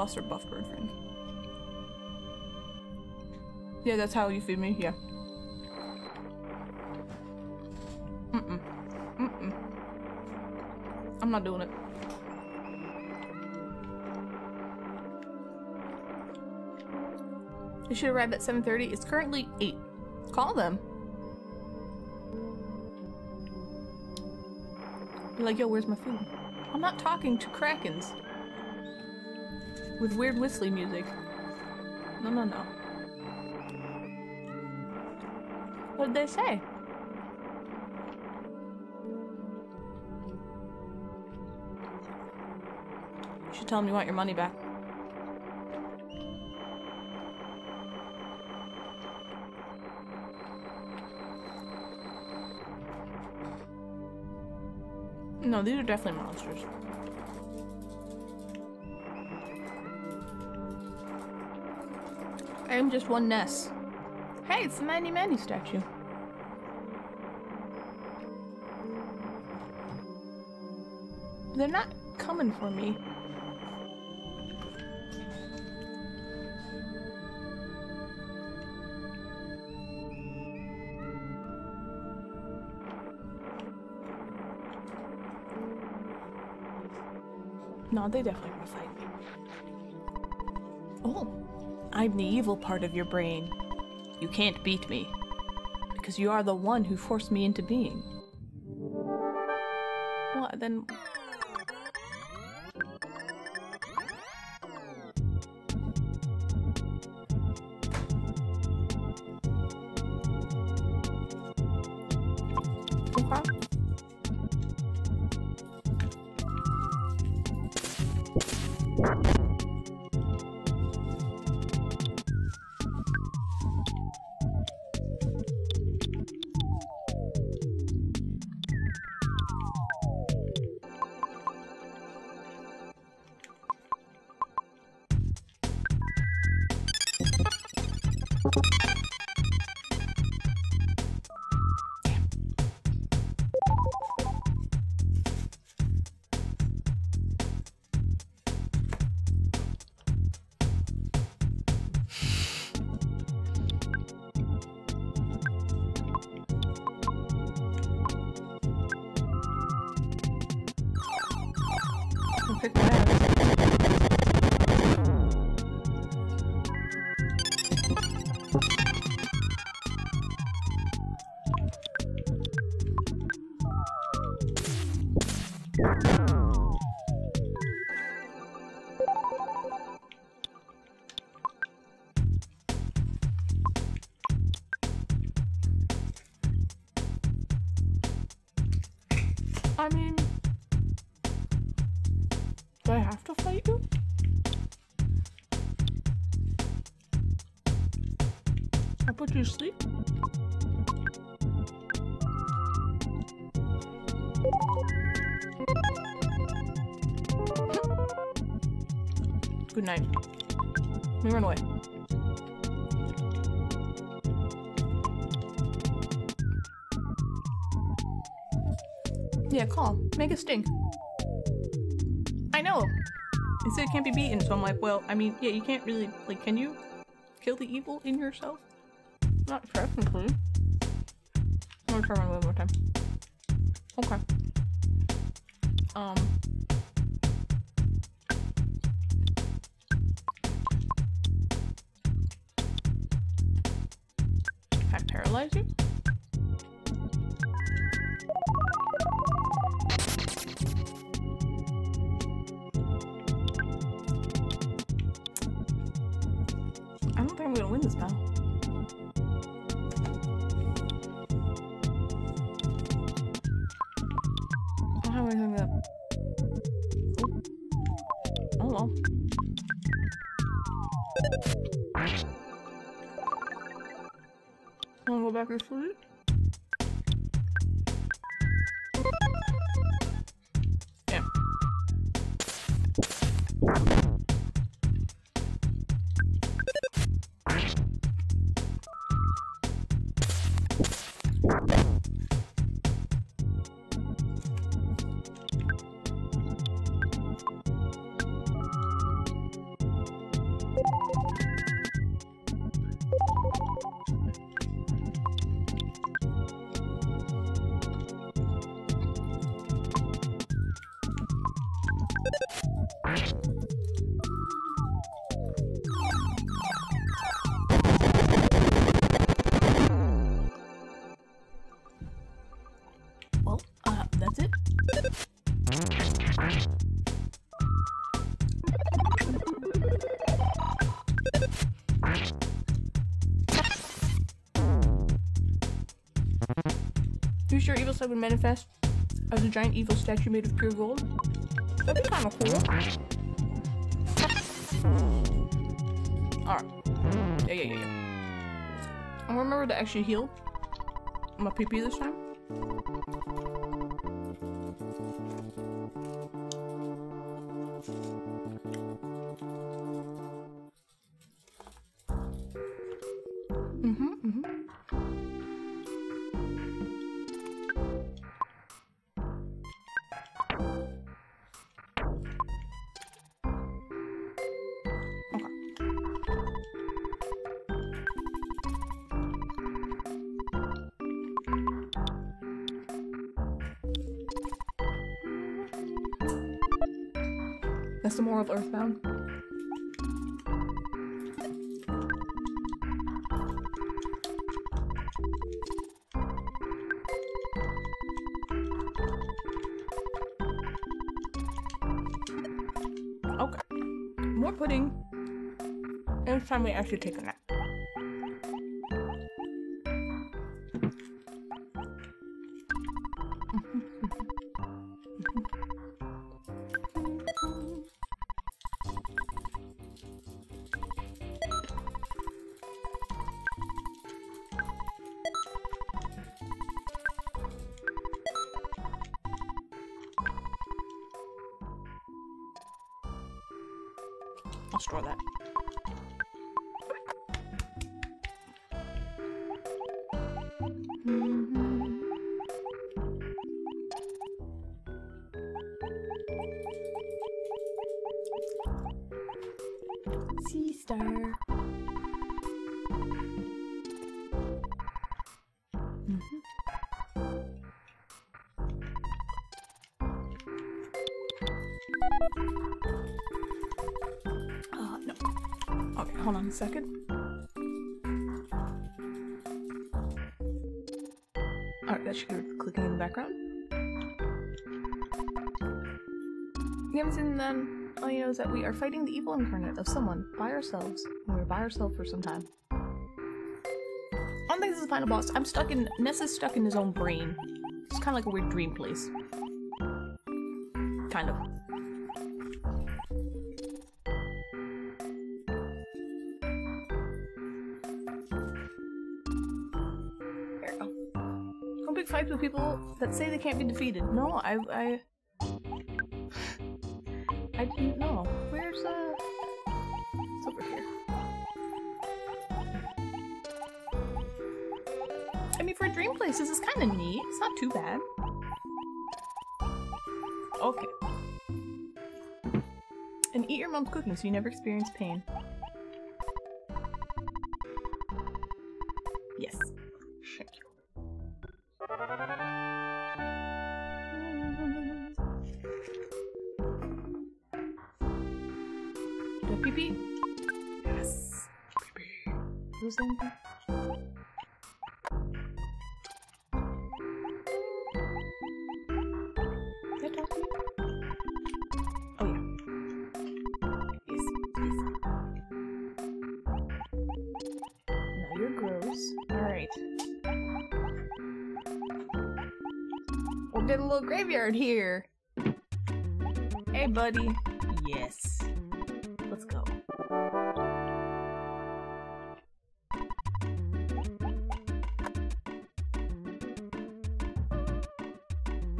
Lost our buff bird friend. Yeah, that's how you feed me, yeah. Mm-mm. Mm-mm. I'm not doing it. They should arrive at 7.30. It's currently 8. Call them. Be like, yo, where's my food? I'm not talking to Krakens. With weird whistly music. No, no, no. What did they say? You should tell them you want your money back. No, these are definitely monsters. I am just one Ness. Hey, it's the Mani Mani statue. They're not coming for me. No, they definitely gonna fight me. I'm the evil part of your brain. You can't beat me. Because you are the one who forced me into being. Well, then. Make a stink. I know. It said it can't be beaten, so I'm like, well, I mean, yeah, you can't really, like, can you kill the evil in yourself? Not technically. Mm-hmm. I'm gonna try my one more time. Okay. Side would manifest as a giant evil statue made of pure gold? That'd be kind of cool. Alright. Yeah, yeah, yeah, yeah. I remember to actually heal my PP this time. We actually take a nap. That we are fighting the evil incarnate of someone by ourselves. And we're by ourselves for some time. I don't think this is the final boss. I'm stuck in. Ness is stuck in his own brain. It's kind of like a weird dream place. Kind of. There we go. Don't pick fights with people that say they can't be defeated. No, I, I So you never experience pain. We'll a little graveyard here. Hey, buddy. Yes. Let's go.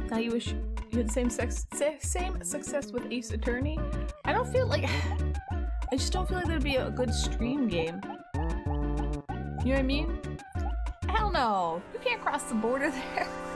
Now you wish you had the same sex, same success with Ace Attorney. I don't feel like <sighs> I just don't feel like that'd be a good stream game. You know what I mean? Hell no! You can't cross the border <laughs> there.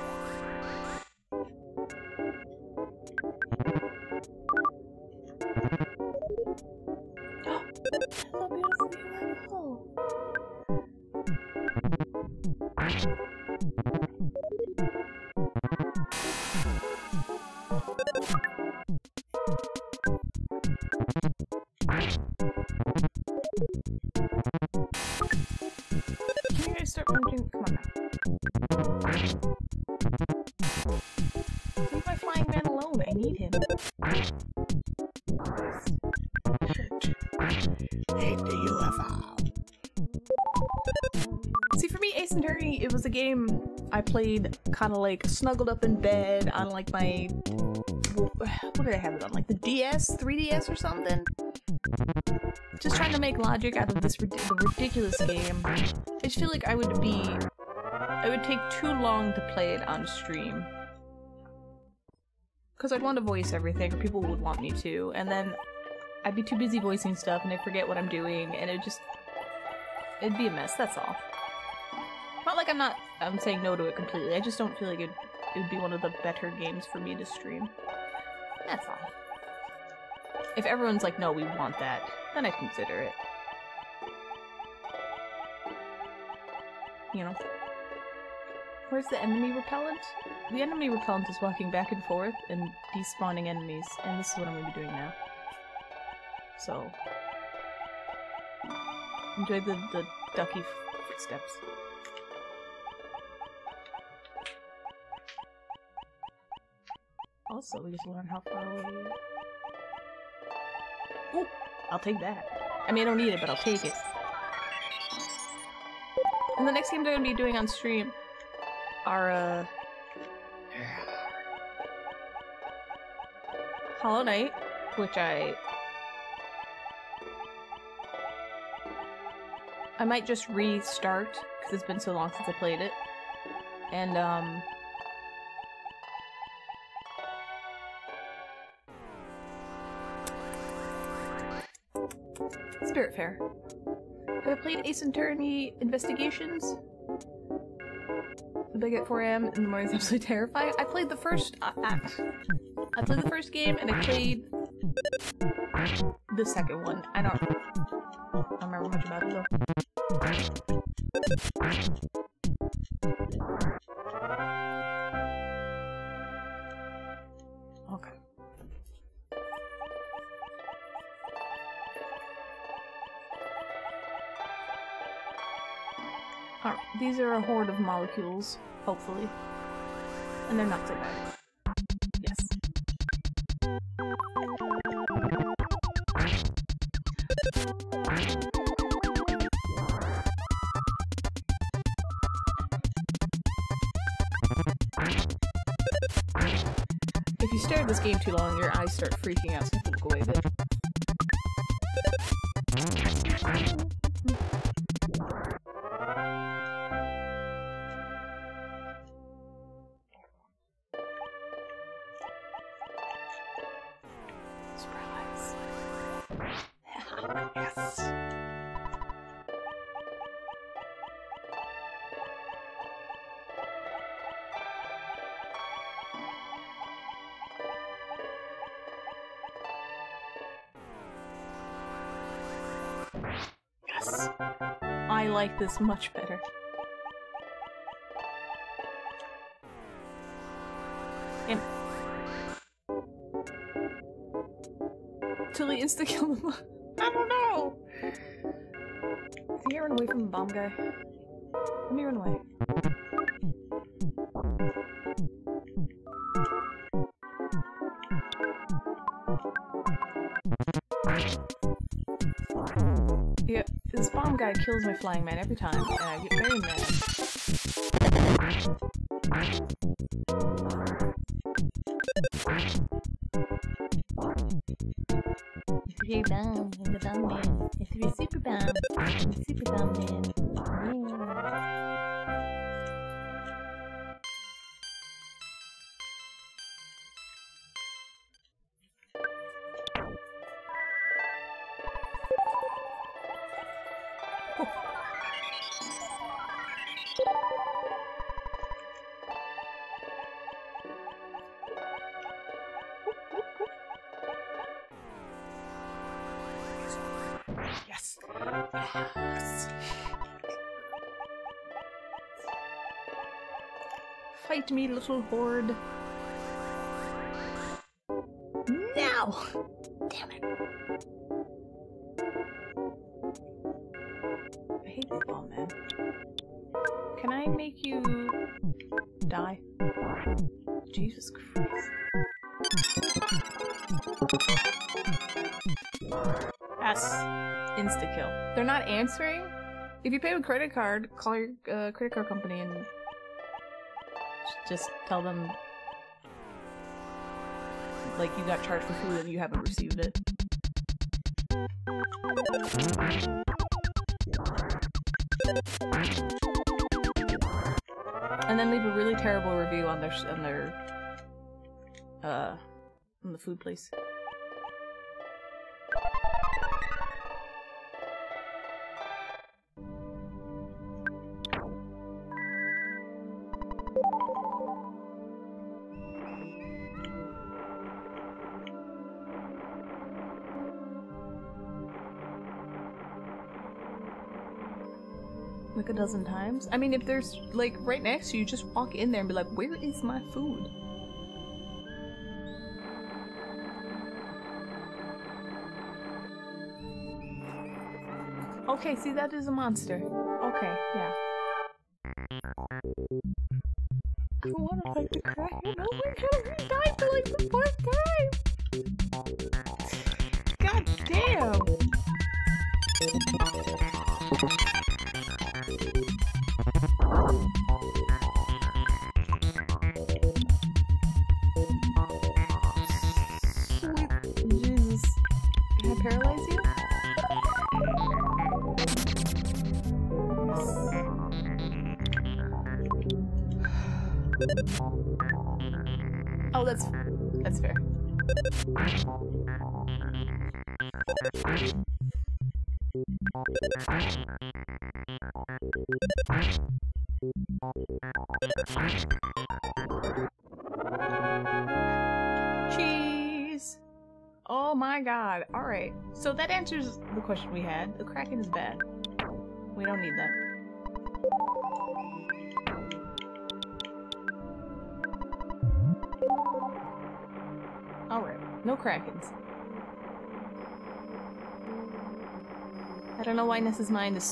Played kind of like snuggled up in bed on like my what did I have it on? Like the DS, 3DS or something. Just trying to make logic out of this rid- ridiculous game. I just feel like I would be, I would take too long to play it on stream. Because I'd want to voice everything, or people would want me to, and then I'd be too busy voicing stuff and I'd forget what I'm doing, and it just, it'd be a mess. That's all. Not like I'm not, I'm saying no to it completely. I just don't feel like it, it would be one of the better games for me to stream. That's all. If everyone's like, no, we want that, then I'd consider it. You know. Where's the enemy repellent? The enemy repellent is walking back and forth and despawning enemies, and this is what I'm to be doing now. So, enjoy the, the ducky footsteps. Also, we just learned how far away he is. Ooh, I'll take that. I mean, I don't need it, but I'll take it. And the next game they're gonna be doing on stream are, uh... <sighs> Hollow Knight, which I... I might just restart, because it's been so long since I played it. And, um... Spiritfarer. Have I played Ace Attorney Investigations? The Big at 4am in the morning is <laughs> absolutely terrifying. I played the first uh, act. I played the first game and I played the second one. I don't, I don't remember much about it though. A horde of molecules, hopefully. And they're not so bad. Yes. If you stare at this game too long, your eyes start freaking out, so you have to look away. I this much better. And Till he insta kill him. <laughs> I don't know. Can you run away from the bomb guy? Let me run away. Kills my flying man every time, and I get very mad. Me, little horde. Now! Damn it. I hate this bomb, man. Can I make you die? Jesus Christ. S. Insta kill. They're not answering. If you pay with credit card, call your uh, credit card company and tell them like you got charged for food and you haven't received it. And then leave a really terrible review on their on their uh on the food place. Dozen times? I mean, if there's, like, right next to you, just walk in there and be like, where is my food? Okay, see, that is a monster. Okay, yeah. I wanna fight the. Cheese. Oh my god. Alright. So that answers the question we had. The Kraken is bad. We don't need that. Alright. No Krakens. I don't know why Ness's mind is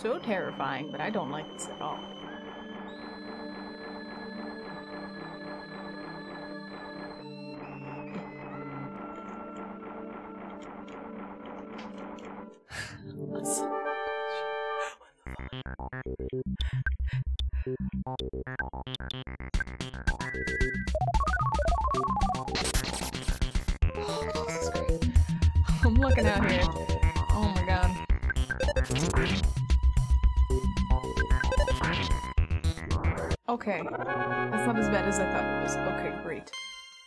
so terrifying, but I don't like this at all. Okay. That's not as bad as I thought it was. Okay, great.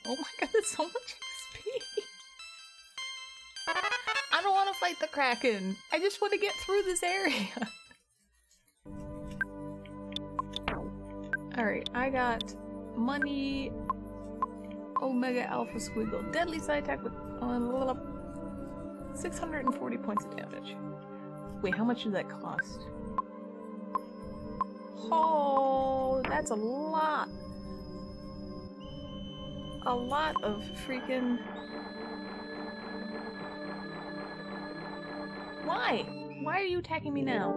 Oh my god, that's so much XP. I don't want to fight the Kraken. I just want to get through this area. <laughs> Alright, I got money, Omega Alpha Squiggle, deadly side attack with uh, 640 points of damage. Wait, how much did that cost? Oh, that's a lot. A lot of freaking. Why? Why are you attacking me now?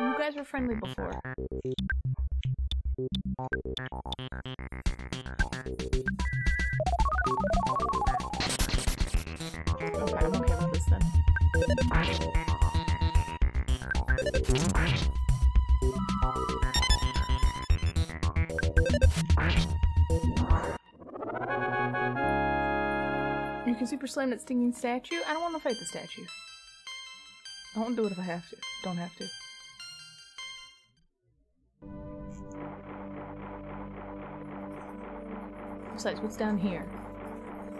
You guys were friendly before. Super slam that stinging statue? I don't want to fight the statue. I won't do it if I have to. Don't have to. Besides, what's down here?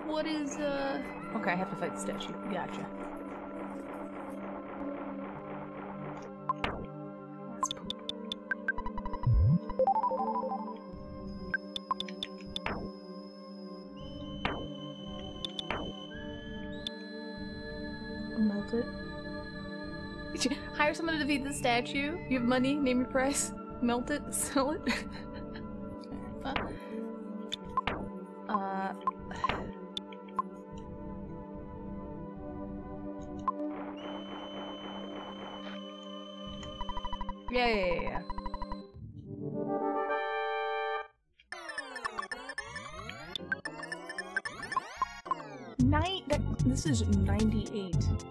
What is, uh... Okay, I have to fight the statue. Gotcha. Someone to defeat the statue. You have money, name your price. Melt it, <laughs> sell it. uh. Yeah, yeah, yeah. Nine. That, this is 98.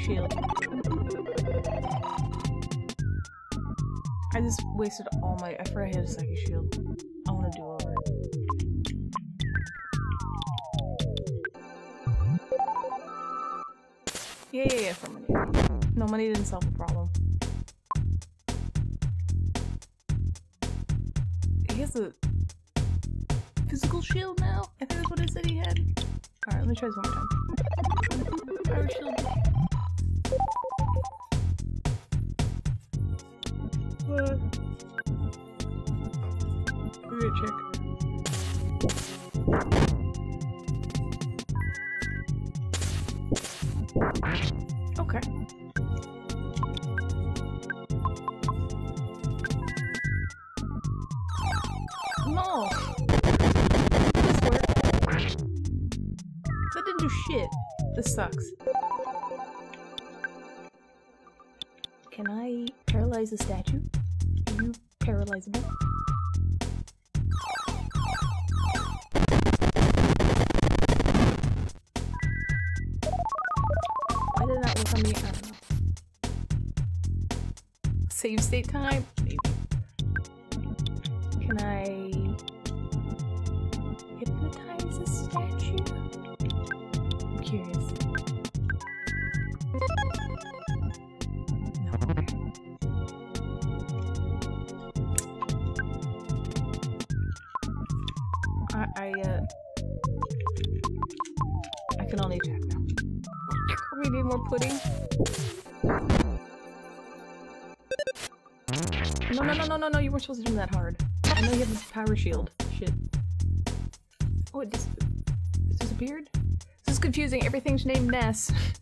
shield. I just wasted all my effort. I had a psychic shield. time. no, you weren't supposed to do that hard. I know you have this power shield. Shit. Oh, it, dis it disappeared? This is confusing. Everything's named Ness. <laughs>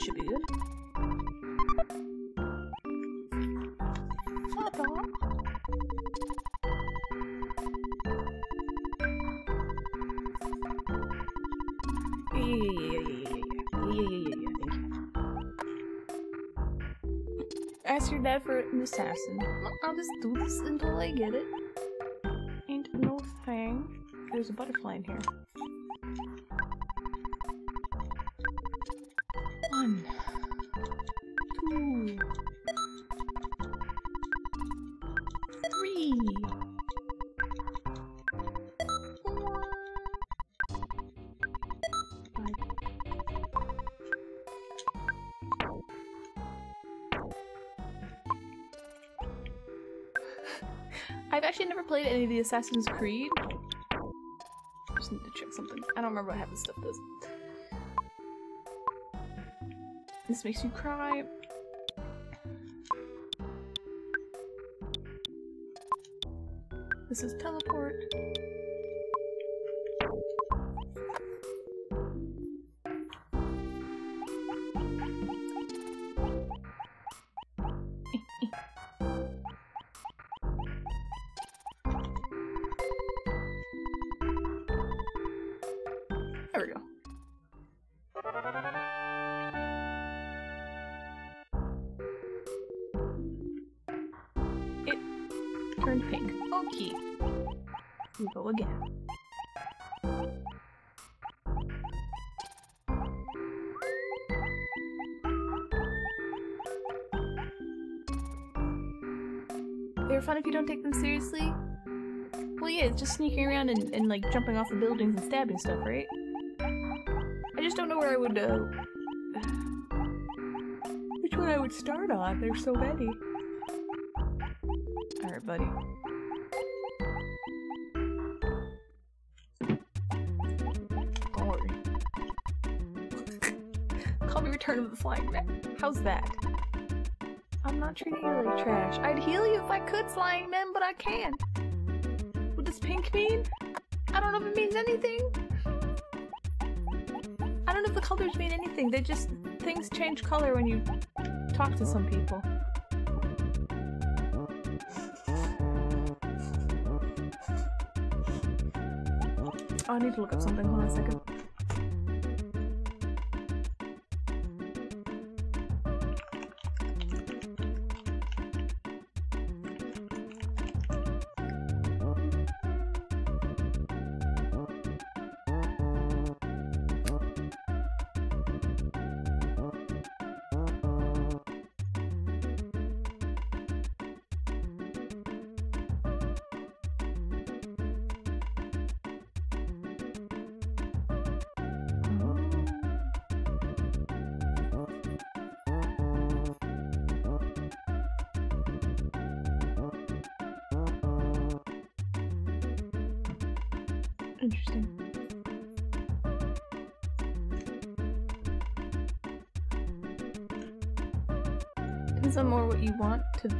That should be good. Ask your dad for an assassin. I'll just do this until I get it. Ain't no thing. There's a butterfly in here. Played any of the Assassin's Creed. Just need to check something. I don't remember what the stuff does. This makes you cry. This is teleport. Sneaking around and, and like jumping off the buildings and stabbing stuff, right? I just don't know where I would, uh. <sighs> Which one I would start on? There's so many. Alright, buddy. <laughs> Call me Return of the Flying Man. How's that? I'm not treating you like trash. I'd heal you if I could, Flying Man, but I can't. Mean? I don't know if it means anything. I don't know if the colors mean anything. They just things change color when you talk to some people. Oh, I need to look up something. Hold on a second.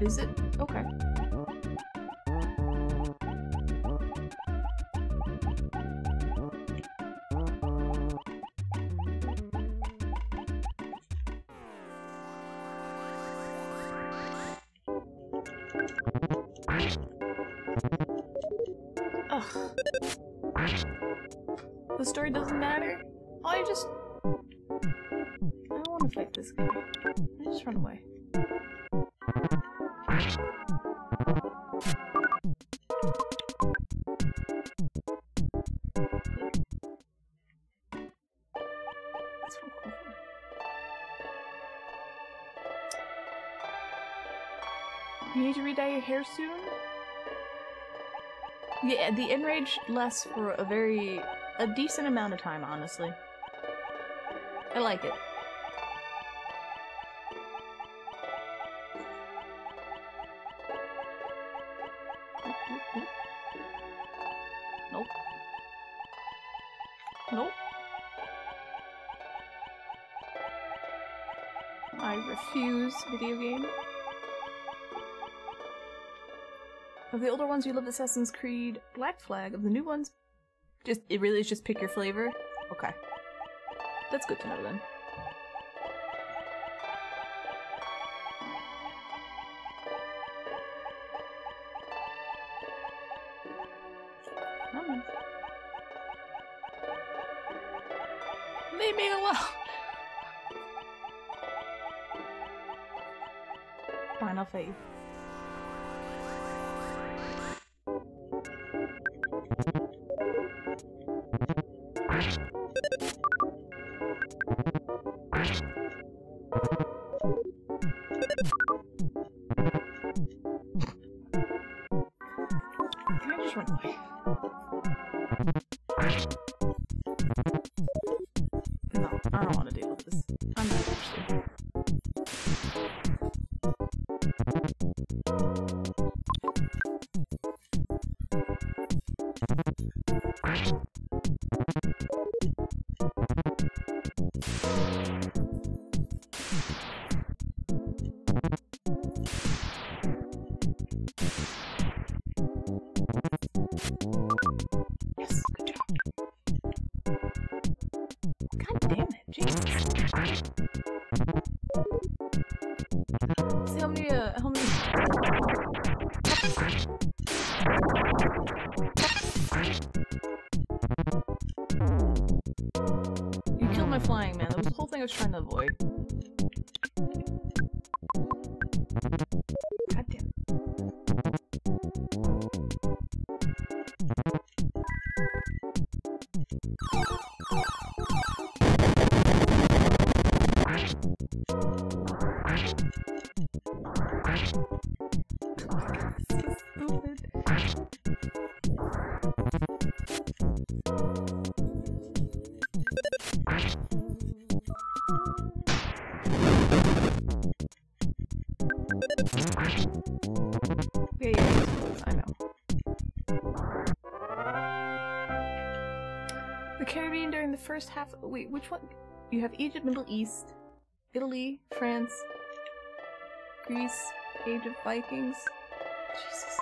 Want to Hair soon? Yeah, the enrage lasts for a very a decent amount of time, honestly. I like it. Of the older ones, you love Assassin's Creed Black Flag. Of the new ones, just it really is just pick your flavor. Okay, that's good to know then. Leave me alone. Fine, I'll first half. Wait, which one? You have Egypt, Middle East, Italy, France, Greece, Age of Vikings. Jesus.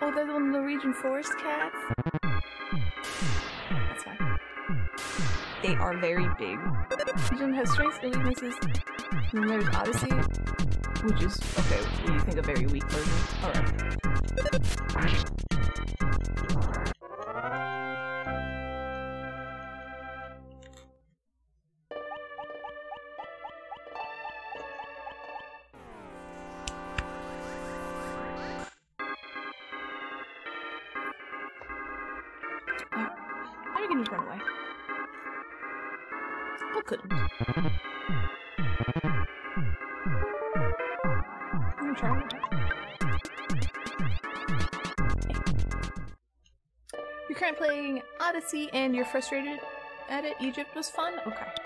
Oh, they're the Norwegian forest cats? That's fine. They are very big. Them has strengths and weaknesses. And there's Odyssey, which is, okay, you think a very weak version. Alright. And you're frustrated at it. Egypt was fun? Okay.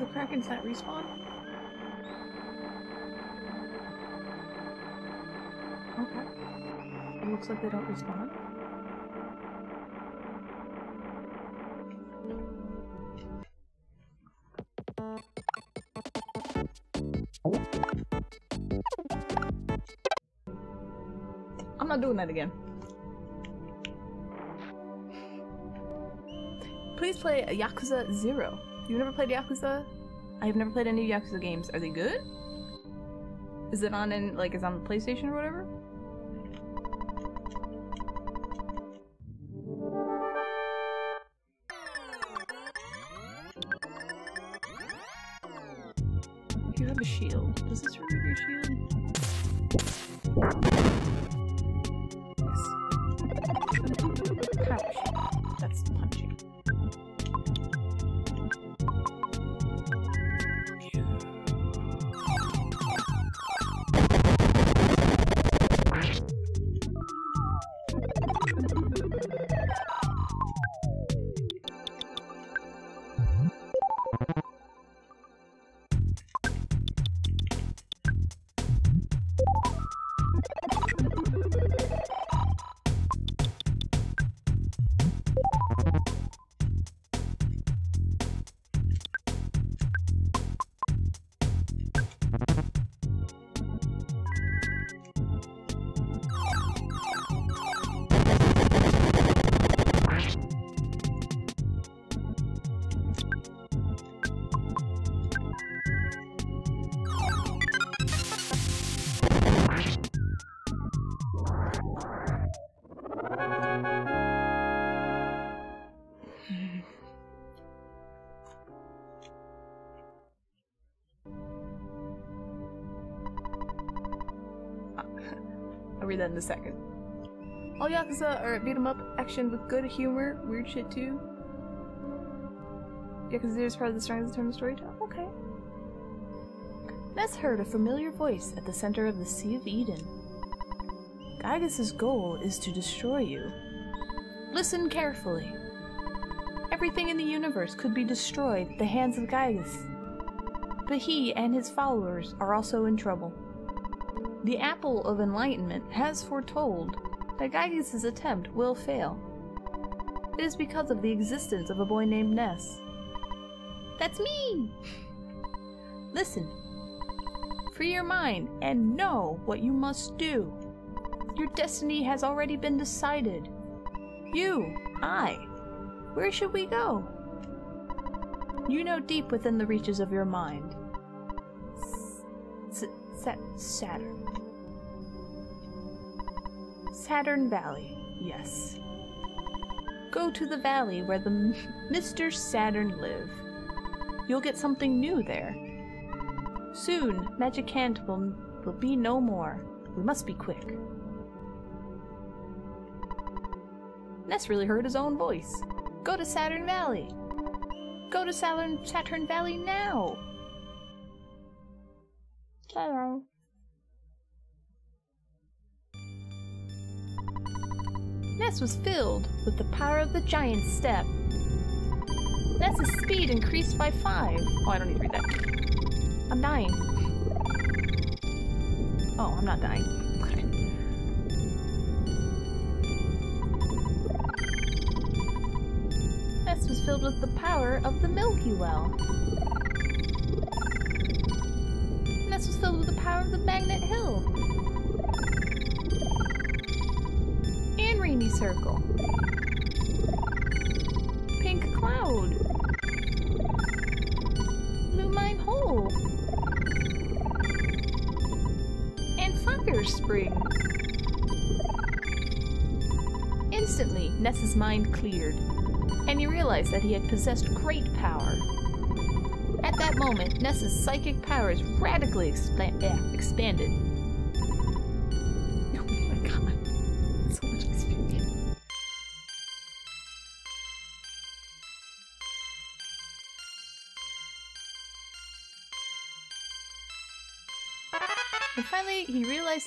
The Krakens not respawn? Okay. It looks like they don't respawn. I'm not doing that again. Please play Yakuza 0. You've never played Yakuza? I have never played any Yakuza games. Are they good? Is it on in like is on the PlayStation or whatever? Yakuza are beat 'em up action with good humor, weird shit too. Yakuza is of the strongest term story. Okay. Ness heard a familiar voice at the center of the Sea of Eden. Giygas's goal is to destroy you. Listen carefully. Everything in the universe could be destroyed at the hands of Giygas. But he and his followers are also in trouble. The Apple of Enlightenment has foretold that Giygas' attempt will fail. It is because of the existence of a boy named Ness. That's me! Listen. Free your mind and know what you must do. Your destiny has already been decided. You, I. Where should we go? You know deep within the reaches of your mind. S- Sa- Saturn. Saturn Valley, yes. Go to the valley where the Mr. <laughs> Saturn live. You'll get something new there. Soon, Magicant will, will be no more. We must be quick. Ness really heard his own voice. Go to Saturn Valley. Go to Saturn, Saturn Valley now. Ness was filled with the power of the giant step. Ness's speed increased by five. Oh, I don't need to read that. I'm dying. Oh, I'm not dying. Ness was filled with the power of the Milky Well. Ness was filled with the power of the Magnet Hill. Circle. Pink Cloud. Lumine Hall. And Fire Spring. Instantly, Ness's mind cleared, and he realized that he had possessed great power. At that moment, Ness's psychic powers radically expla- eh, expanded.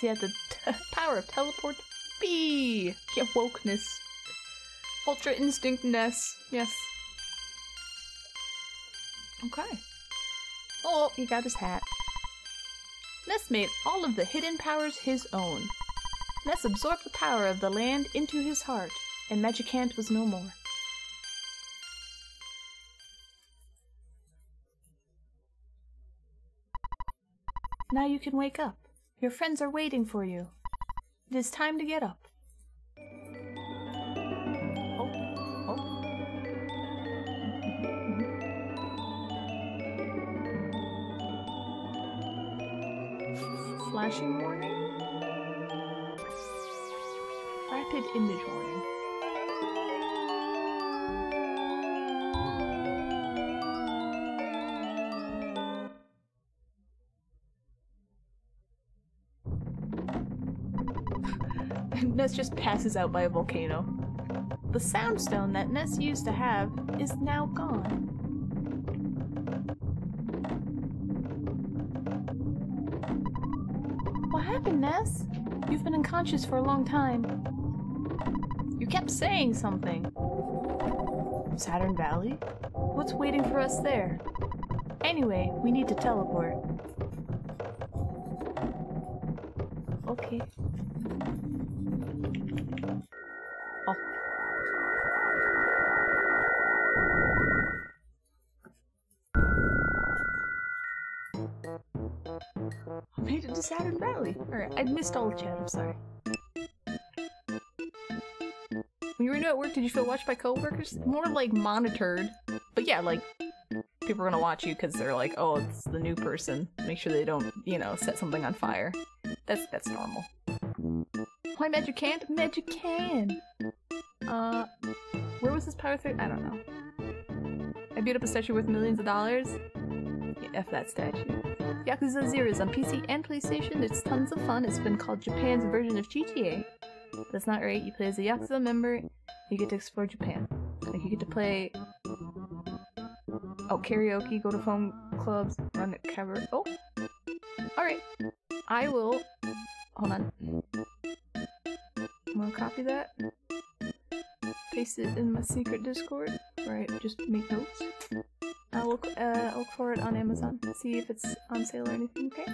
He had the t- <laughs> power of teleport. B. Yeah, wokeness. Ultra instinctness. Yes. Okay. Oh, he got his hat. Ness made all of the hidden powers his own. Ness absorbed the power of the land into his heart, and Magicant was no more. Now you can wake up. Your friends are waiting for you. It is time to get up. Oh, oh. Flashing warning? Rapid image warning. Ness just passes out by a volcano. The soundstone that Ness used to have is now gone. What happened, Ness? You've been unconscious for a long time. You kept saying something. Saturn Valley? What's waiting for us there? Anyway, we need to teleport. Saturn Valley. Alright, I missed all the chat, I'm sorry. When you were new at work, did you feel watched by coworkers? More like monitored. But yeah, like, people are gonna watch you because they're like, oh, it's the new person. Make sure they don't, you know, set something on fire. That's that's normal. Why Magic can't? Magic can! Uh, where was this power thread? I don't know. I beat up a statue worth millions of dollars. F that statue. Yakuza 0 is on PC and PlayStation. It's tons of fun. It's been called Japan's version of GTA. That's not right. You play as a Yakuza member. You get to explore Japan. Like you get to play. Oh, karaoke. Go to phone clubs. Run a cover. Oh. All right. I will. Hold on. I'm gonna copy that. Paste it in my secret Discord, where I just make notes. If it's on sale or anything. Okay.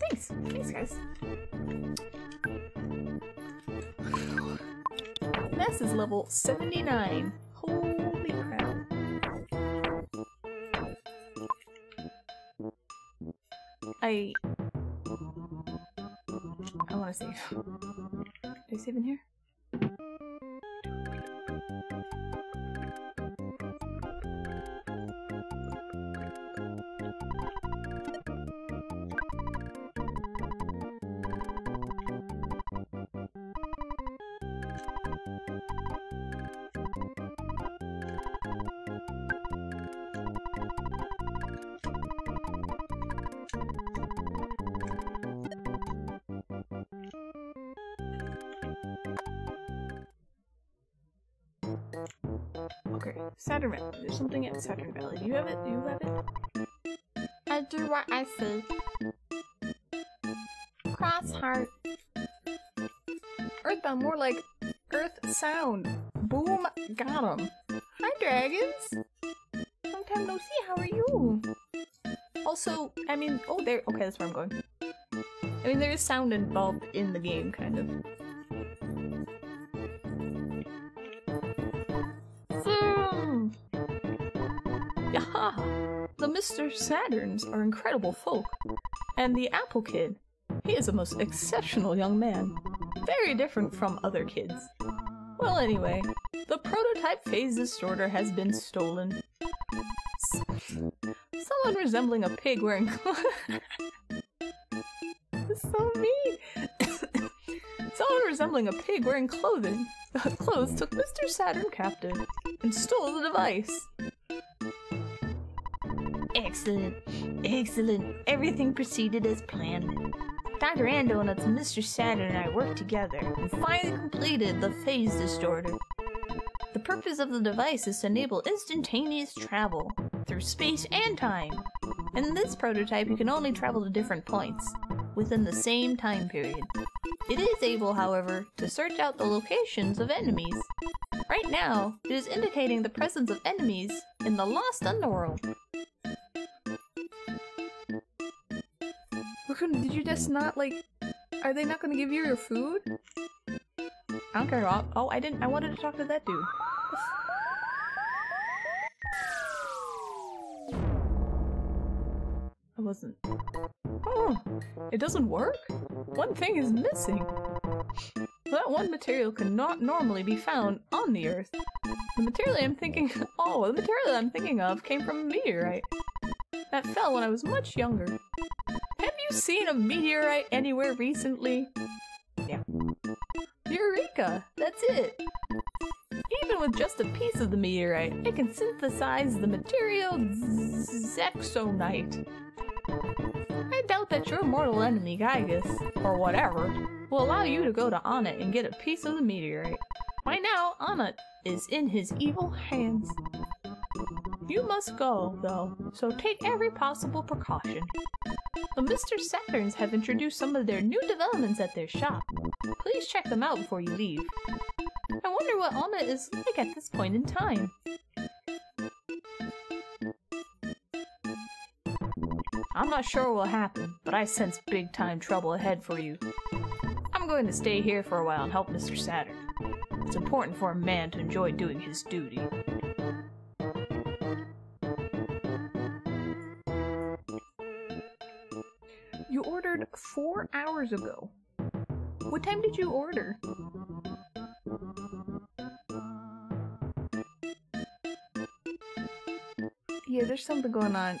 Thanks. Thanks, guys. This is level 79. Sound involved in the game, kind of. Hmm. Yaha! The Mr. Saturns are incredible folk. And the Apple Kid, he is a most exceptional young man. Very different from other kids. Well, anyway, the prototype phase distorter has been stolen. S- Someone resembling a pig wearing <laughs> <laughs> so mean. <coughs> Someone resembling a pig wearing clothing <laughs> clothes took Mr. Saturn captive and stole the device. Excellent. Excellent. Everything proceeded as planned. Dr. Andonuts and Mr. Saturn and I worked together and finally completed the phase distorter. The purpose of the device is to enable instantaneous travel through space and time. In this prototype, you can only travel to different points within the same time period. It is able, however, to search out the locations of enemies. Right now, it is indicating the presence of enemies in the Lost Underworld. Did you just not like? Are they not gonna give you your food? I don't care. Oh, I didn't. I wanted to talk to that dude. <laughs> wasn't. Oh, it doesn't work? One thing is missing. That one material cannot normally be found on the Earth. The material I'm thinking- <laughs> oh, the material I'm thinking of came from a meteorite. That fell when I was much younger. Have you seen a meteorite anywhere recently? Yeah. Eureka! That's it! Even with just a piece of the meteorite, it can synthesize the material Zexonite. I doubt that your mortal enemy, Giygas, or whatever, will allow you to go to Onett and get a piece of the meteorite. By now, Onett is in his evil hands. You must go, though, so take every possible precaution. The Mr. Saturns have introduced some of their new developments at their shop. Please check them out before you leave. I wonder what Onett is like at this point in time. I'm not sure what will happen, but I sense big time trouble ahead for you. I'm going to stay here for a while and help Mr. Saturn. It's important for a man to enjoy doing his duty. You ordered four hours ago. What time did you order? Yeah, there's something going on.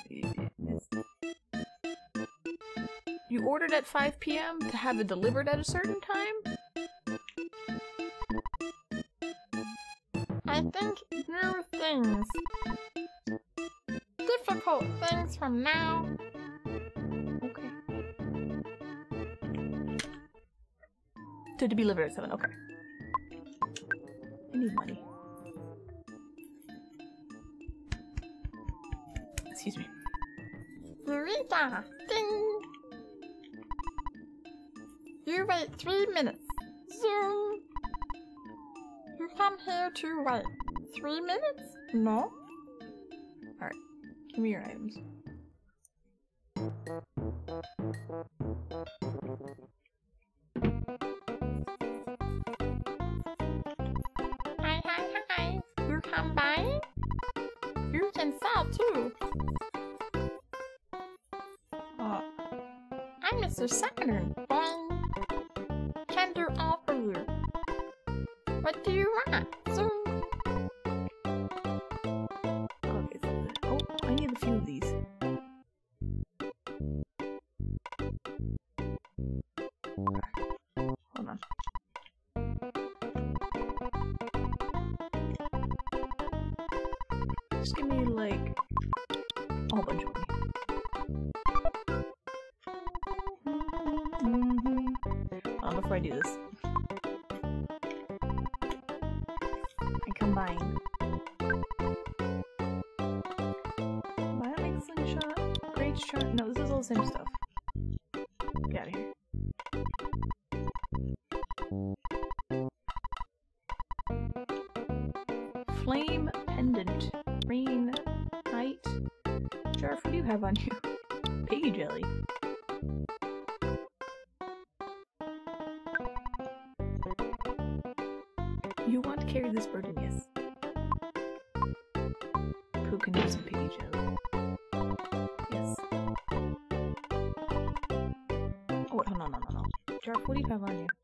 Ordered at 5 p.m. to have it delivered at a certain time? I think new things. Difficult things from now. Okay. To to be delivered at 7, okay. I need money. Excuse me. Eureka! Three minutes. Zoom! You come here to wait. Three minutes? No? Alright. Give me your items. Just give me like a whole bunch of money. Uh, before I do this, I combine bionic slingshot, great shot. No, this is all the same stuff. Piggy jelly. You want to carry this burden, yes. Who can use some piggy jelly? Yes. Oh, no, no, no, no. Do you have on you?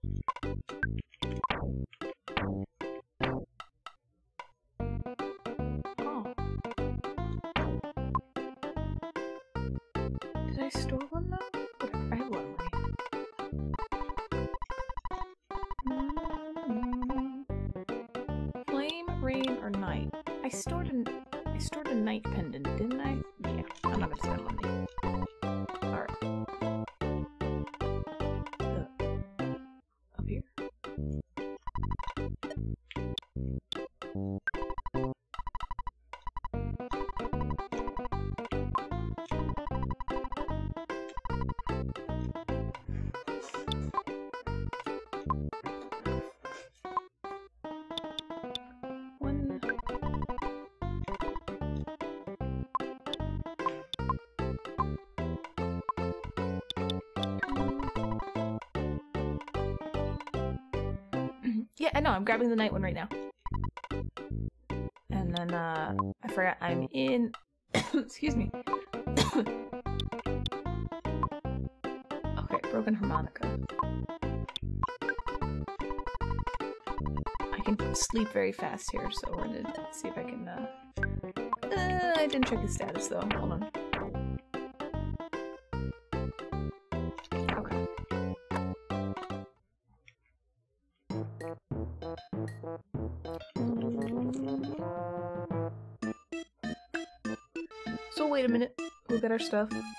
Yeah, I know. I'm grabbing the night one right now. And then, uh, I forgot I'm in. <coughs> Excuse me. <coughs> okay, broken harmonica. I can sleep very fast here, so we're gonna see if I can, uh. uh I didn't check his status though. Hold on. Our stuff.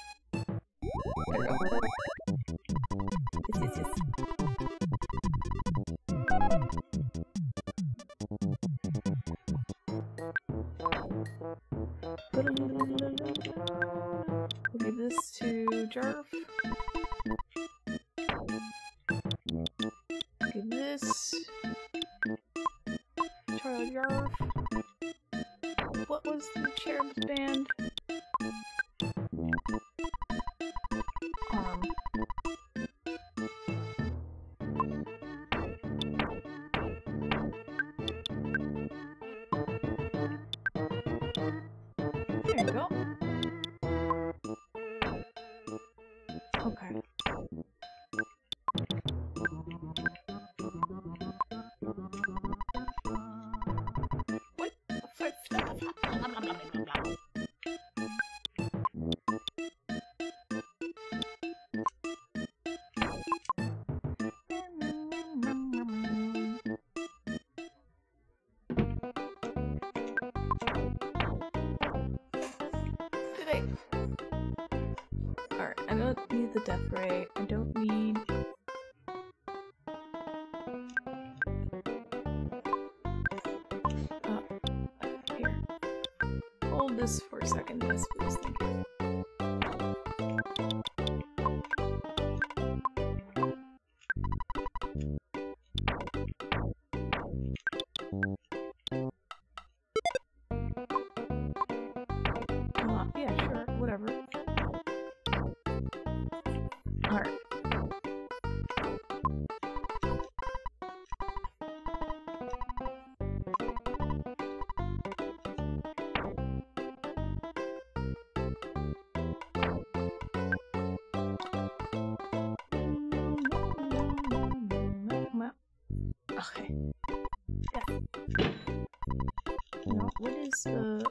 That's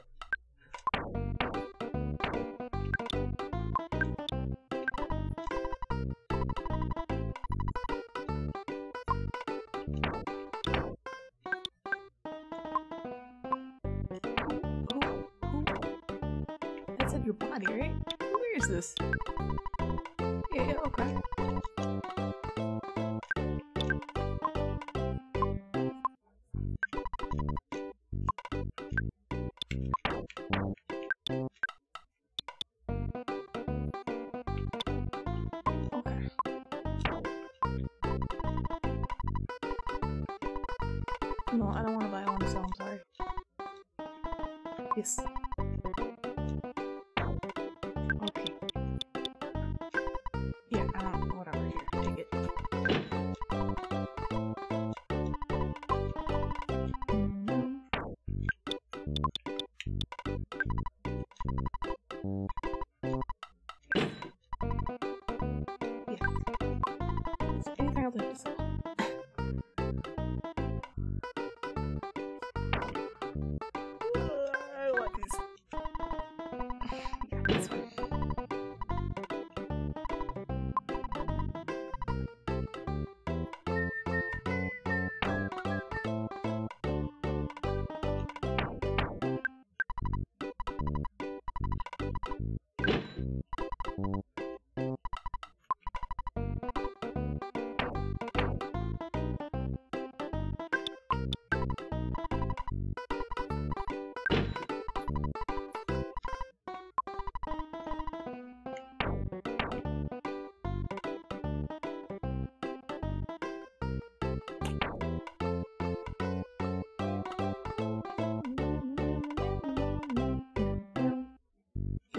in your body, right? Where is this? Yeah. Okay.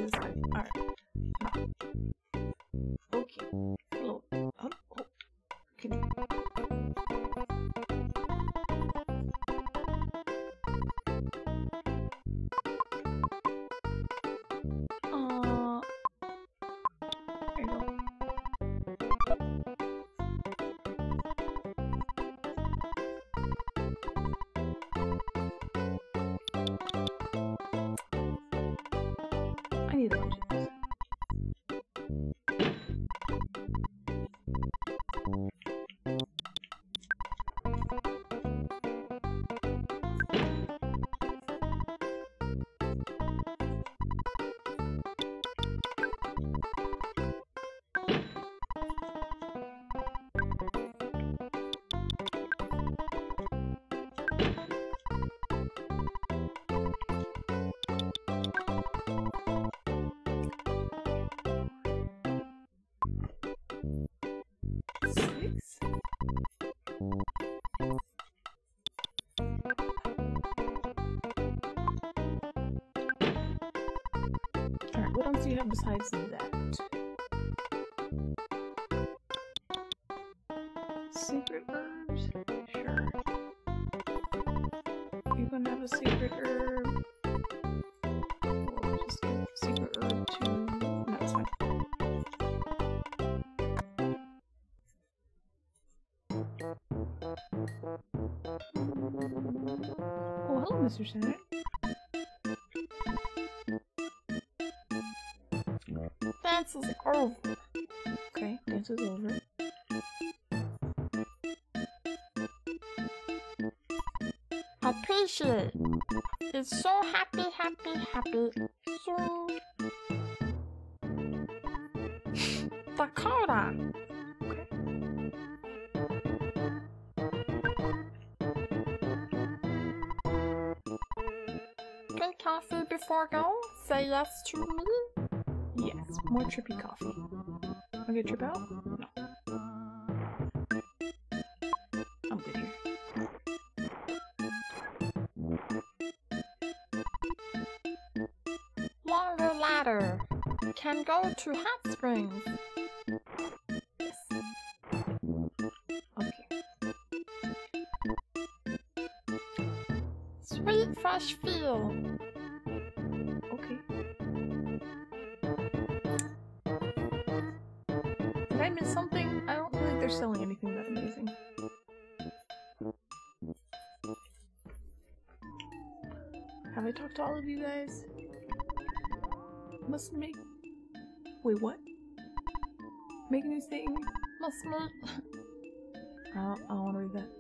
Is alright. Six? Alright, what else do you have besides that? Dance. Okay, dance is over. Appreciate. It's so happy, happy, happy. So. Dakota. Drink coffee before go. Say yes to more trippy coffee. I'll get trip out? No. I'm good here. Longer ladder. Can go to hot springs. New thing? Must. I don't, I don't want to read that.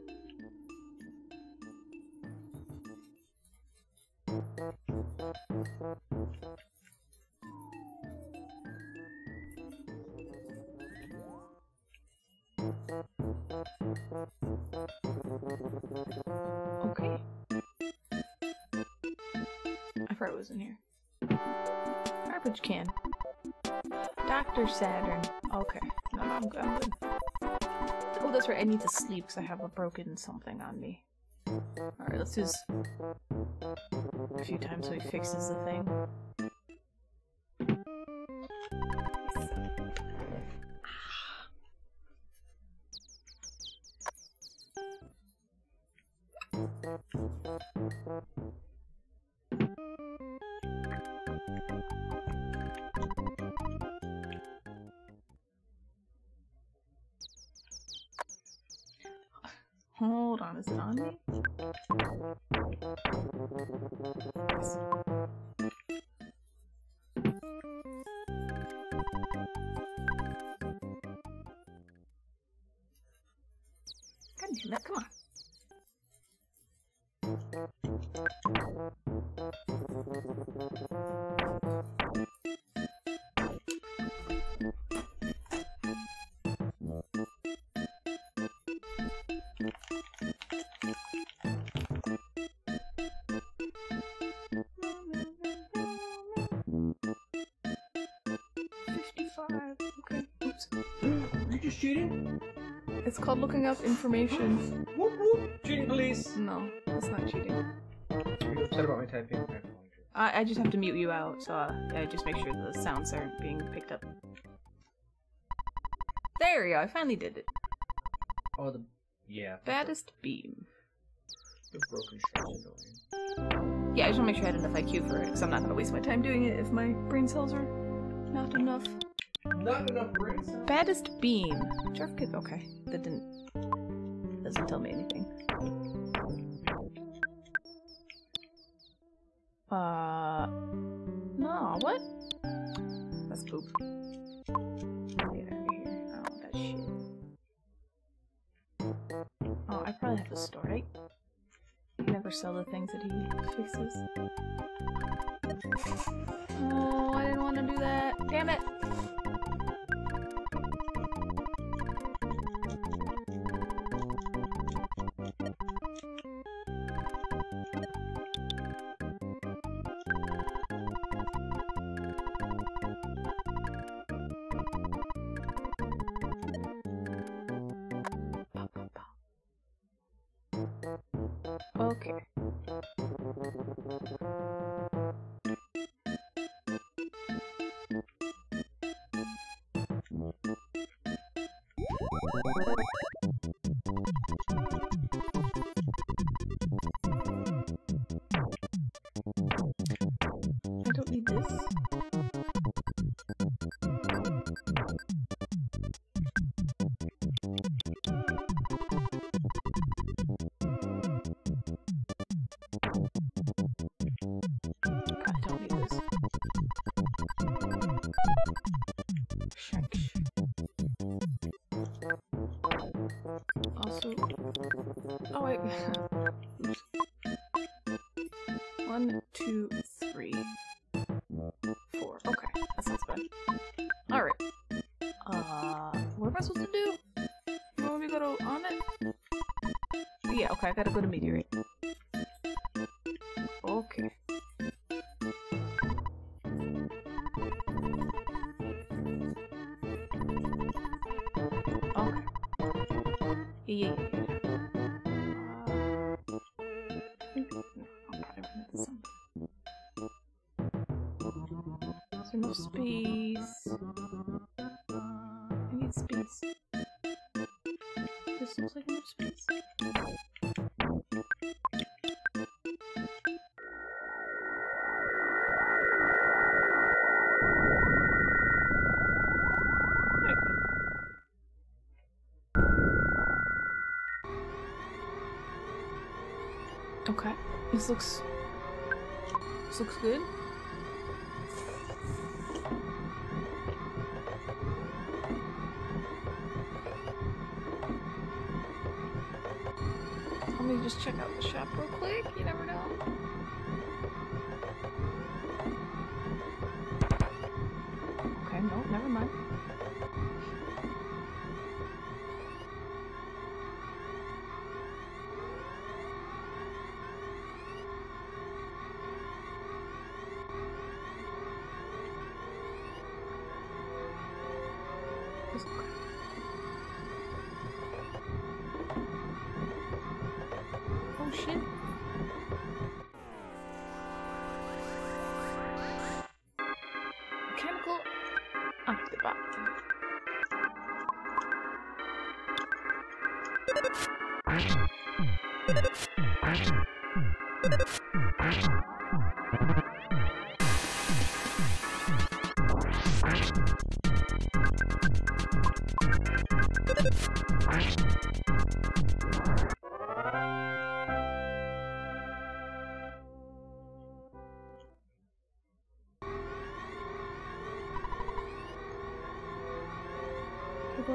Okay. I forgot it was in here. Garbage can. Dr. Saturn. Oh, that's right. I need to sleep because I have a broken something on me. Alright, let's do this a few times so he fixes the thing. It's called looking up information. Whoop whoop! Cheating police! No, that's not cheating. Are you upset about my typing? I. I, I just have to mute you out, so uh, I just make sure the sounds aren't being picked up. There we go, I finally did it. Oh, the. Yeah. Baddest beam. The broken annoying. Yeah, I just want to make sure I had enough IQ for it, because I'm not going to waste my time doing it if my brain cells are not enough. Not enough brain. Baddest beam. Okay, that didn't. Doesn't tell me anything. Uh. No, what? That's poop. Oh, I probably have to store it. You never sell the things that he fixes. Oh, I didn't want to do that. Damn it! I gotta go to meteorite. This looks. This looks good. Let me just check out the shop real quick.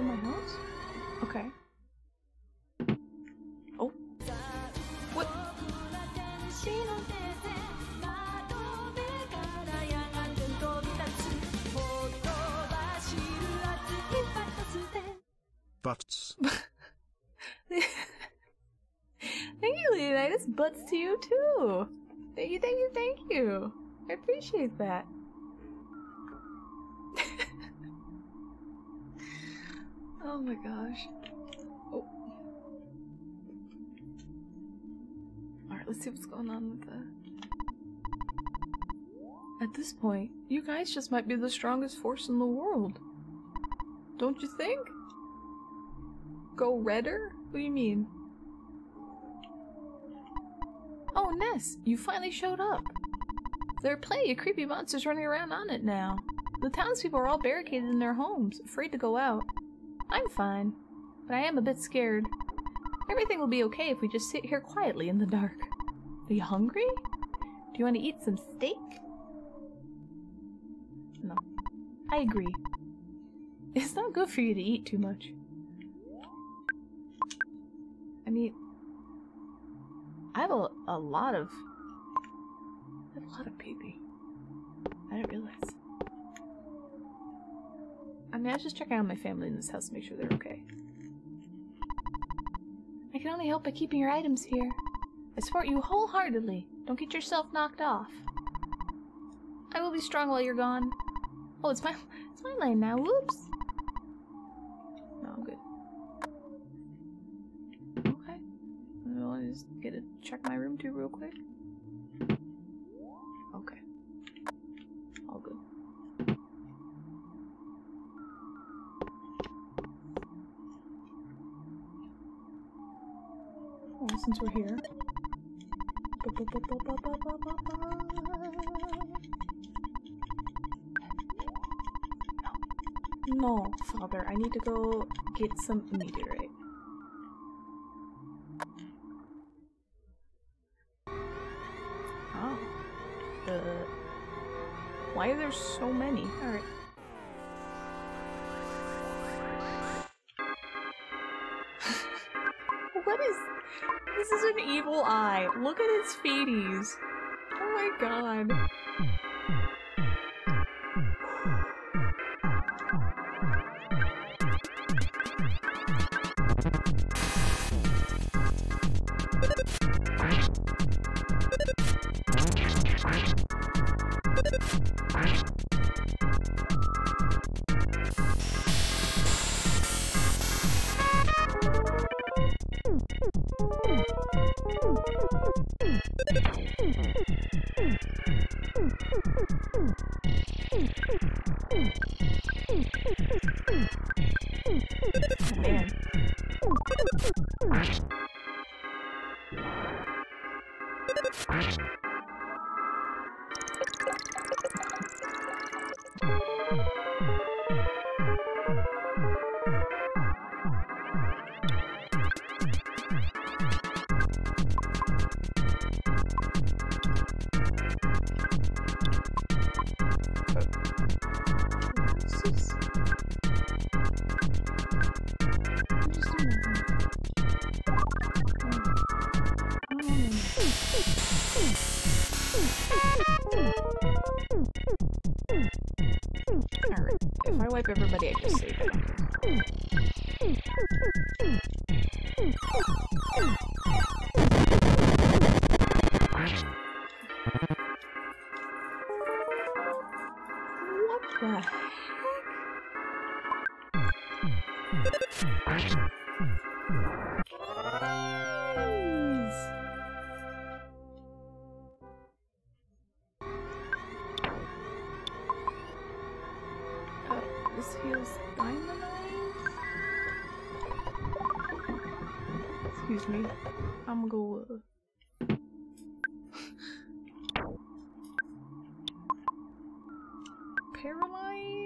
Can I blow my nose? Okay. Oh. What? Butts. <laughs> Thank you, Leonidas. Butts to you too. Thank you, thank you, thank you. I appreciate that. Oh my gosh. Oh. Alright, let's see what's going on with the. At this point, you guys just might be the strongest force in the world. Don't you think? Go redder? What do you mean? Oh, Ness, you finally showed up. There are plenty of creepy monsters running around on it now. The townspeople are all barricaded in their homes, afraid to go out. I'm fine, but I am a bit scared. Everything will be okay if we just sit here quietly in the dark. Are you hungry? Do you want to eat some steak? No. I agree. It's not good for you to eat too much. I mean, I have a, a lot of. I have a lot of pee I didn't realize. I mean, I was just checking on my family in this house to make sure they're okay. I can only help by keeping your items here. I support you wholeheartedly. Don't get yourself knocked off. I will be strong while you're gone. Oh, it's my <laughs> it's my lane now. Whoops. No, I'm good. Okay. Well, I just get to check my since we're here. No, father, I need to go get some meteorite. Look at its feeties. Oh my god. Me. I'm gonna go. Uh... Paralyze.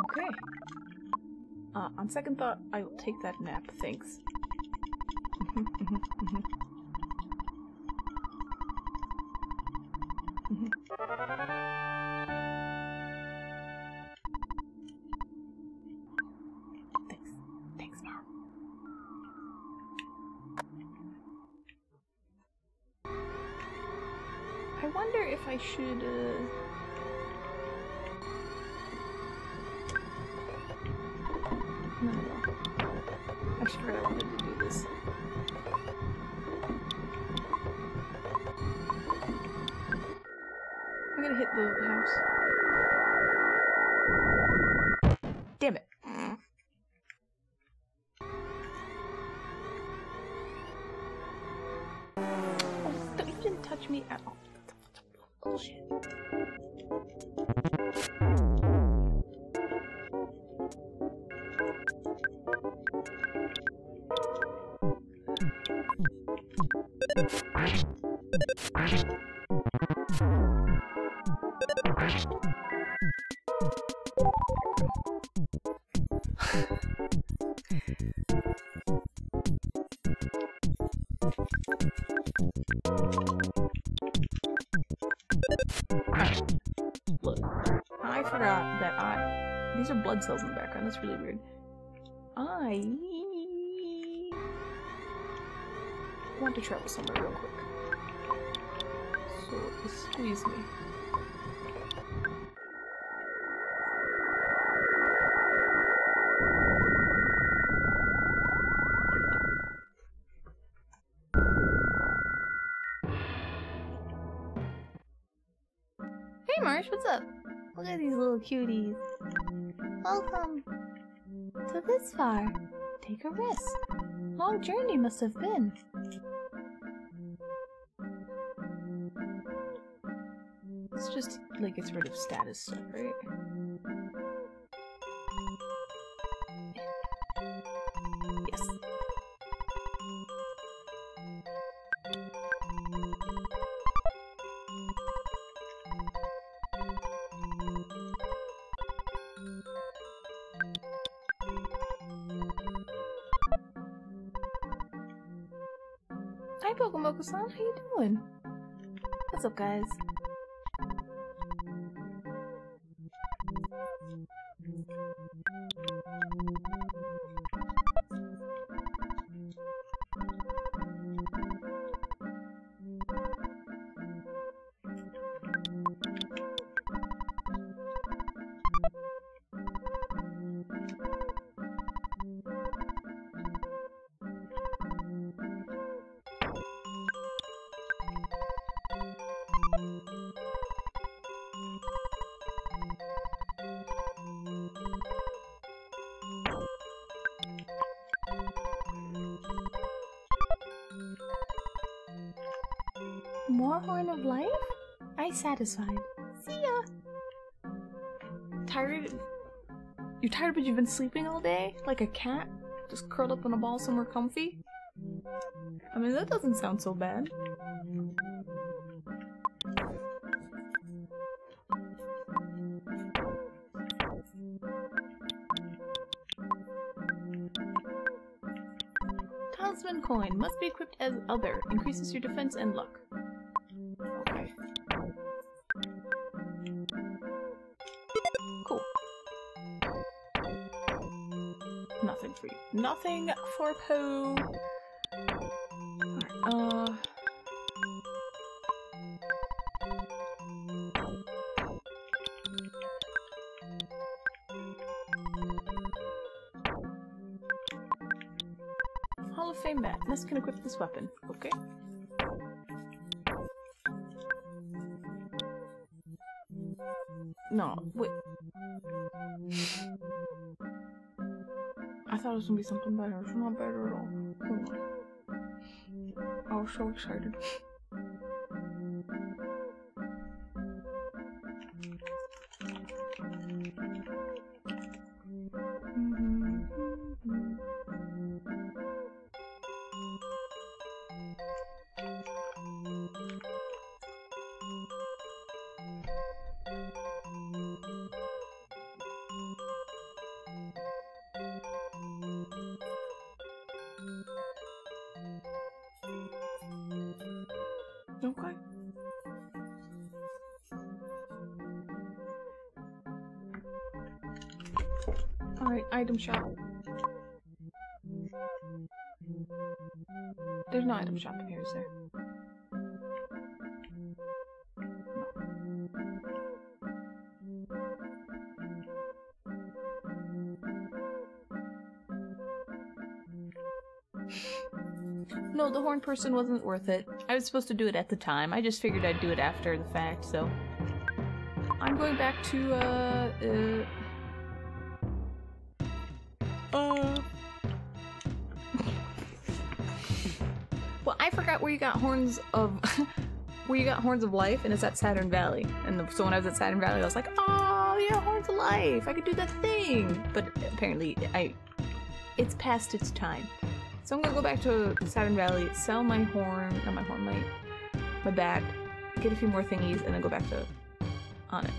Okay. Uh, on second thought, I will take that nap, thanks. <laughs> These are blood cells in the background. That's really weird. I want to travel somewhere real quick. So excuse me. Hey Marsh, what's up? Look at these little cuties. This far. Take a rest. Long journey must have been. Let's just like get rid of status stuff, guys? More Horn of Life? I satisfied. See ya! Tired? You're tired but you've been sleeping all day? Like a cat? Just curled up in a ball somewhere comfy? I mean, that doesn't sound so bad. Talisman coin must be equipped as other. Increases your defense and luck. Nothing for Poo. Uh. Hall of Fame bat. Ness can equip this weapon. I thought it was gonna be something better. It's not better person wasn't worth it. I was supposed to do it at the time. I just figured I'd do it after the fact, so. I'm going back to, uh, uh. Uh. well, I forgot where you got horns of. <laughs> where you got horns of life, and it's at Saturn Valley. And the, so when I was at Saturn Valley, I was like, oh, yeah, horns of life. I could do that thing. But apparently, I. It's past its time. So I'm gonna go back to Saturn Valley, sell my horn, not my horn, my my bag, get a few more thingies, and then go back to Onett.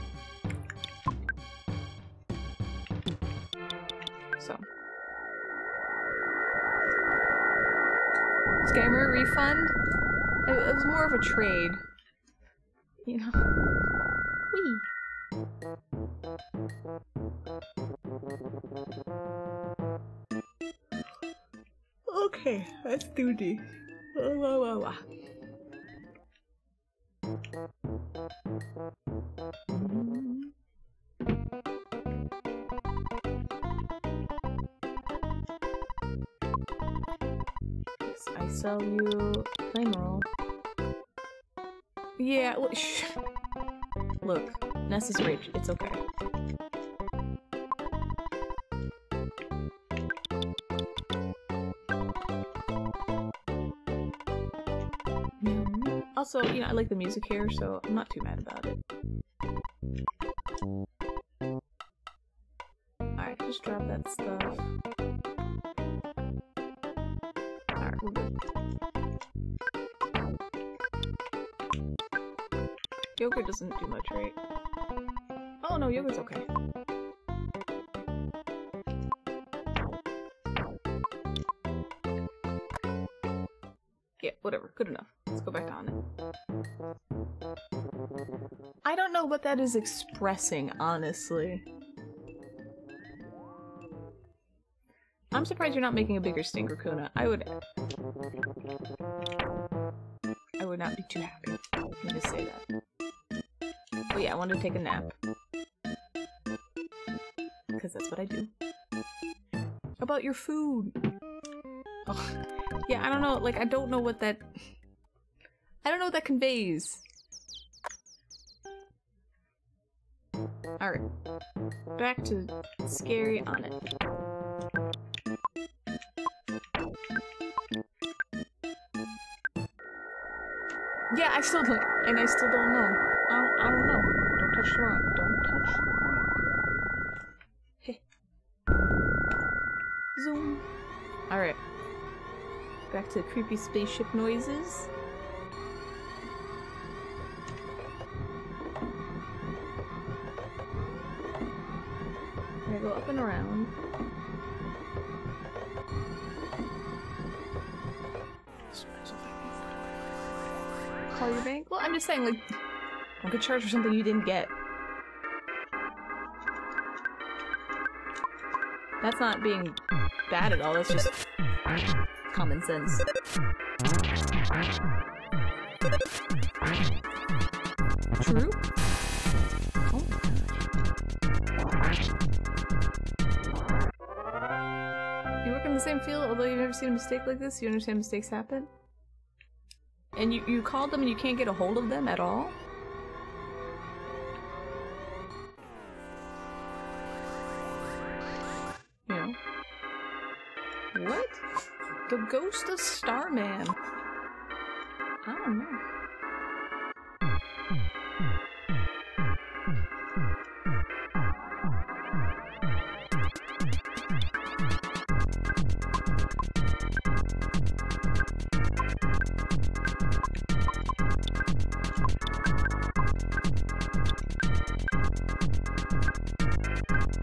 So. Scammer refund? It, it was more of a trade. You know? Wee. Okay, let's do this. Wah, wah, wah, wah. I sell you flame roll. Yeah, <laughs> look, Ness is rich. It's okay. Also, you know, I like the music here, so I'm not too mad about it. Alright, just drop that stuff. Alright, we're good. Yogurt doesn't do much, right? Oh no, yogurt's okay. That is expressing, honestly. I'm surprised you're not making a bigger sting, Raccoona. I would... I would not be too happy. Let me just say that. But yeah, I wanted to take a nap. Because that's what I do. About your food. Oh, yeah, I don't know. Like, I don't know what that... I don't know what that conveys. Back to scary Onett. Yeah, I still don't, and I still don't know. I don't, I don't know. Don't touch the rock. Don't touch the rock. Hey. Zoom. Alright. Back to the creepy spaceship noises. Don't get charged for something you didn't get. That's not being bad at all, that's just common sense. True? Oh. You work in the same field, although you've never seen a mistake like this, you understand mistakes happen? And you, you called them and you can't get a hold of them at all? The Starman. I don't know.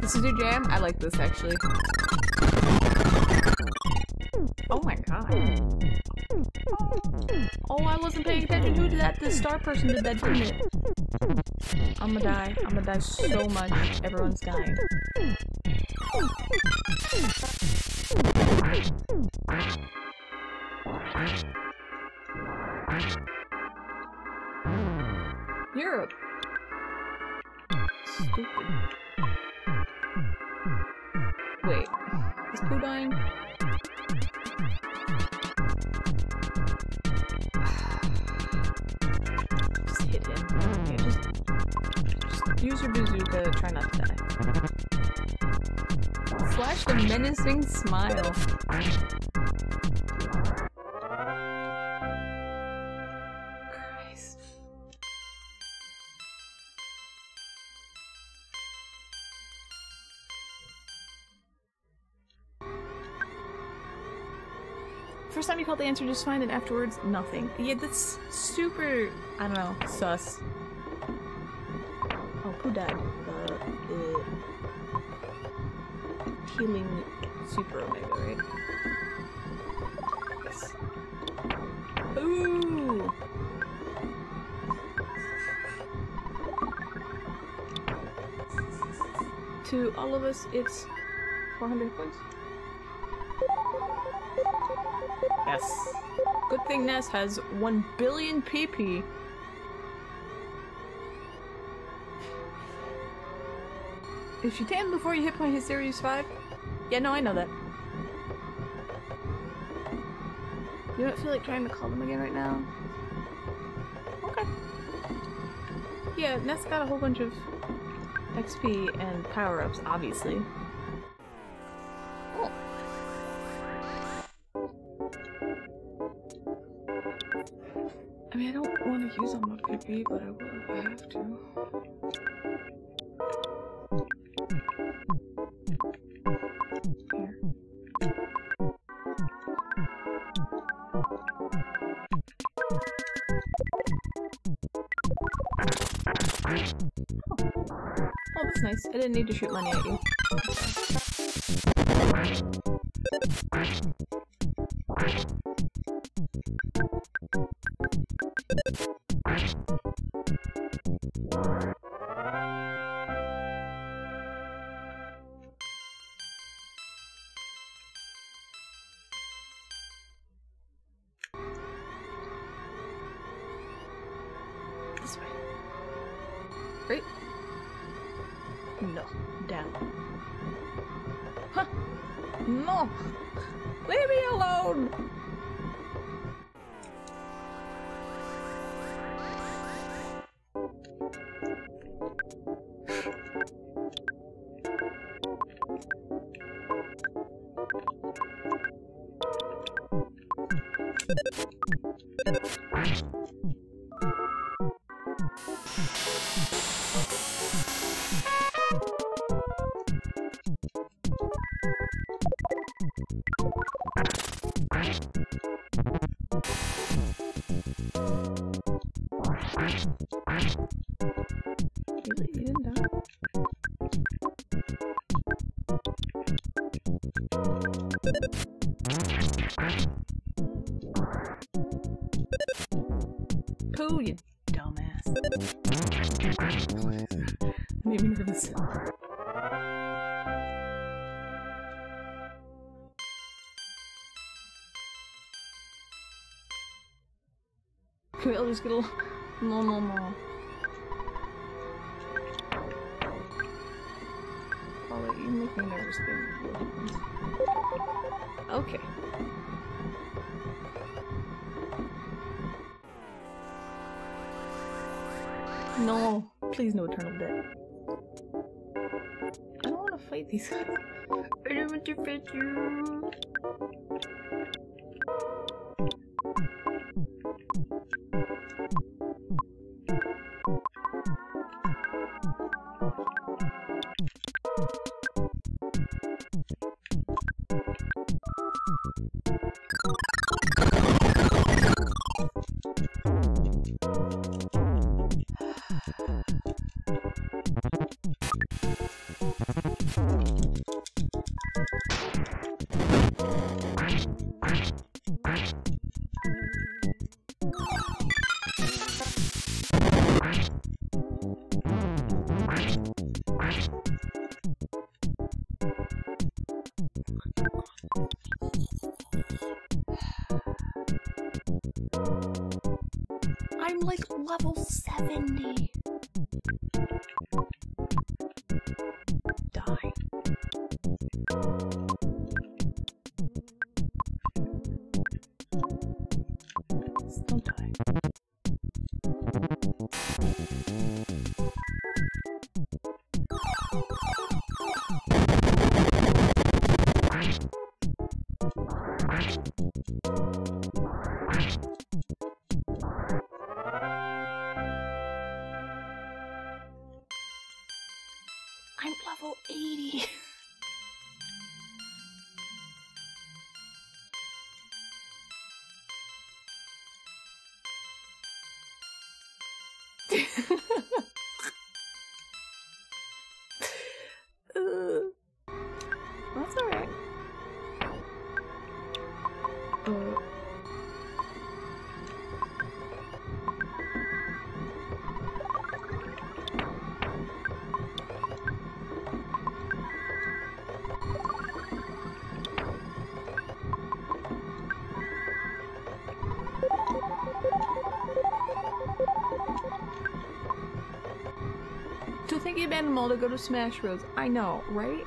This is your jam? I like this actually. Attention. Who did that? The star person did that, didn't? I'ma die. I'ma die so much. Everyone's dying. Smile. Christ. First time you called the answer just fine, and afterwards, nothing. Yeah, that's super, I don't know, sus. Oh, who died? Uh, uh, healing super omega, right? Yes. Ooh! To all of us, it's 400 points. Yes. Good thing Ness has 1 billion PP. If you tan before you hit point hit series 5? Yeah, no, I know that. You don't feel like trying to call them again right now? Okay. Yeah, Ness got a whole bunch of XP and power-ups, obviously. Cool. I mean, I don't want to use unlock PP, but I will if I have to. Didn't need to shoot money at you. Okay, I'll just get a little... No, no, no. Paula, you make me nervous. Okay. No, please no eternal death. I don't want to fight these guys. Like level 70. Of animal to go to Smash Bros. I know, right?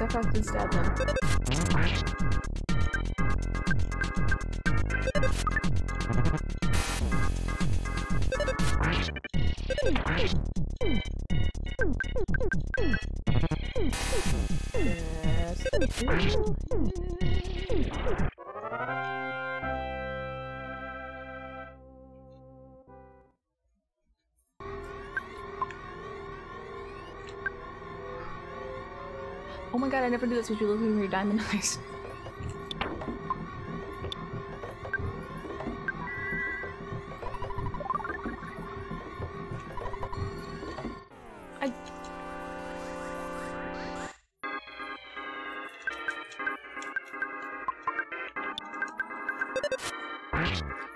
True, Sephiroth did stab them. Never do this what you look when you're diamond eyes. <laughs> I...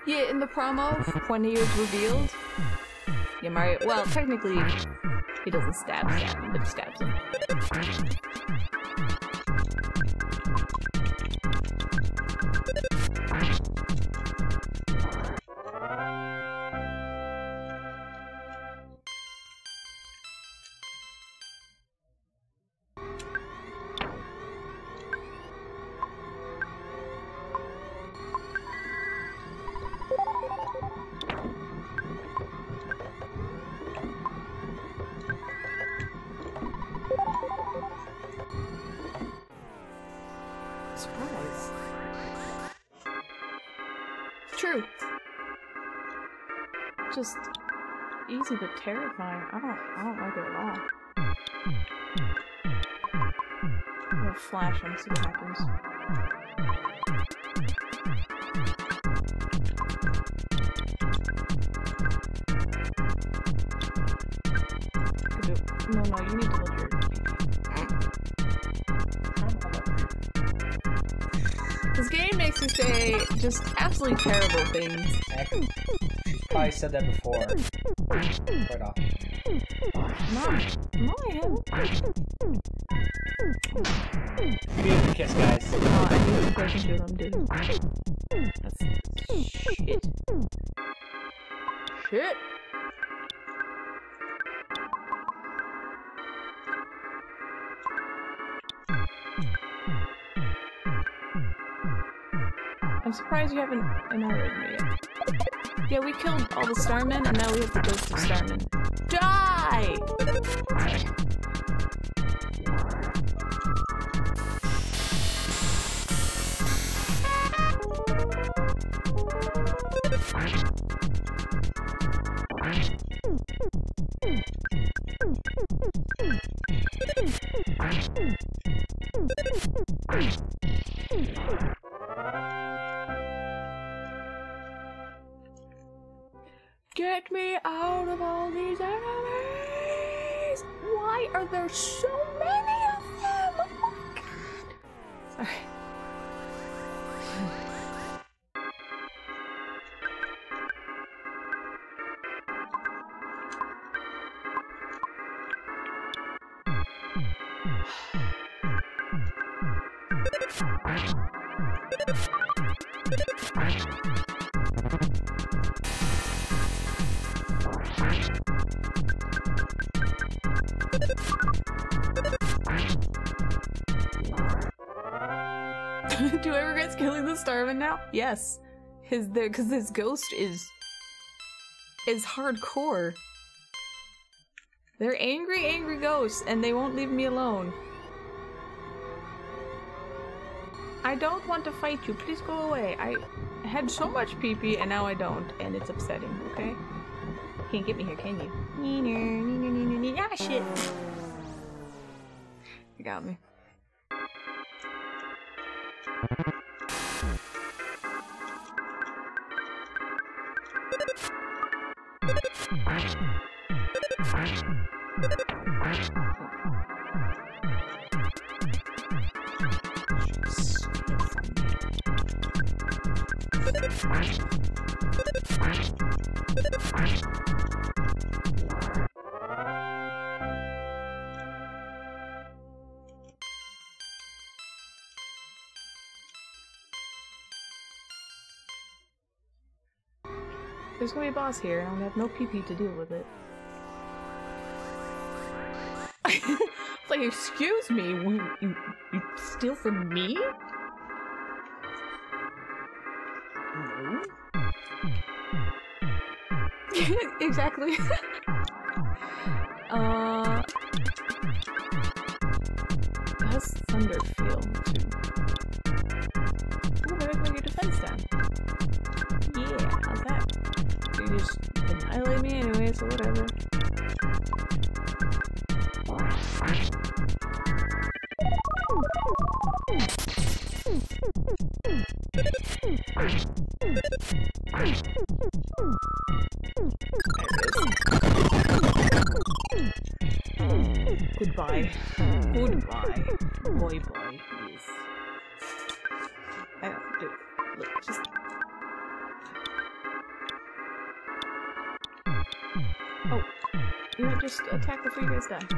Yeah, in the promo, when he was revealed, yeah, Mario. Well, technically, he doesn't stab stab but stabs him. Surprise. True. Just easy but terrifying. I don't I don't like it at all. I'm gonna flash him, see what happens. No, no, you need to hold your This game makes me say just absolutely terrible things. Heck, She's probably said that before. Quite often. Not, no, I haven't. Give me a kiss, guys. Oh, I need to pay attention to what I'm doing. You haven't annihilated me yet. Yeah, we killed all the Starmen, and now we have the Ghost of Starman. Die! Now? Yes. His the because his ghost is is hardcore. They're angry, angry ghosts, and they won't leave me alone. I don't want to fight you. Please go away. I had so much pee pee and now I don't, and it's upsetting, okay? Can't get me here, can you? Ah, shit. You got me. There's gonna be a boss here, and I have no PP to deal with it. like <laughs> like, excuse me, you, you, you steal from me? No. <laughs> exactly. <laughs> uh, how's thunder anyway, so whatever. Goodbye. Goodbye. Just attack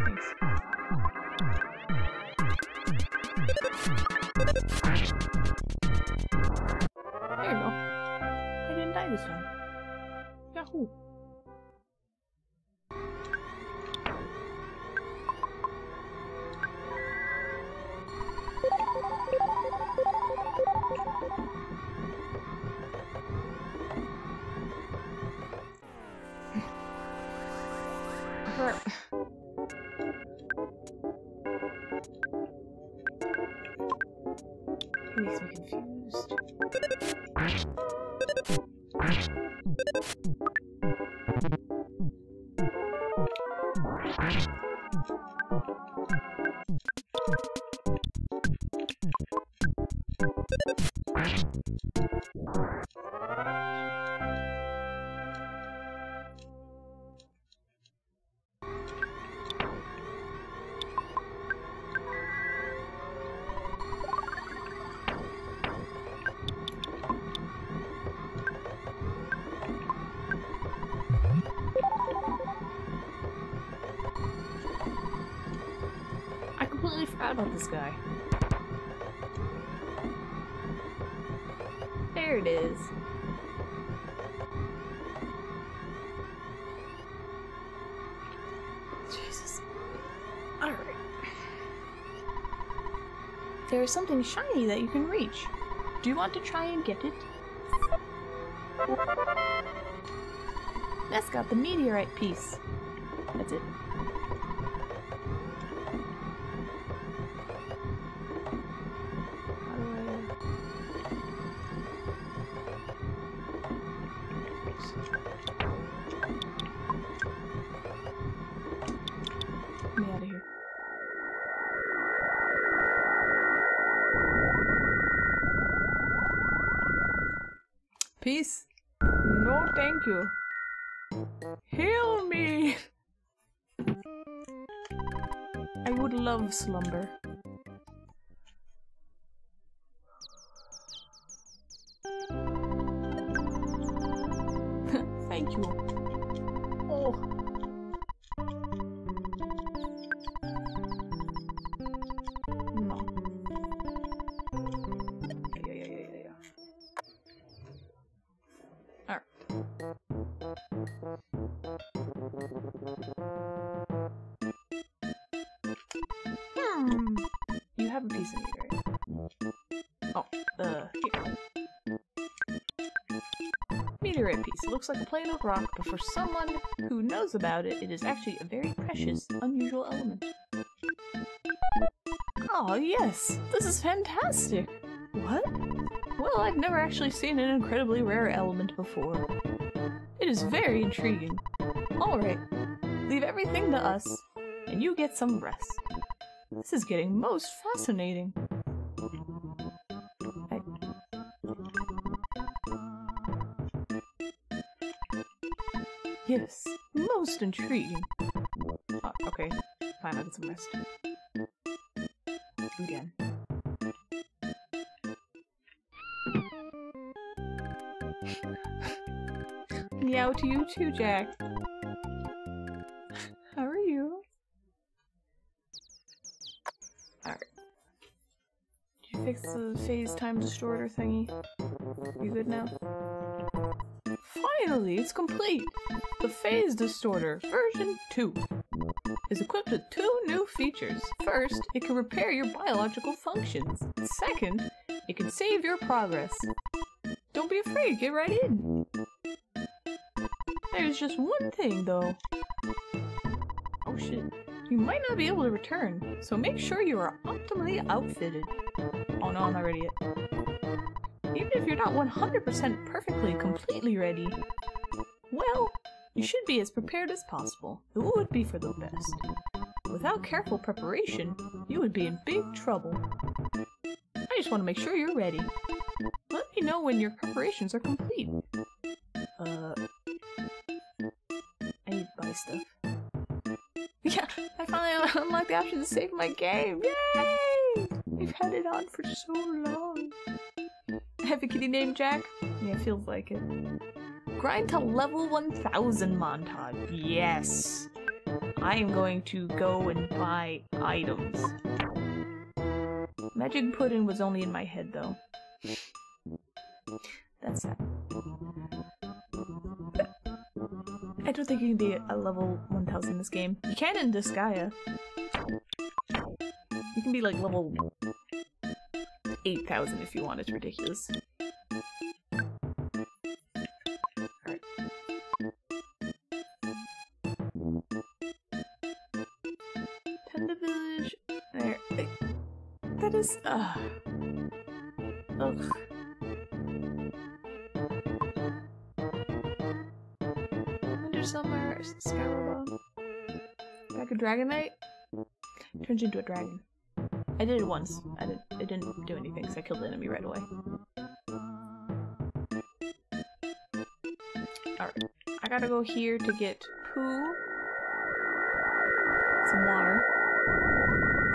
about this guy. There it is. Jesus. Alright. There is something shiny that you can reach. Do you want to try and get it? That's got the meteorite piece. That's it. Looks like a plain old rock, but for someone who knows about it, it is actually a very precious, unusual element. Oh, yes! This is fantastic! What? Well, I've never actually seen an incredibly rare element before. It is very intriguing. Alright, leave everything to us, and you get some rest. This is getting most fascinating. Most intriguing. Uh, okay, fine, I'll get some rest. Again. <laughs> Meow to you too, Jack. How are you? Alright. Did you fix the phase time distorter thingy? You good now? Finally, it's complete! The phase distorter, version 2. is equipped with two new features. First, it can repair your biological functions. Second, it can save your progress. Don't be afraid, get right in. There's just one thing though. Oh shit. You might not be able to return, so make sure you are optimally outfitted. Oh no, I'm not ready yet. If you're not 100% perfectly, completely ready, well, you should be as prepared as possible. It would be for the best. Without careful preparation, you would be in big trouble. I just want to make sure you're ready. Let me know when your preparations are complete. Uh, I need to buy stuff. <laughs> Yeah, I finally <laughs> unlocked the option to save my game. Yay! I've had it on for so long. Have a kitty named Jack? Yeah, feels like it. Grind to level 1000 montage. Yes. I am going to go and buy items. Magic Pudding was only in my head though. That's sad. I don't think you can be a level 1000 in this game. You can in Disgaea. You can be like level 8000 if you want. It's ridiculous. Alright. Tenda Village. There. That is. Ugh. Ball. Back a Dragonite? Turns into a dragon. I did it once. I did, didn't do anything because I killed the enemy right away. Alright. I gotta go here to get poo. Some water.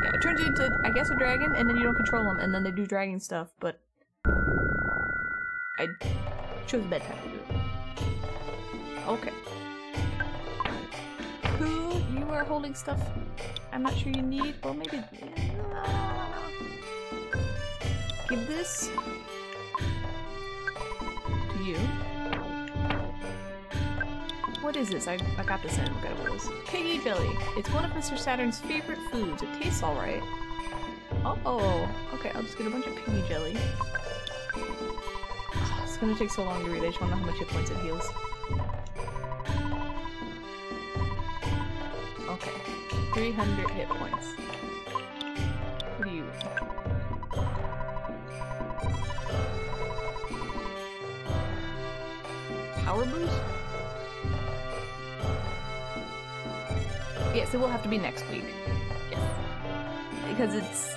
Yeah, it turns you into, I guess, a dragon, and then you don't control them, and then they do dragon stuff, but... I chose bedtime to do it. Okay. Poo, you are holding stuff I'm not sure you need. Well, maybe. yeah. Give this to you. What is this? I, I got this in. At what it is. Piggy jelly. It's one of Mr. Saturn's favorite foods. It tastes alright. Oh, oh. Okay, I'll just get a bunch of piggy jelly. Ah, It's gonna take so long to read. I just wanna know how much hit points it heals. Okay. 300 hit points. It will have to be next week. Because it's...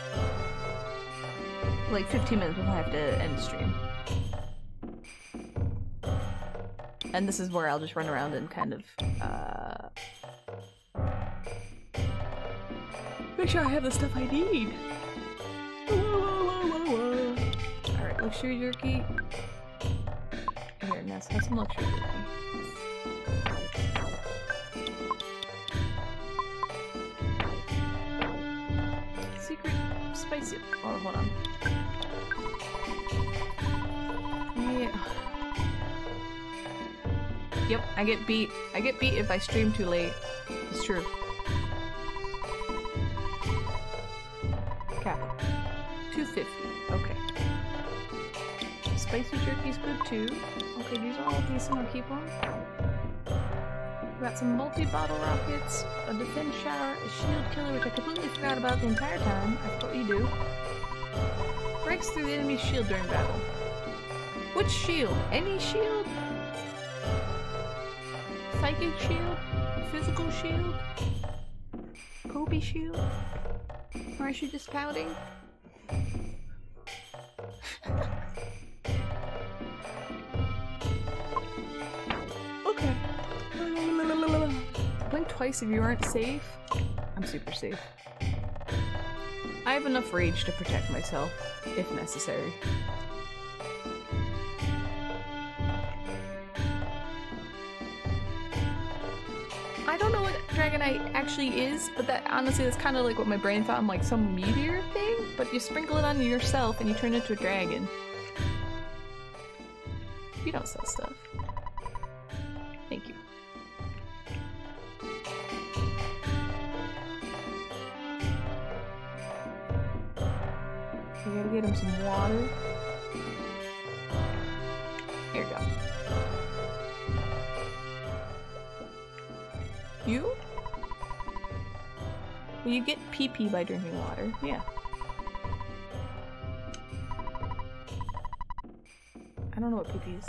Like 15 minutes before I have to end stream. And this is where I'll just run around and kind of, uh... Make sure I have the stuff I need. Alright, luxury jerky. Here, Ness, have some luxury jerky. I get beat. I get beat if I stream too late. It's true. Cap. 250. Okay. Spicy jerky's good too. Okay, these are all decent. I'll keep them. Got some multi-bottle rockets, a defense shower, a shield killer, which I completely forgot about the entire time. I forgot you do. Breaks through the enemy's shield during battle. Which shield? Any shield? Psychic shield? Physical shield? Kobe shield? Or is she just pouting? <laughs> okay. Blink twice if you aren't safe. I'm super safe. I have enough rage to protect myself, if necessary. Dragonite actually is, but that honestly that's kind of like what my brain thought, I'm like some meteor thing? But you sprinkle it on yourself and you turn into a dragon. You don't sell stuff. Thank you. We gotta get him some water. Here you go. You? Well, you get pee pee by drinking water. Yeah. I don't know what pee pee is.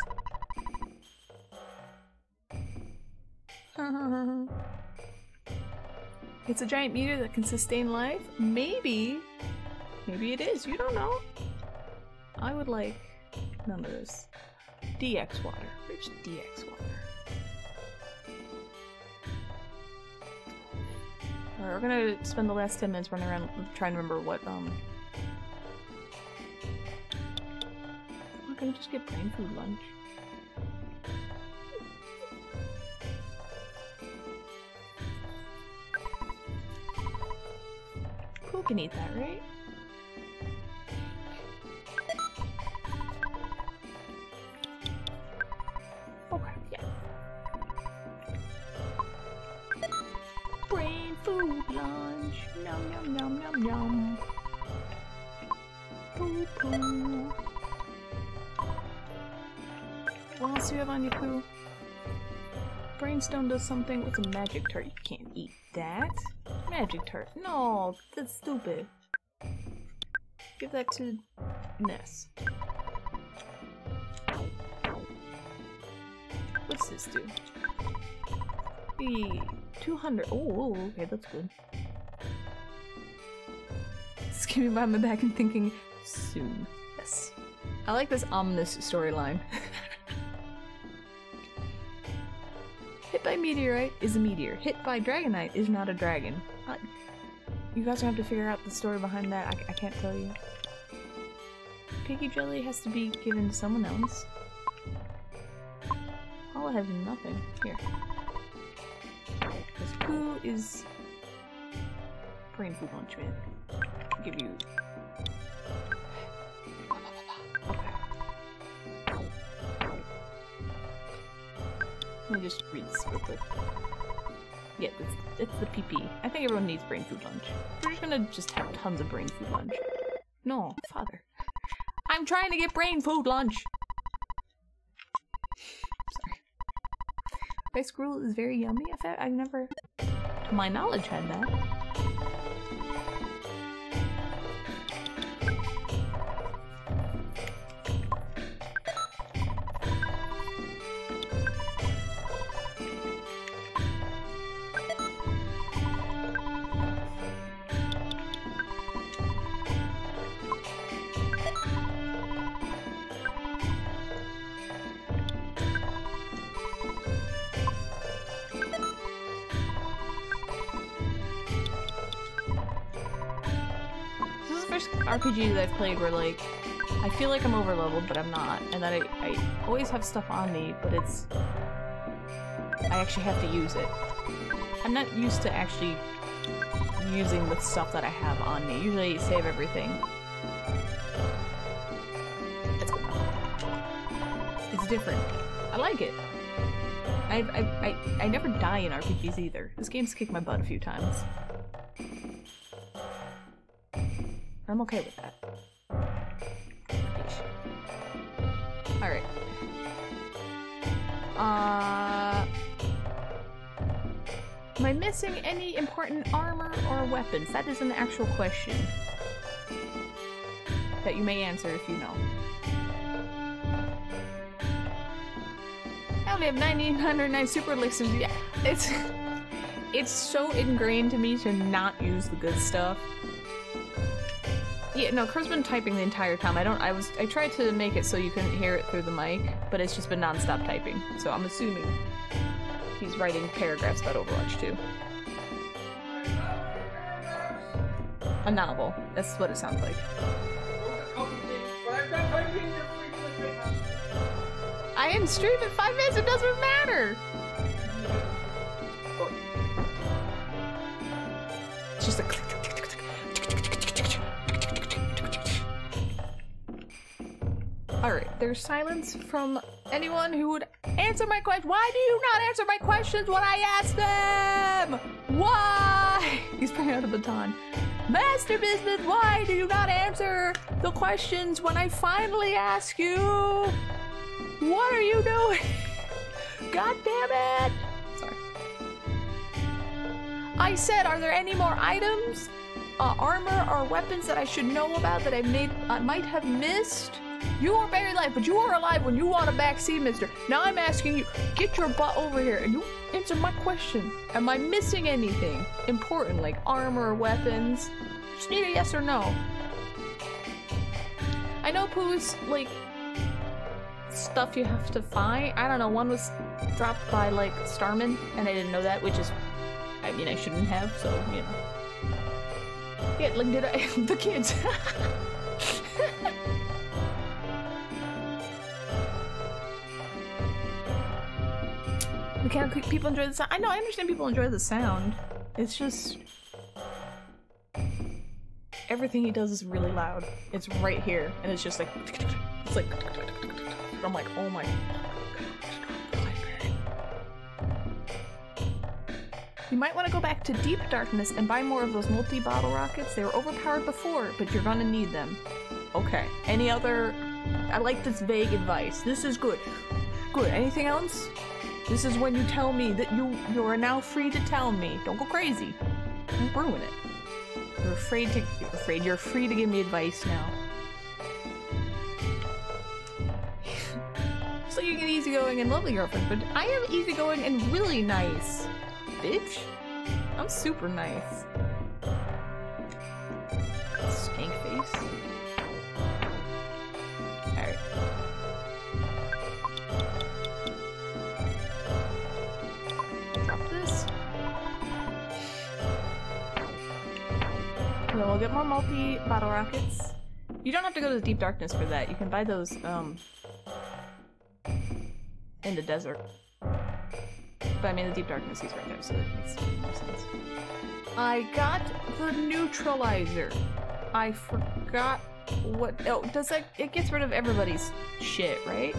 <laughs> it's a giant meteor that can sustain life? Maybe. Maybe it is. You don't know. I would like none of this. DX water. Rich DX water. We're gonna spend the last 10 minutes running around trying to remember what, um... We're gonna just get brain food lunch. Who can eat that, right? Food lunch. Yum yum yum yum yum. Poo poo. What else do you have on your poo? Brainstone does something with a magic tart. You can't eat that. Magic tart. No, that's stupid. Give that to Ness. What's this do? The 200. Oh, okay, that's good. <laughs> Skimming by my back and thinking, soon. Yes. I like this ominous storyline. <laughs> Hit by meteorite is a meteor. Hit by dragonite is not a dragon. Uh, you guys gonna have to figure out the story behind that. I, I can't tell you. Piggy jelly has to be given to someone else. Paula has nothing. Here. Because who is brain food lunch man? I'll give you. Let me just read this real quick. Yeah, it's, it's the PP. I think everyone needs brain food lunch. We're just gonna just have tons of brain food lunch. No, father. I'm trying to get brain food lunch! Rice gruel is very yummy. I thought I've never, to my knowledge, had that. That I've played where, like, I feel like I'm over leveled, but I'm not. And that I, I always have stuff on me, but it's. I actually have to use it. I'm not used to actually using the stuff that I have on me. Usually I save everything. It's. It's different. I like it. I, I, I, I never die in RPGs either. This game's kicked my butt a few times. I'm okay with that. Uh. Am I missing any important armor or weapons? That is an actual question. That you may answer if you know. I only have 9,909 super elixirs. Yeah, it's. <laughs> It's so ingrained to me to not use the good stuff. Yeah, no, Kurt's been typing the entire time. I don't. I was. I tried to make it so you couldn't hear it through the mic, but it's just been non-stop typing. So I'm assuming he's writing paragraphs about Overwatch too. A novel. That's what it sounds like. I am streaming five minutes. It doesn't matter. There's silence from anyone who would answer my question. Why do you not answer my questions when I ask them? Why? <laughs> He's bringing out a baton. Master Business, why do you not answer the questions when I finally ask you? What are you doing? <laughs> God damn it! Sorry. I said, are there any more items, uh, armor, or weapons that I should know about that I may I might have missed? You are very alive, but you are alive when you want a backseat, mister. Now I'm asking you, get your butt over here and you answer my question. Am I missing anything important, like armor or weapons? Just need a yes or no. I know Poo's, like, stuff you have to find. I don't know, one was dropped by, like, Starman, and I didn't know that, which is, I mean, I shouldn't have, so, you know. Yeah, like, did I, <laughs> the kids. <laughs> We can't people enjoy the sound. I know, I understand people enjoy the sound. It's just everything he does is really loud. It's right here, and it's just like it's like I'm like, oh my. You might want to go back to Deep Darkness and buy more of those multi-bottle rockets. They were overpowered before, but you're gonna need them. Okay. Any other? I like this vague advice. This is good. Good. Anything else? This is when you tell me that you you are now free to tell me. Don't go crazy. Don't ruin it. You're afraid to you're afraid you're free to give me advice now. <laughs> so you get easygoing and lovely girlfriend, but I am easygoing and really nice. Bitch. I'm super nice. Skank face. And then we'll get more multi bottle rockets. You don't have to go to the deep darkness for that. You can buy those um in the desert. But I mean the deep darkness he's right there, so it makes more sense. I got the neutralizer. I forgot what oh does that it gets rid of everybody's shit, right?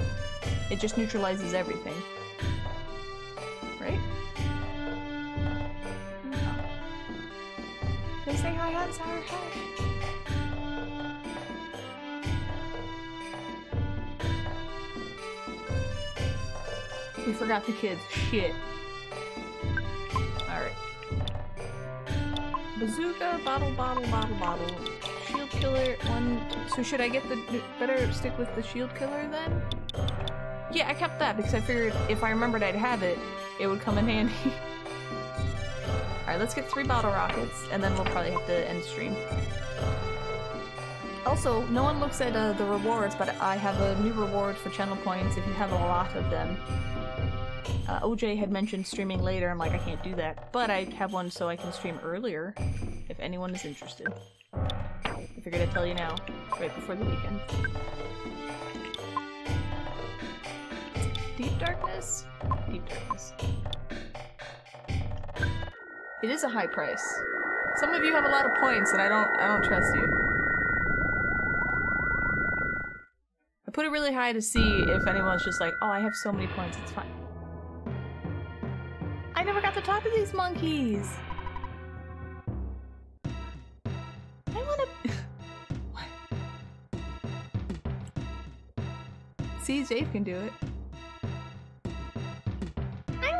It just neutralizes everything. Right? Say hi hi sour hash. We forgot the kids. Shit. Alright. Bazooka, bottle, bottle, bottle, bottle. Shield killer, one. So should I get the. Better stick with the shield killer then? Yeah, I kept that because I figured if I remembered I'd have it, it would come in handy. <laughs> Alright, let's get three bottle rockets, and then we'll probably have to end stream. Also, no one looks at uh, the rewards, but I have a new reward for channel points if you have a lot of them. Uh, OJ had mentioned streaming later. I'm like, I can't do that. But I have one so I can stream earlier if anyone is interested. I figured I'd tell you now, right before the weekend. Deep darkness? Deep darkness. It is a high price. Some of you have a lot of points and I don't I don't trust you. I put it really high to see if anyone's just like, oh I have so many points, it's fine. I never got to talk to these monkeys. I wanna. <laughs> what? Can do it.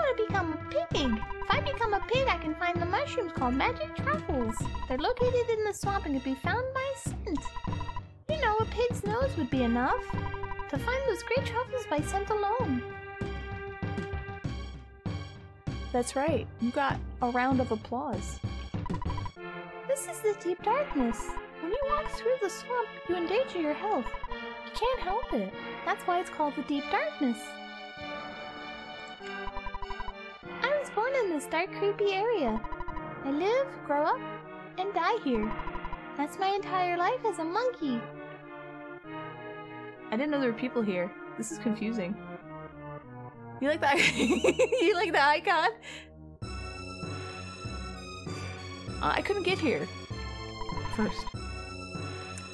Want to become a pig. If I become a pig, I can find the mushrooms called magic truffles. They're located in the swamp and can be found by scent. You know, a pig's nose would be enough to find those great truffles by scent alone. That's right. You got a round of applause. This is the deep darkness. When you walk through the swamp, you endanger your health. You can't help it. That's why it's called the deep darkness. Born in this dark, creepy area. I live, grow up, and die here. That's my entire life as a monkey. I didn't know there were people here. This is confusing. You like that? <laughs> you like the icon? Uh, I couldn't get here first.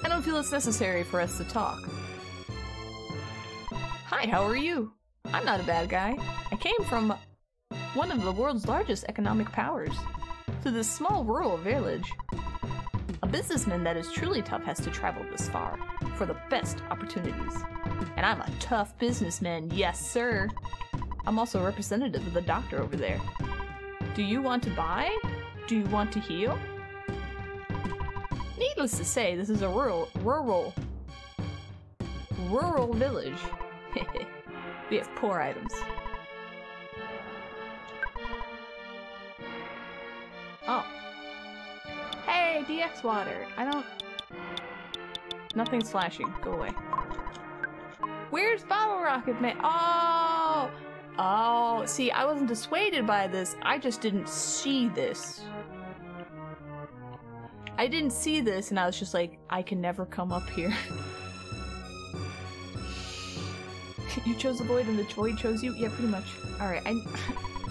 I don't feel it's necessary for us to talk. Hi, how are you? I'm not a bad guy. I came from one of the world's largest economic powers to this small rural village. A businessman that is truly tough has to travel this far for the best opportunities. And I'm a tough businessman, yes, sir. I'm also a representative of the doctor over there. Do you want to buy? Do you want to heal? Needless to say, this is a rural, rural, rural village. <laughs> we have poor items. Oh. Hey, DX water. I don't... Nothing's flashing. Go away. Where's Bottle Rocket Man? Oh! Oh, see, I wasn't dissuaded by this. I just didn't see this. I didn't see this, and I was just like, I can never come up here. <laughs> you chose the void, and the void chose you? Yeah, pretty much. Alright, I... <laughs>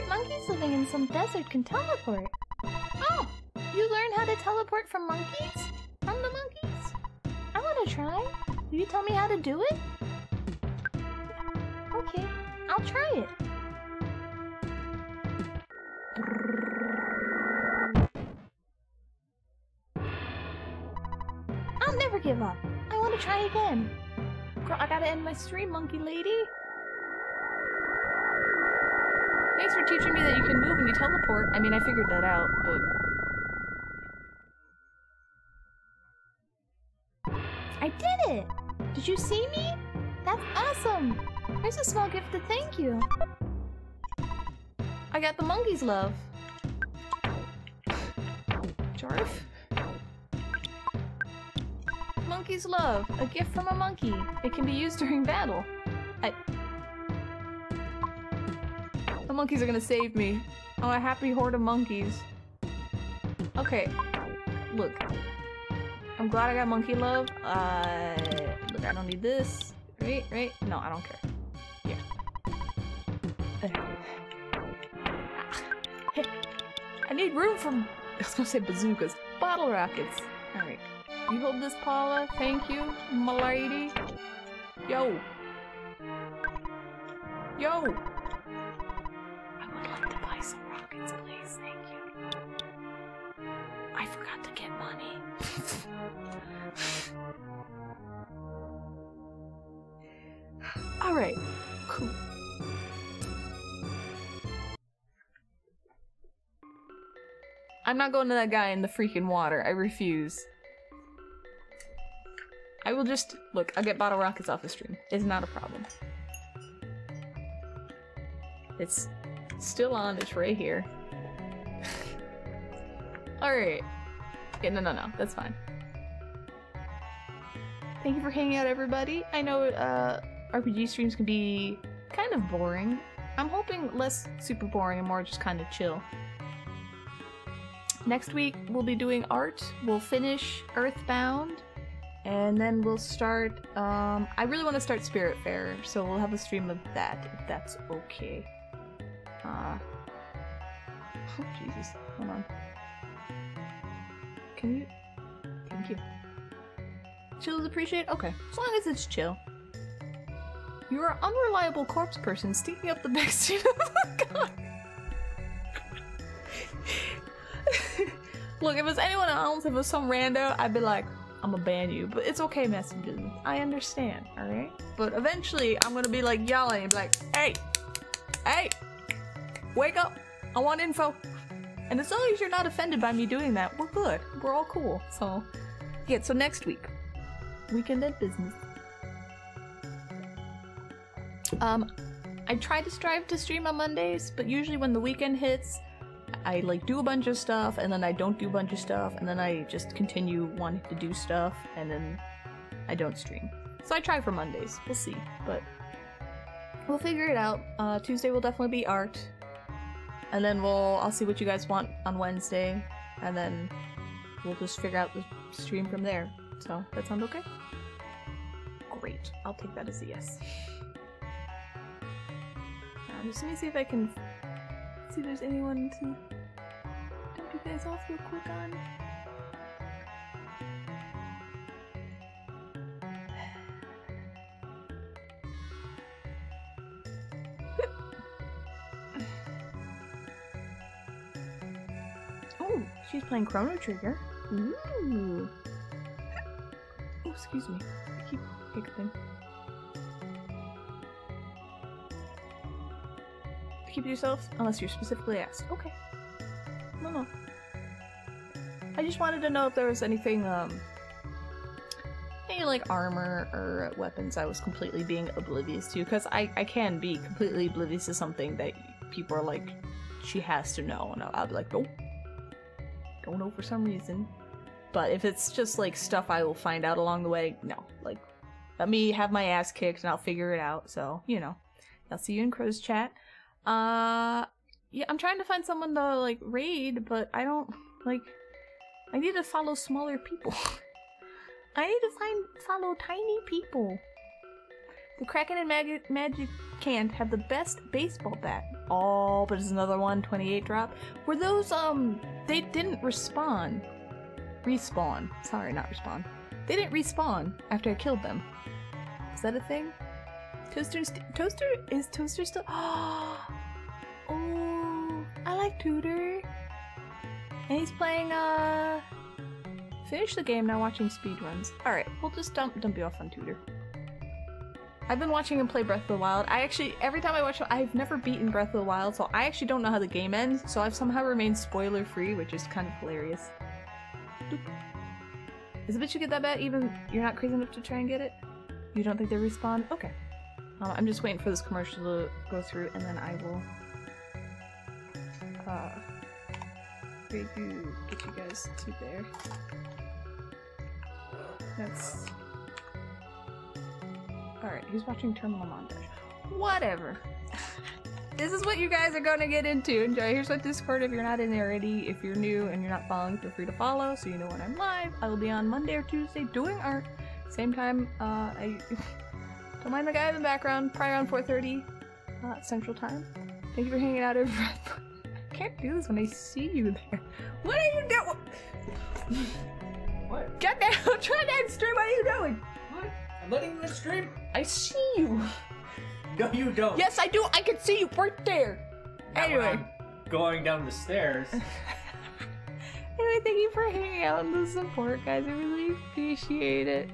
I heard monkeys living in some desert can teleport. Oh, you learn how to teleport from monkeys? From the monkeys? I want to try. Will you tell me how to do it? Okay, I'll try it. I'll never give up. I want to try again. Girl, I gotta end my stream, monkey lady. Thanks for teaching me that you can move when you teleport. I mean, I figured that out, but... I did it! Did you see me? That's awesome! Here's a small gift to thank you. I got the monkey's love. Jarf? Monkey's love. A gift from a monkey. It can be used during battle. I... The monkeys are gonna save me. Oh, a happy horde of monkeys. Okay. Look. I'm glad I got monkey love. Uh, look, I don't need this. Right, right? No, I don't care. Yeah. I need room for. I was gonna say bazookas. Bottle rockets. Alright. You hold this, Paula. Thank you, my lady. Yo. Yo. I'm not going to that guy in the freaking water. I refuse. I will just look. I'll get bottle rockets off the stream. It's not a problem. It's still on. It's right here. <laughs> All right. Yeah, no, no, no. That's fine. Thank you for hanging out, everybody. I know uh, RPG streams can be kind of boring. I'm hoping less super boring and more just kind of chill. Next week, we'll be doing art. We'll finish Earthbound. And then we'll start, um, I really want to start Spirit Fair, so we'll have a stream of that, if that's okay. Uh, oh, Jesus. Hold on. Can you? Thank you. Chill is appreciate? Okay. As long as it's chill. You're an unreliable corpse person sticking up the <laughs> backseat of the car. Look, if it was anyone else, if it was some rando, I'd be like, I'm gonna ban you. But it's okay messages. I understand, alright? But eventually, I'm gonna be like yelling and be like, hey, hey, wake up. I want info. And as long as you're not offended by me doing that, we're good. We're all cool. So, yeah, so next week, weekend at business. Um, I try to strive to stream on Mondays, but usually when the weekend hits, I like do a bunch of stuff and then I don't do a bunch of stuff and then I just continue wanting to do stuff and then I don't stream. So I try for Mondays. We'll see, but we'll figure it out. Uh, Tuesday will definitely be art, and then we'll I'll see what you guys want on Wednesday, and then we'll just figure out the stream from there. So that sound okay? Great. I'll take that as a yes. Uh, <laughs> just let me see if I can see if there's anyone to dump you guys off real quick on. <laughs> Oh, She's playing Chrono Trigger. Ooh. Oh, excuse me. I keep hiccuping. Keep it yourself unless you're specifically asked. Okay. No, no. I just wanted to know if there was anything, um, any like armor or weapons I was completely being oblivious to, because I, I can be completely oblivious to something that people are like, she has to know, and I'll, I'll be like, nope. Don't know for some reason. But if it's just like stuff I will find out along the way, no. Like, let me have my ass kicked and I'll figure it out. So, you know. I'll see you in Crow's chat. Uh, yeah, I'm trying to find someone to like raid, but I don't like. I need to follow smaller people. <laughs> I need to find follow tiny people. The Kraken and Magic Magic Can't have the best baseball bat. Oh, but it's another one, 28 drop. Were those um they didn't respawn. Respawn. Sorry, not respawn. They didn't respawn after I killed them. Is that a thing? Toaster st- Toaster is Toaster still <gasps> Oh, I like Tutor. And he's playing uh finish the game now watching speedruns. Alright, we'll just dump dump you off on Tutor. I've been watching him play Breath of the Wild. I actually, every time I watch him, I've never beaten Breath of the Wild, so I actually don't know how the game ends, so I've somehow remained spoiler free, which is kind of hilarious. Doop. Is it bitch you get that bet even you're not crazy enough to try and get it? You don't think they respawn? Okay. Um, I'm just waiting for this commercial to go through, and then I will uh, get you guys to there. That's Alright, who's watching Terminal Montage? Whatever. <laughs> this is what you guys are gonna get into. Enjoy. Here's what Discord if you're not in there already. If you're new and you're not following, feel free to follow so you know when I'm live. I will be on Monday or Tuesday doing art. Same time, uh, I <laughs> don't mind the guy in the background, probably around 4.30 uh, Central Time. Thank you for hanging out, everyone. I <laughs> can't do this when I see you there. What are you doing? What? Get down! <laughs> Try that stream! What are you doing? What? I'm letting you stream. I see you. No, you don't. Yes, I do. I can see you right there. Not Anyway. Going down the stairs. <laughs> Anyway, thank you for hanging out and the support, guys. I really appreciate it.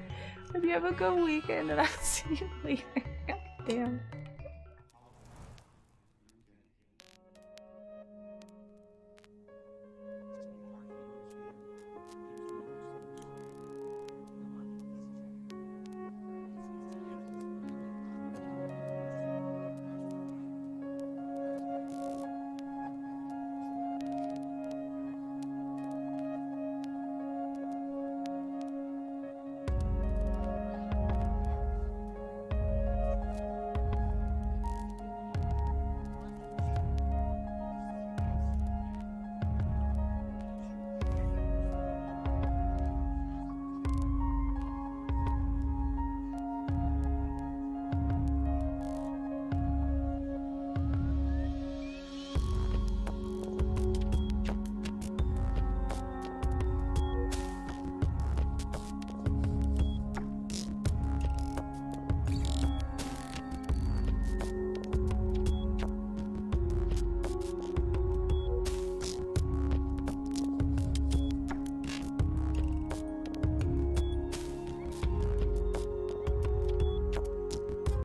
Hope you have a good weekend, and I'll <laughs> see you later. <laughs> Damn.